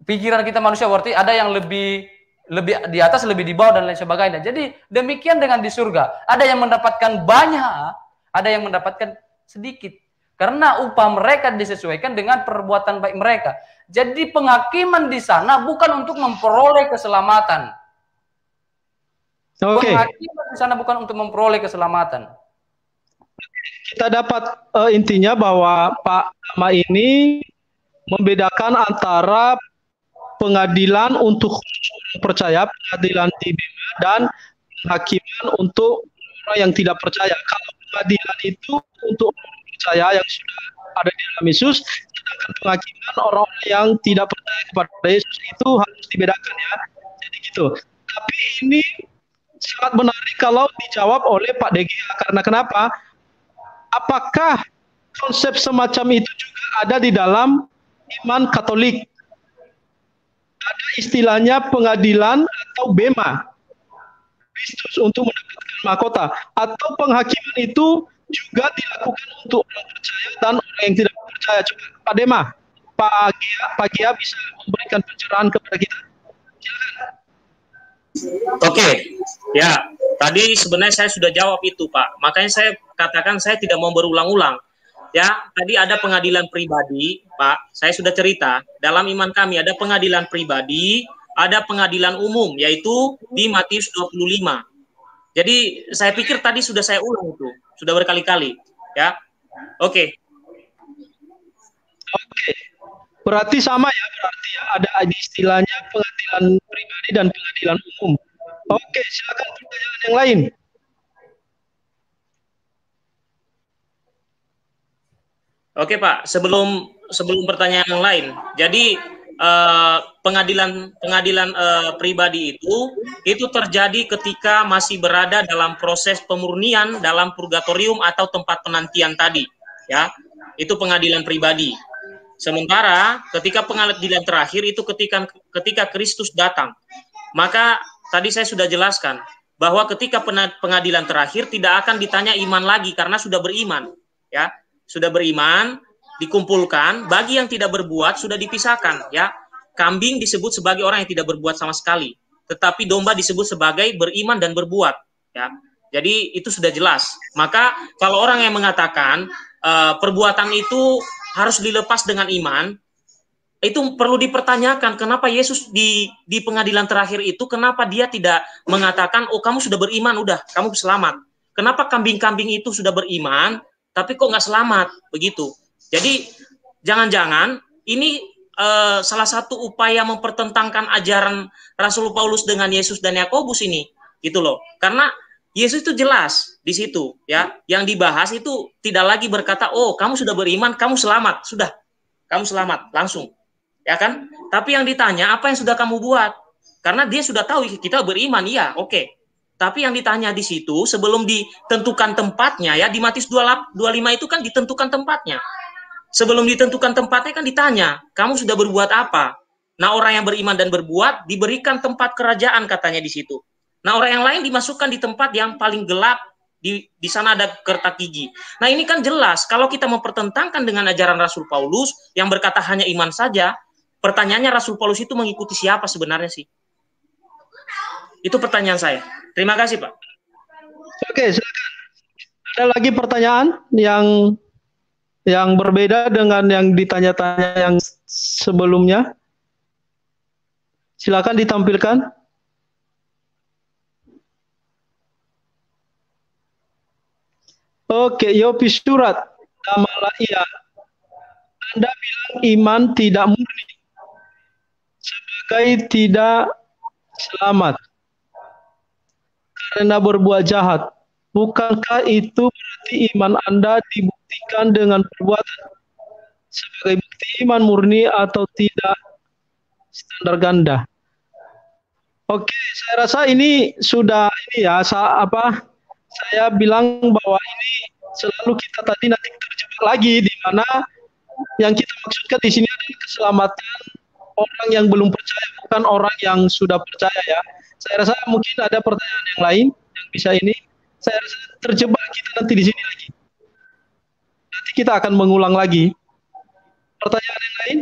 pikiran kita manusia berarti ada yang lebih lebih di atas, lebih di bawah dan lain sebagainya. Jadi demikian dengan di surga. Ada yang mendapatkan banyak, ada yang mendapatkan sedikit. Karena upah mereka disesuaikan dengan perbuatan baik mereka. Jadi penghakiman di sana bukan untuk memperoleh keselamatan. Okay. di sana bukan untuk memperoleh keselamatan. Kita dapat uh, intinya bahwa Pak Nama ini membedakan antara pengadilan untuk percaya, pengadilan di Bima dan hakiman untuk orang yang tidak percaya. Kalau pengadilan itu untuk orang percaya yang sudah ada di dalam Yesus, sedangkan penghakiman orang-orang yang tidak percaya kepada Yesus itu harus dibedakan ya. Jadi gitu. Tapi ini sangat menarik kalau dijawab oleh Pak Degia karena kenapa? Apakah konsep semacam itu juga ada di dalam iman Katolik? Istilahnya pengadilan atau bema Kristus untuk mendapatkan mahkota atau penghakiman itu juga dilakukan untuk orang percaya dan orang yang tidak percaya. Coba Pak Dema, Pak Gia, Pak Gia bisa memberikan pencerahan kepada kita. Oke, ya tadi sebenarnya saya sudah jawab itu Pak. Makanya saya katakan saya tidak mau berulang-ulang. Ya, tadi ada pengadilan pribadi, Pak. Saya sudah cerita dalam iman kami ada pengadilan pribadi, ada pengadilan umum, yaitu di Matius 25. Jadi saya pikir tadi sudah saya ulang itu, sudah berkali-kali. Ya, oke. Oke. Berarti sama ya, berarti ya ada istilahnya pengadilan pribadi dan pengadilan umum. Oke, silakan pertanyaan yang lain. Oke Pak, sebelum sebelum pertanyaan yang lain, jadi eh, pengadilan pengadilan eh, pribadi itu itu terjadi ketika masih berada dalam proses pemurnian dalam purgatorium atau tempat penantian tadi, ya. itu pengadilan pribadi. Sementara ketika pengadilan terakhir itu ketika ketika Kristus datang. Maka tadi saya sudah jelaskan bahwa ketika pengadilan terakhir tidak akan ditanya iman lagi karena sudah beriman, ya. Sudah beriman, dikumpulkan, bagi yang tidak berbuat sudah dipisahkan, ya. Kambing disebut sebagai orang yang tidak berbuat sama sekali, tetapi domba disebut sebagai beriman dan berbuat, ya. Jadi itu sudah jelas. Maka kalau orang yang mengatakan uh, perbuatan itu harus dilepas dengan iman, itu perlu dipertanyakan kenapa Yesus di di pengadilan terakhir itu kenapa dia tidak mengatakan oh kamu sudah beriman udah kamu selamat kenapa kambing-kambing itu sudah beriman tapi kok nggak selamat begitu jadi jangan-jangan ini uh, salah satu upaya mempertentangkan ajaran Rasul Paulus dengan Yesus dan Yakobus ini gitu loh karena Yesus itu jelas di situ ya yang dibahas itu tidak lagi berkata oh kamu sudah beriman kamu selamat sudah kamu selamat langsung ya kan? Tapi yang ditanya apa yang sudah kamu buat? Karena dia sudah tahu kita beriman, iya, oke. Okay. Tapi yang ditanya di situ sebelum ditentukan tempatnya ya di Matius 25 itu kan ditentukan tempatnya. Sebelum ditentukan tempatnya kan ditanya, kamu sudah berbuat apa? Nah, orang yang beriman dan berbuat diberikan tempat kerajaan katanya di situ. Nah, orang yang lain dimasukkan di tempat yang paling gelap, di di sana ada kertak gigi. Nah, ini kan jelas kalau kita mempertentangkan dengan ajaran Rasul Paulus yang berkata hanya iman saja, Pertanyaannya Rasul Paulus itu mengikuti siapa sebenarnya sih? Itu pertanyaan saya. Terima kasih, Pak. Oke, silakan. Ada lagi pertanyaan yang yang berbeda dengan yang ditanya-tanya yang sebelumnya? Silakan ditampilkan. Oke, Yopi Surat. Damala iya. Anda bilang iman tidak murni sebagai tidak selamat karena berbuat jahat. Bukankah itu berarti iman Anda dibuktikan dengan perbuatan sebagai bukti iman murni atau tidak standar ganda? Oke, saya rasa ini sudah ini ya, sa apa? Saya bilang bahwa ini selalu kita tadi nanti terjebak lagi di mana yang kita maksudkan di sini adalah keselamatan orang yang belum percaya, bukan orang yang sudah percaya ya. Saya rasa mungkin ada pertanyaan yang lain yang bisa ini. Saya rasa terjebak kita nanti di sini lagi. Nanti kita akan mengulang lagi. Pertanyaan yang lain?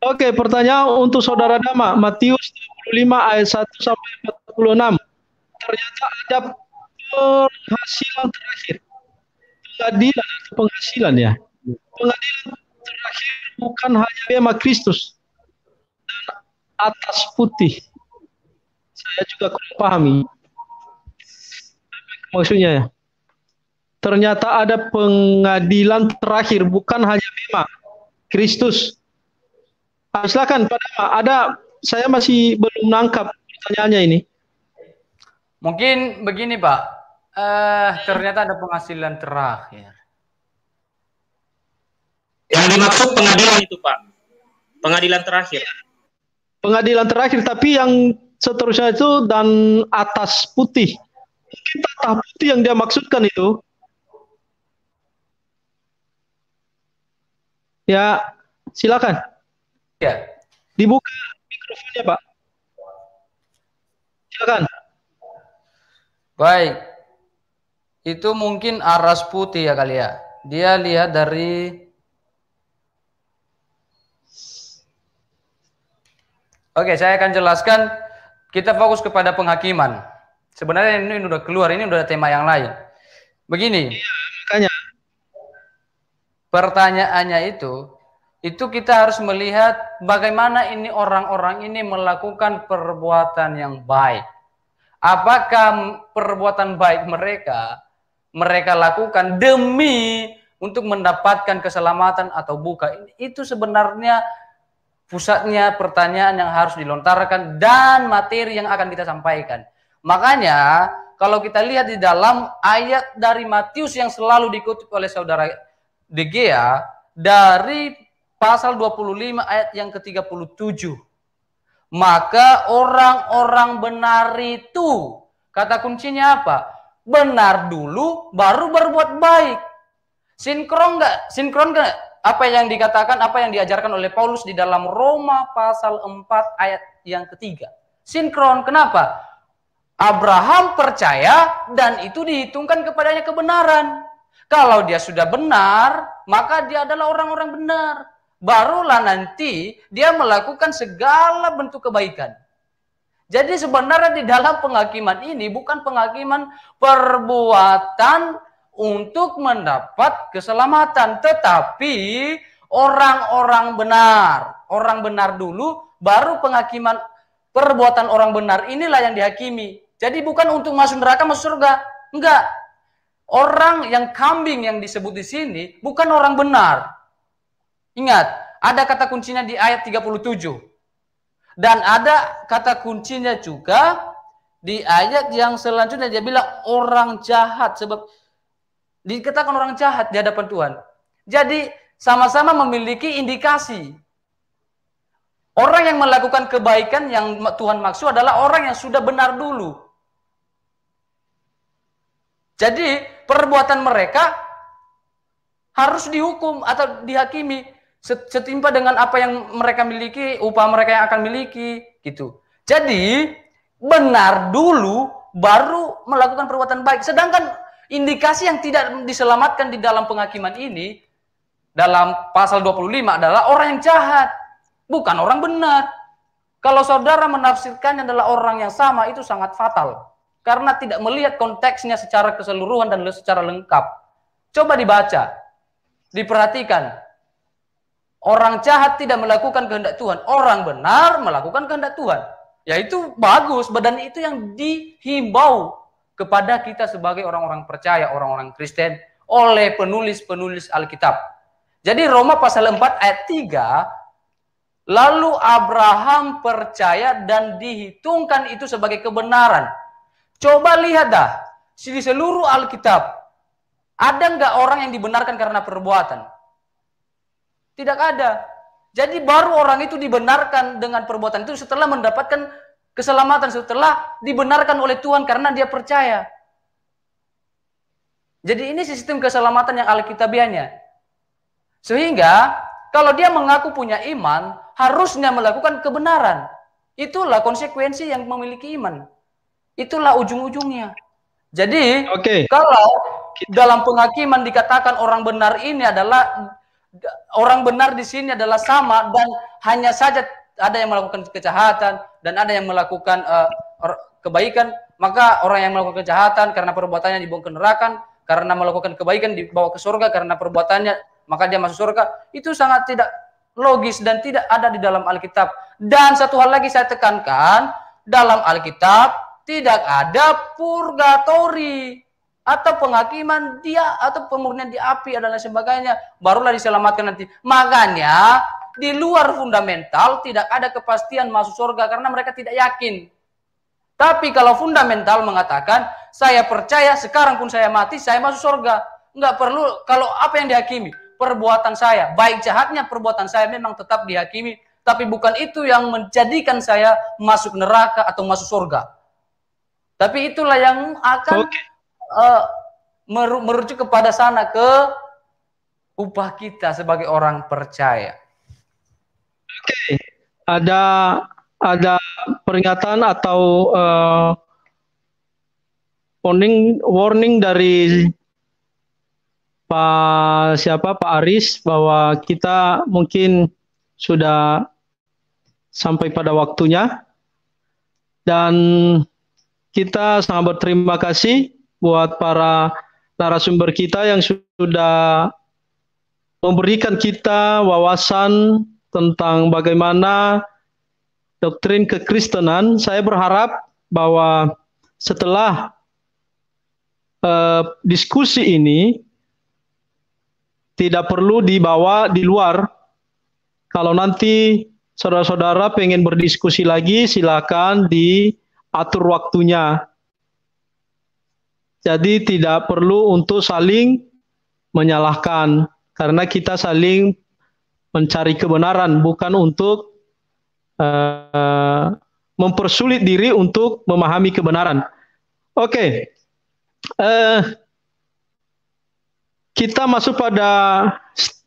Oke, pertanyaan untuk saudara Dama, Matius 25 ayat 1 sampai 46. Ternyata ada penghasilan terakhir. Pengadilan atau penghasilan ya. Pengadilan terakhir bukan hanya bema Kristus dan atas putih. Saya juga kurang pahami. Maksudnya ya. Ternyata ada pengadilan terakhir, bukan hanya bema Kristus. Nah, silakan Pak ada saya masih belum nangkap pertanyaannya ini. Mungkin begini Pak, uh, ternyata ada penghasilan terakhir. Yang dimaksud pengadilan itu, Pak. Pengadilan terakhir. Pengadilan terakhir, tapi yang seterusnya itu dan atas putih. Mungkin tatah putih yang dia maksudkan itu. Ya, silakan. Ya. Dibuka mikrofonnya, Pak. Silakan. Baik. Itu mungkin aras putih ya kali ya. Dia lihat dari Oke, saya akan jelaskan. Kita fokus kepada penghakiman. Sebenarnya ini udah keluar, ini udah tema yang lain. Begini. Iya, makanya. Pertanyaannya itu, itu kita harus melihat bagaimana ini orang-orang ini melakukan perbuatan yang baik. Apakah perbuatan baik mereka mereka lakukan demi untuk mendapatkan keselamatan atau bukan? Itu sebenarnya pusatnya pertanyaan yang harus dilontarkan dan materi yang akan kita sampaikan. Makanya kalau kita lihat di dalam ayat dari Matius yang selalu dikutip oleh saudara De Gea dari pasal 25 ayat yang ke-37. Maka orang-orang benar itu kata kuncinya apa? Benar dulu baru berbuat baik. Sinkron nggak? Sinkron nggak? Apa yang dikatakan, apa yang diajarkan oleh Paulus di dalam Roma pasal 4 ayat yang ketiga. Sinkron, kenapa? Abraham percaya dan itu dihitungkan kepadanya kebenaran. Kalau dia sudah benar, maka dia adalah orang-orang benar. Barulah nanti dia melakukan segala bentuk kebaikan. Jadi sebenarnya di dalam penghakiman ini bukan penghakiman perbuatan untuk mendapat keselamatan, tetapi orang-orang benar, orang benar dulu baru penghakiman perbuatan orang benar inilah yang dihakimi. Jadi bukan untuk masuk neraka masuk surga, enggak. Orang yang kambing yang disebut di sini bukan orang benar. Ingat, ada kata kuncinya di ayat 37. Dan ada kata kuncinya juga di ayat yang selanjutnya dia bilang orang jahat sebab dikatakan orang jahat di hadapan Tuhan. Jadi sama-sama memiliki indikasi. Orang yang melakukan kebaikan yang Tuhan maksud adalah orang yang sudah benar dulu. Jadi perbuatan mereka harus dihukum atau dihakimi setimpa dengan apa yang mereka miliki, upah mereka yang akan miliki, gitu. Jadi benar dulu baru melakukan perbuatan baik. Sedangkan Indikasi yang tidak diselamatkan di dalam penghakiman ini dalam pasal 25 adalah orang yang jahat, bukan orang benar. Kalau saudara menafsirkannya adalah orang yang sama itu sangat fatal karena tidak melihat konteksnya secara keseluruhan dan secara lengkap. Coba dibaca, diperhatikan. Orang jahat tidak melakukan kehendak Tuhan, orang benar melakukan kehendak Tuhan. Ya itu bagus, badan itu yang dihimbau kepada kita sebagai orang-orang percaya, orang-orang Kristen oleh penulis-penulis Alkitab. Jadi Roma pasal 4 ayat 3 lalu Abraham percaya dan dihitungkan itu sebagai kebenaran. Coba lihat dah di seluruh Alkitab ada nggak orang yang dibenarkan karena perbuatan? Tidak ada. Jadi baru orang itu dibenarkan dengan perbuatan itu setelah mendapatkan keselamatan setelah dibenarkan oleh Tuhan karena dia percaya. Jadi ini sistem keselamatan yang alkitabiahnya. Sehingga kalau dia mengaku punya iman, harusnya melakukan kebenaran. Itulah konsekuensi yang memiliki iman. Itulah ujung-ujungnya. Jadi, okay. kalau dalam penghakiman dikatakan orang benar ini adalah orang benar di sini adalah sama dan hanya saja ada yang melakukan kejahatan dan ada yang melakukan uh, kebaikan, maka orang yang melakukan kejahatan karena perbuatannya dibawa ke neraka, karena melakukan kebaikan dibawa ke surga karena perbuatannya maka dia masuk surga. Itu sangat tidak logis dan tidak ada di dalam Alkitab. Dan satu hal lagi saya tekankan, dalam Alkitab tidak ada purgatori atau penghakiman dia atau pemurnian di api adalah sebagainya barulah diselamatkan nanti. Makanya di luar fundamental tidak ada kepastian masuk surga karena mereka tidak yakin. Tapi kalau fundamental mengatakan, saya percaya sekarang pun saya mati, saya masuk surga. Enggak perlu, kalau apa yang dihakimi? Perbuatan saya. Baik jahatnya perbuatan saya memang tetap dihakimi. Tapi bukan itu yang menjadikan saya masuk neraka atau masuk surga. Tapi itulah yang akan okay. uh, eh, merujuk kepada sana ke upah kita sebagai orang percaya. Oke, ada ada peringatan atau uh, warning warning dari Pak siapa? Pak Aris bahwa kita mungkin sudah sampai pada waktunya. Dan kita sangat berterima kasih buat para narasumber kita yang sudah memberikan kita wawasan tentang bagaimana doktrin kekristenan, saya berharap bahwa setelah uh, diskusi ini tidak perlu dibawa di luar. Kalau nanti saudara-saudara pengen berdiskusi lagi, silakan diatur waktunya. Jadi tidak perlu untuk saling menyalahkan karena kita saling mencari kebenaran, bukan untuk uh, mempersulit diri untuk memahami kebenaran. Oke, okay. uh, eh, kita masuk pada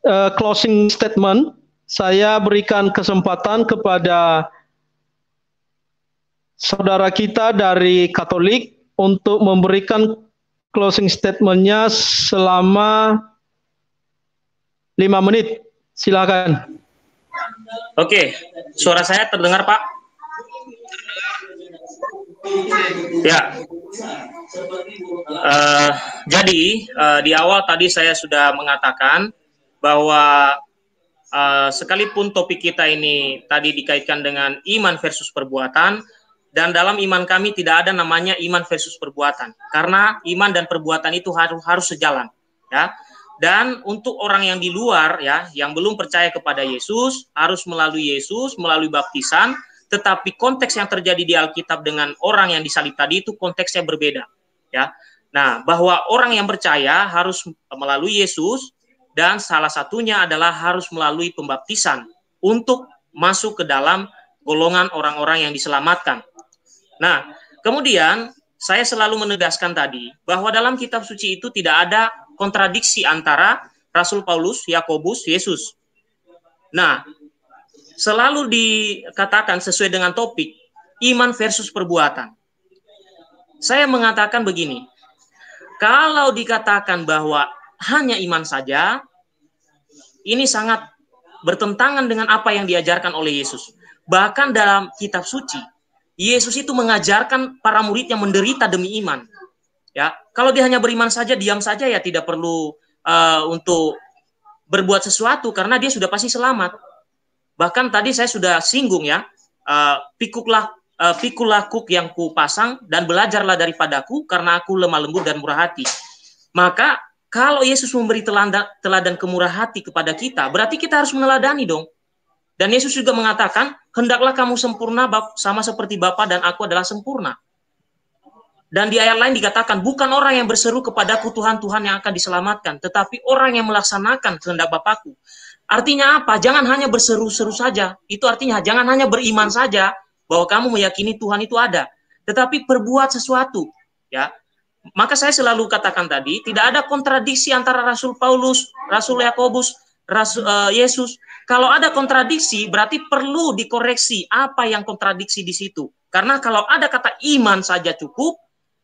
uh, closing statement. Saya berikan kesempatan kepada saudara kita dari Katolik untuk memberikan closing statementnya selama lima menit. Silakan. Oke, suara saya terdengar Pak? Ya. Uh, jadi uh, di awal tadi saya sudah mengatakan bahwa uh, sekalipun topik kita ini tadi dikaitkan dengan iman versus perbuatan, dan dalam iman kami tidak ada namanya iman versus perbuatan karena iman dan perbuatan itu harus harus sejalan ya dan untuk orang yang di luar ya yang belum percaya kepada Yesus harus melalui Yesus melalui baptisan. Tetapi konteks yang terjadi di Alkitab dengan orang yang disalib tadi itu konteksnya berbeda ya. Nah bahwa orang yang percaya harus melalui Yesus dan salah satunya adalah harus melalui pembaptisan untuk masuk ke dalam golongan orang-orang yang diselamatkan. Nah, kemudian saya selalu menegaskan tadi bahwa dalam kitab suci itu tidak ada kontradiksi antara Rasul Paulus, Yakobus, Yesus. Nah, selalu dikatakan sesuai dengan topik iman versus perbuatan. Saya mengatakan begini, kalau dikatakan bahwa hanya iman saja, ini sangat bertentangan dengan apa yang diajarkan oleh Yesus. Bahkan dalam kitab suci, Yesus itu mengajarkan para muridnya menderita demi iman. Ya, kalau dia hanya beriman saja, diam saja ya tidak perlu uh, untuk berbuat sesuatu karena dia sudah pasti selamat. Bahkan tadi saya sudah singgung ya, uh, pikuklah uh, pikulah kuk yang ku pasang dan belajarlah daripadaku karena aku lemah lembut dan murah hati. Maka kalau Yesus memberi teladan, teladan kemurah hati kepada kita, berarti kita harus meneladani dong. Dan Yesus juga mengatakan, hendaklah kamu sempurna sama seperti Bapa dan aku adalah sempurna. Dan di ayat lain dikatakan, bukan orang yang berseru kepadaku Tuhan, Tuhan yang akan diselamatkan, tetapi orang yang melaksanakan kehendak Bapakku. Artinya apa? Jangan hanya berseru-seru saja. Itu artinya jangan hanya beriman saja bahwa kamu meyakini Tuhan itu ada, tetapi perbuat sesuatu, ya. Maka saya selalu katakan tadi, tidak ada kontradiksi antara Rasul Paulus, Rasul Yakobus, Rasul uh, Yesus. Kalau ada kontradiksi, berarti perlu dikoreksi apa yang kontradiksi di situ. Karena kalau ada kata iman saja cukup,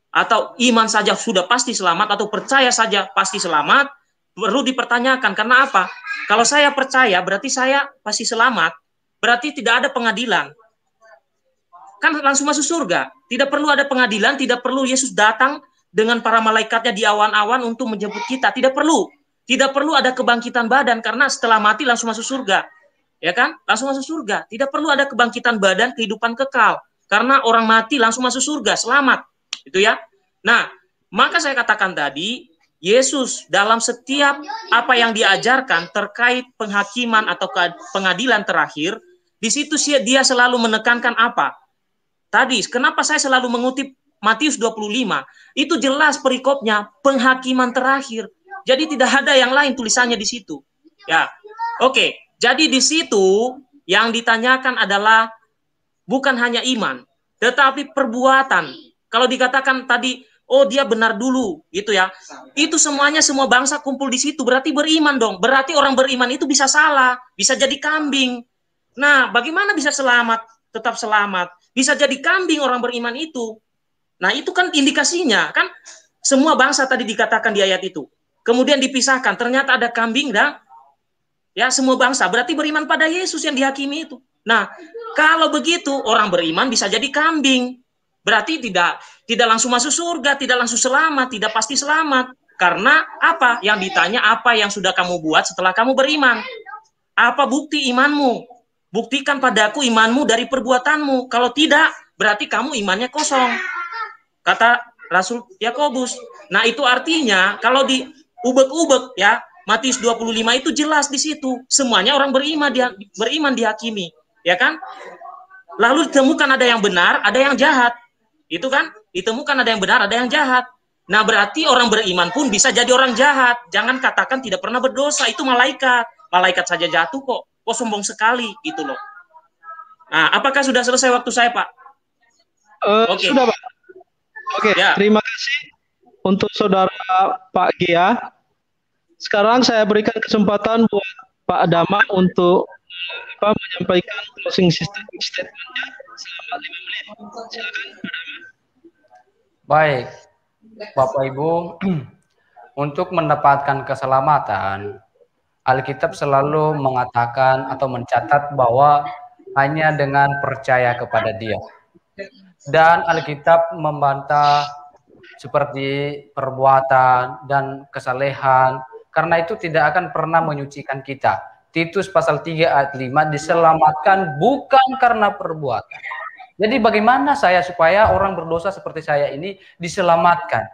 atau iman saja sudah pasti selamat, atau percaya saja pasti selamat, perlu dipertanyakan. Karena apa? Kalau saya percaya, berarti saya pasti selamat. Berarti tidak ada pengadilan. Kan langsung masuk surga. Tidak perlu ada pengadilan, tidak perlu Yesus datang dengan para malaikatnya di awan-awan untuk menjemput kita. Tidak perlu. Tidak perlu ada kebangkitan badan karena setelah mati langsung masuk surga. Ya kan? Langsung masuk surga. Tidak perlu ada kebangkitan badan kehidupan kekal karena orang mati langsung masuk surga, selamat. Itu ya. Nah, maka saya katakan tadi Yesus dalam setiap apa yang diajarkan terkait penghakiman atau pengadilan terakhir, di situ dia selalu menekankan apa? Tadi, kenapa saya selalu mengutip Matius 25? Itu jelas perikopnya penghakiman terakhir. Jadi tidak ada yang lain tulisannya di situ. Ya. Oke, jadi di situ yang ditanyakan adalah bukan hanya iman, tetapi perbuatan. Kalau dikatakan tadi oh dia benar dulu gitu ya. Itu semuanya semua bangsa kumpul di situ berarti beriman dong. Berarti orang beriman itu bisa salah, bisa jadi kambing. Nah, bagaimana bisa selamat? Tetap selamat. Bisa jadi kambing orang beriman itu. Nah, itu kan indikasinya kan semua bangsa tadi dikatakan di ayat itu kemudian dipisahkan. Ternyata ada kambing dan ya semua bangsa. Berarti beriman pada Yesus yang dihakimi itu. Nah, kalau begitu orang beriman bisa jadi kambing. Berarti tidak tidak langsung masuk surga, tidak langsung selamat, tidak pasti selamat. Karena apa? Yang ditanya apa yang sudah kamu buat setelah kamu beriman? Apa bukti imanmu? Buktikan padaku imanmu dari perbuatanmu. Kalau tidak, berarti kamu imannya kosong. Kata Rasul Yakobus. Nah, itu artinya kalau di ubek-ubek ya. Matius 25 itu jelas di situ. Semuanya orang beriman dia beriman dihakimi, ya kan? Lalu ditemukan ada yang benar, ada yang jahat. Itu kan? Ditemukan ada yang benar, ada yang jahat. Nah, berarti orang beriman pun bisa jadi orang jahat. Jangan katakan tidak pernah berdosa, itu malaikat. Malaikat saja jatuh kok. Kok sombong sekali gitu loh. Nah, apakah sudah selesai waktu saya, Pak? Uh, Oke. Okay. Sudah, Pak. Oke, okay, ya. terima kasih untuk saudara Pak Gia. sekarang saya berikan kesempatan buat Pak Adama untuk apa, menyampaikan closing statementnya selama lima menit. Silakan Pak. Baik, Bapak Ibu, untuk mendapatkan keselamatan, Alkitab selalu mengatakan atau mencatat bahwa hanya dengan percaya kepada Dia. Dan Alkitab membantah seperti perbuatan dan kesalehan karena itu tidak akan pernah menyucikan kita. Titus pasal 3 ayat 5 diselamatkan bukan karena perbuatan. Jadi bagaimana saya supaya orang berdosa seperti saya ini diselamatkan?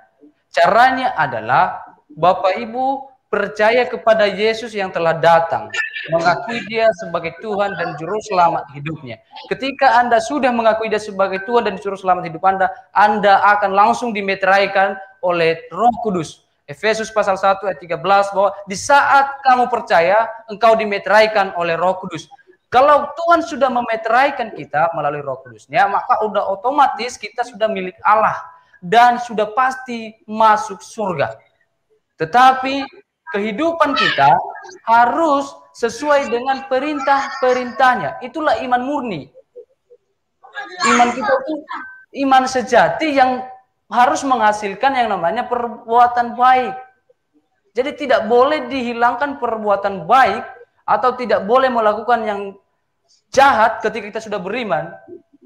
Caranya adalah Bapak Ibu percaya kepada Yesus yang telah datang, mengakui dia sebagai Tuhan dan Juru Selamat hidupnya. Ketika Anda sudah mengakui dia sebagai Tuhan dan Juru Selamat hidup Anda, Anda akan langsung dimeteraikan oleh Roh Kudus. Efesus pasal 1 ayat 13 bahwa di saat kamu percaya engkau dimeteraikan oleh Roh Kudus. Kalau Tuhan sudah memeteraikan kita melalui Roh Kudusnya, maka udah otomatis kita sudah milik Allah dan sudah pasti masuk surga. Tetapi kehidupan kita harus sesuai dengan perintah-perintahnya. Itulah iman murni. Iman kita itu iman sejati yang harus menghasilkan yang namanya perbuatan baik. Jadi tidak boleh dihilangkan perbuatan baik atau tidak boleh melakukan yang jahat ketika kita sudah beriman.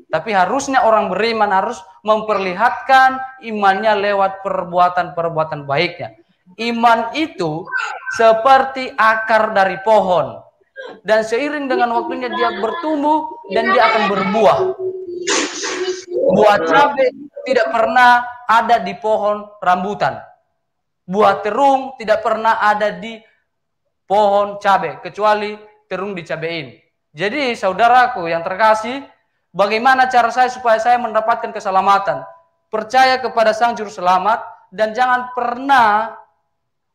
Tapi harusnya orang beriman harus memperlihatkan imannya lewat perbuatan-perbuatan baiknya. Iman itu seperti akar dari pohon. Dan seiring dengan waktunya dia bertumbuh dan dia akan berbuah. Buah cabai tidak pernah ada di pohon rambutan. Buah terung tidak pernah ada di pohon cabai kecuali terung dicabein. Jadi saudaraku yang terkasih, bagaimana cara saya supaya saya mendapatkan keselamatan? Percaya kepada Sang Juru Selamat dan jangan pernah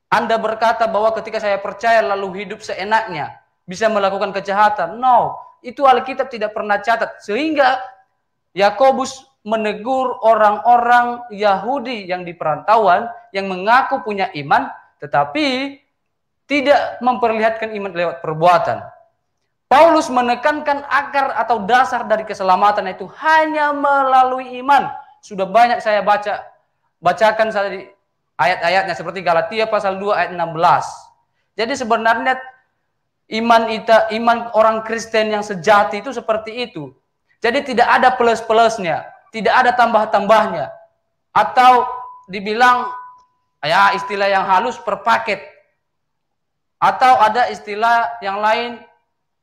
Anda berkata bahwa ketika saya percaya lalu hidup seenaknya, bisa melakukan kejahatan. No, itu Alkitab tidak pernah catat. Sehingga Yakobus menegur orang-orang Yahudi yang di perantauan yang mengaku punya iman tetapi tidak memperlihatkan iman lewat perbuatan. Paulus menekankan akar atau dasar dari keselamatan itu hanya melalui iman. Sudah banyak saya baca bacakan saya ayat-ayatnya seperti Galatia pasal 2 ayat 16. Jadi sebenarnya iman ita, iman orang Kristen yang sejati itu seperti itu. Jadi tidak ada plus-plusnya tidak ada tambah-tambahnya. Atau dibilang ya istilah yang halus per paket. Atau ada istilah yang lain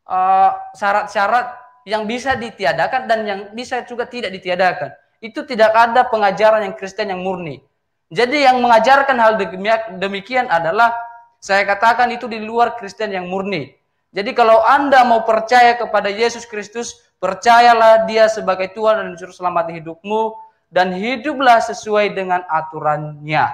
eh, syarat-syarat uh, yang bisa ditiadakan dan yang bisa juga tidak ditiadakan. Itu tidak ada pengajaran yang Kristen yang murni. Jadi yang mengajarkan hal demikian adalah saya katakan itu di luar Kristen yang murni. Jadi kalau Anda mau percaya kepada Yesus Kristus, percayalah dia sebagai Tuhan dan Juru Selamat hidupmu, dan hiduplah sesuai dengan aturannya.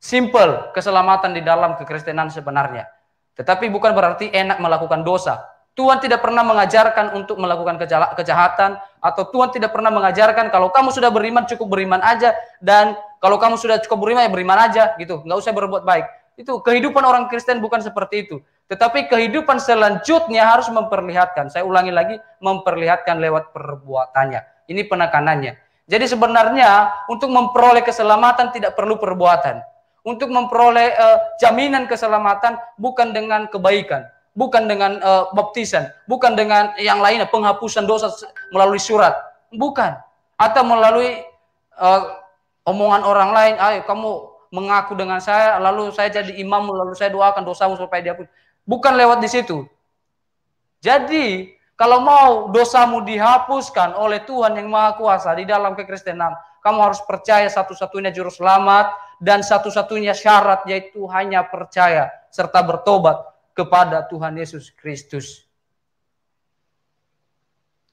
Simple, keselamatan di dalam kekristenan sebenarnya. Tetapi bukan berarti enak melakukan dosa. Tuhan tidak pernah mengajarkan untuk melakukan kejahatan, atau Tuhan tidak pernah mengajarkan kalau kamu sudah beriman cukup beriman aja, dan kalau kamu sudah cukup beriman ya beriman aja, gitu. Nggak usah berbuat baik. Itu kehidupan orang Kristen bukan seperti itu. Tetapi kehidupan selanjutnya harus memperlihatkan. Saya ulangi lagi, memperlihatkan lewat perbuatannya. Ini penekanannya. Jadi sebenarnya untuk memperoleh keselamatan tidak perlu perbuatan. Untuk memperoleh uh, jaminan keselamatan bukan dengan kebaikan, bukan dengan uh, baptisan, bukan dengan yang lainnya penghapusan dosa melalui surat, bukan. Atau melalui uh, omongan orang lain, ayo kamu mengaku dengan saya, lalu saya jadi imam, lalu saya doakan dosamu supaya dia pun Bukan lewat di situ. Jadi, kalau mau dosamu dihapuskan oleh Tuhan yang Maha Kuasa di dalam kekristenan, kamu harus percaya satu-satunya juru selamat dan satu-satunya syarat yaitu hanya percaya serta bertobat kepada Tuhan Yesus Kristus.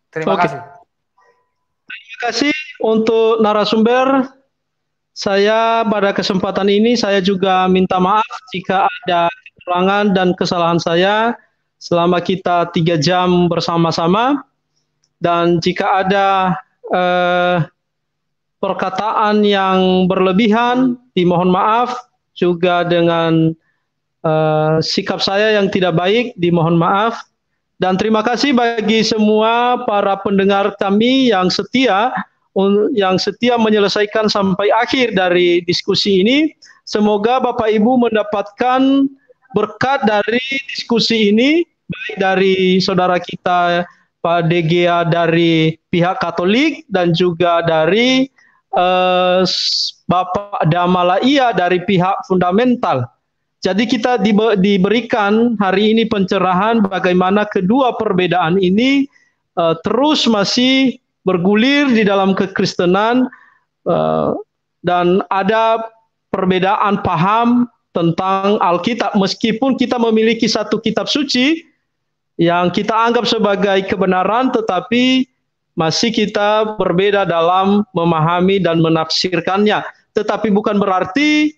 Terima Oke. kasih. Terima kasih untuk narasumber saya pada kesempatan ini saya juga minta maaf jika ada kekurangan dan kesalahan saya selama kita tiga jam bersama-sama dan jika ada eh, perkataan yang berlebihan dimohon maaf juga dengan uh, sikap saya yang tidak baik, dimohon maaf. Dan terima kasih bagi semua para pendengar kami yang setia yang setia menyelesaikan sampai akhir dari diskusi ini. Semoga Bapak Ibu mendapatkan berkat dari diskusi ini baik dari saudara kita Pak DGA dari pihak Katolik dan juga dari uh, Bapak Damalaia dari pihak fundamental. Jadi kita diberikan hari ini pencerahan bagaimana kedua perbedaan ini uh, terus masih bergulir di dalam kekristenan uh, dan ada perbedaan paham tentang Alkitab meskipun kita memiliki satu kitab suci yang kita anggap sebagai kebenaran tetapi masih kita berbeda dalam memahami dan menafsirkannya tetapi bukan berarti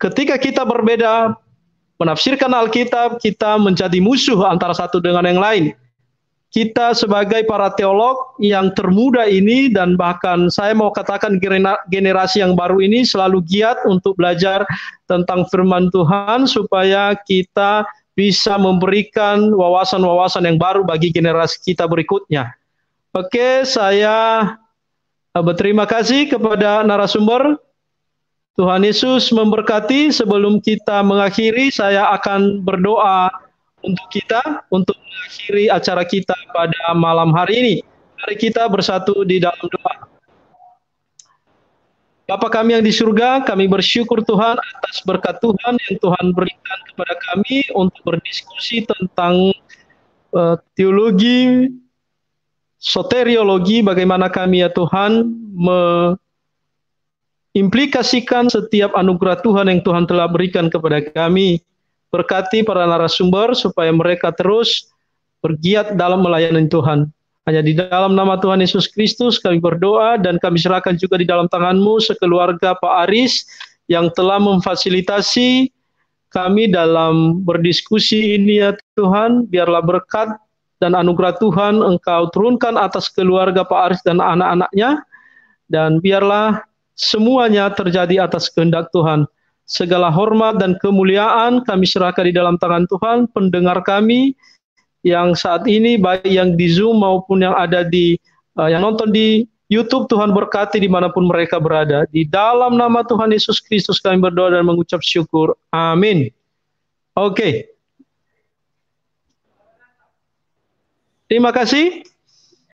ketika kita berbeda menafsirkan Alkitab, kita menjadi musuh antara satu dengan yang lain. Kita sebagai para teolog yang termuda ini dan bahkan saya mau katakan generasi yang baru ini selalu giat untuk belajar tentang firman Tuhan supaya kita bisa memberikan wawasan-wawasan yang baru bagi generasi kita berikutnya. Oke, saya berterima kasih kepada narasumber Tuhan Yesus memberkati. Sebelum kita mengakhiri, saya akan berdoa untuk kita, untuk mengakhiri acara kita pada malam hari ini. Mari kita bersatu di dalam doa. Bapa kami yang di surga, kami bersyukur Tuhan atas berkat Tuhan yang Tuhan berikan kepada kami untuk berdiskusi tentang uh, teologi, soteriologi, bagaimana kami ya Tuhan me implikasikan setiap anugerah Tuhan yang Tuhan telah berikan kepada kami. Berkati para narasumber supaya mereka terus bergiat dalam melayani Tuhan. Hanya di dalam nama Tuhan Yesus Kristus kami berdoa dan kami serahkan juga di dalam tanganmu sekeluarga Pak Aris yang telah memfasilitasi kami dalam berdiskusi ini ya Tuhan. Biarlah berkat dan anugerah Tuhan engkau turunkan atas keluarga Pak Aris dan anak-anaknya. Dan biarlah semuanya terjadi atas kehendak Tuhan. Segala hormat dan kemuliaan kami serahkan di dalam tangan Tuhan, pendengar kami yang saat ini baik yang di Zoom maupun yang ada di uh, yang nonton di YouTube Tuhan berkati di mana pun mereka berada. Di dalam nama Tuhan Yesus Kristus kami berdoa dan mengucap syukur. Amin. Oke. Okay. Terima kasih.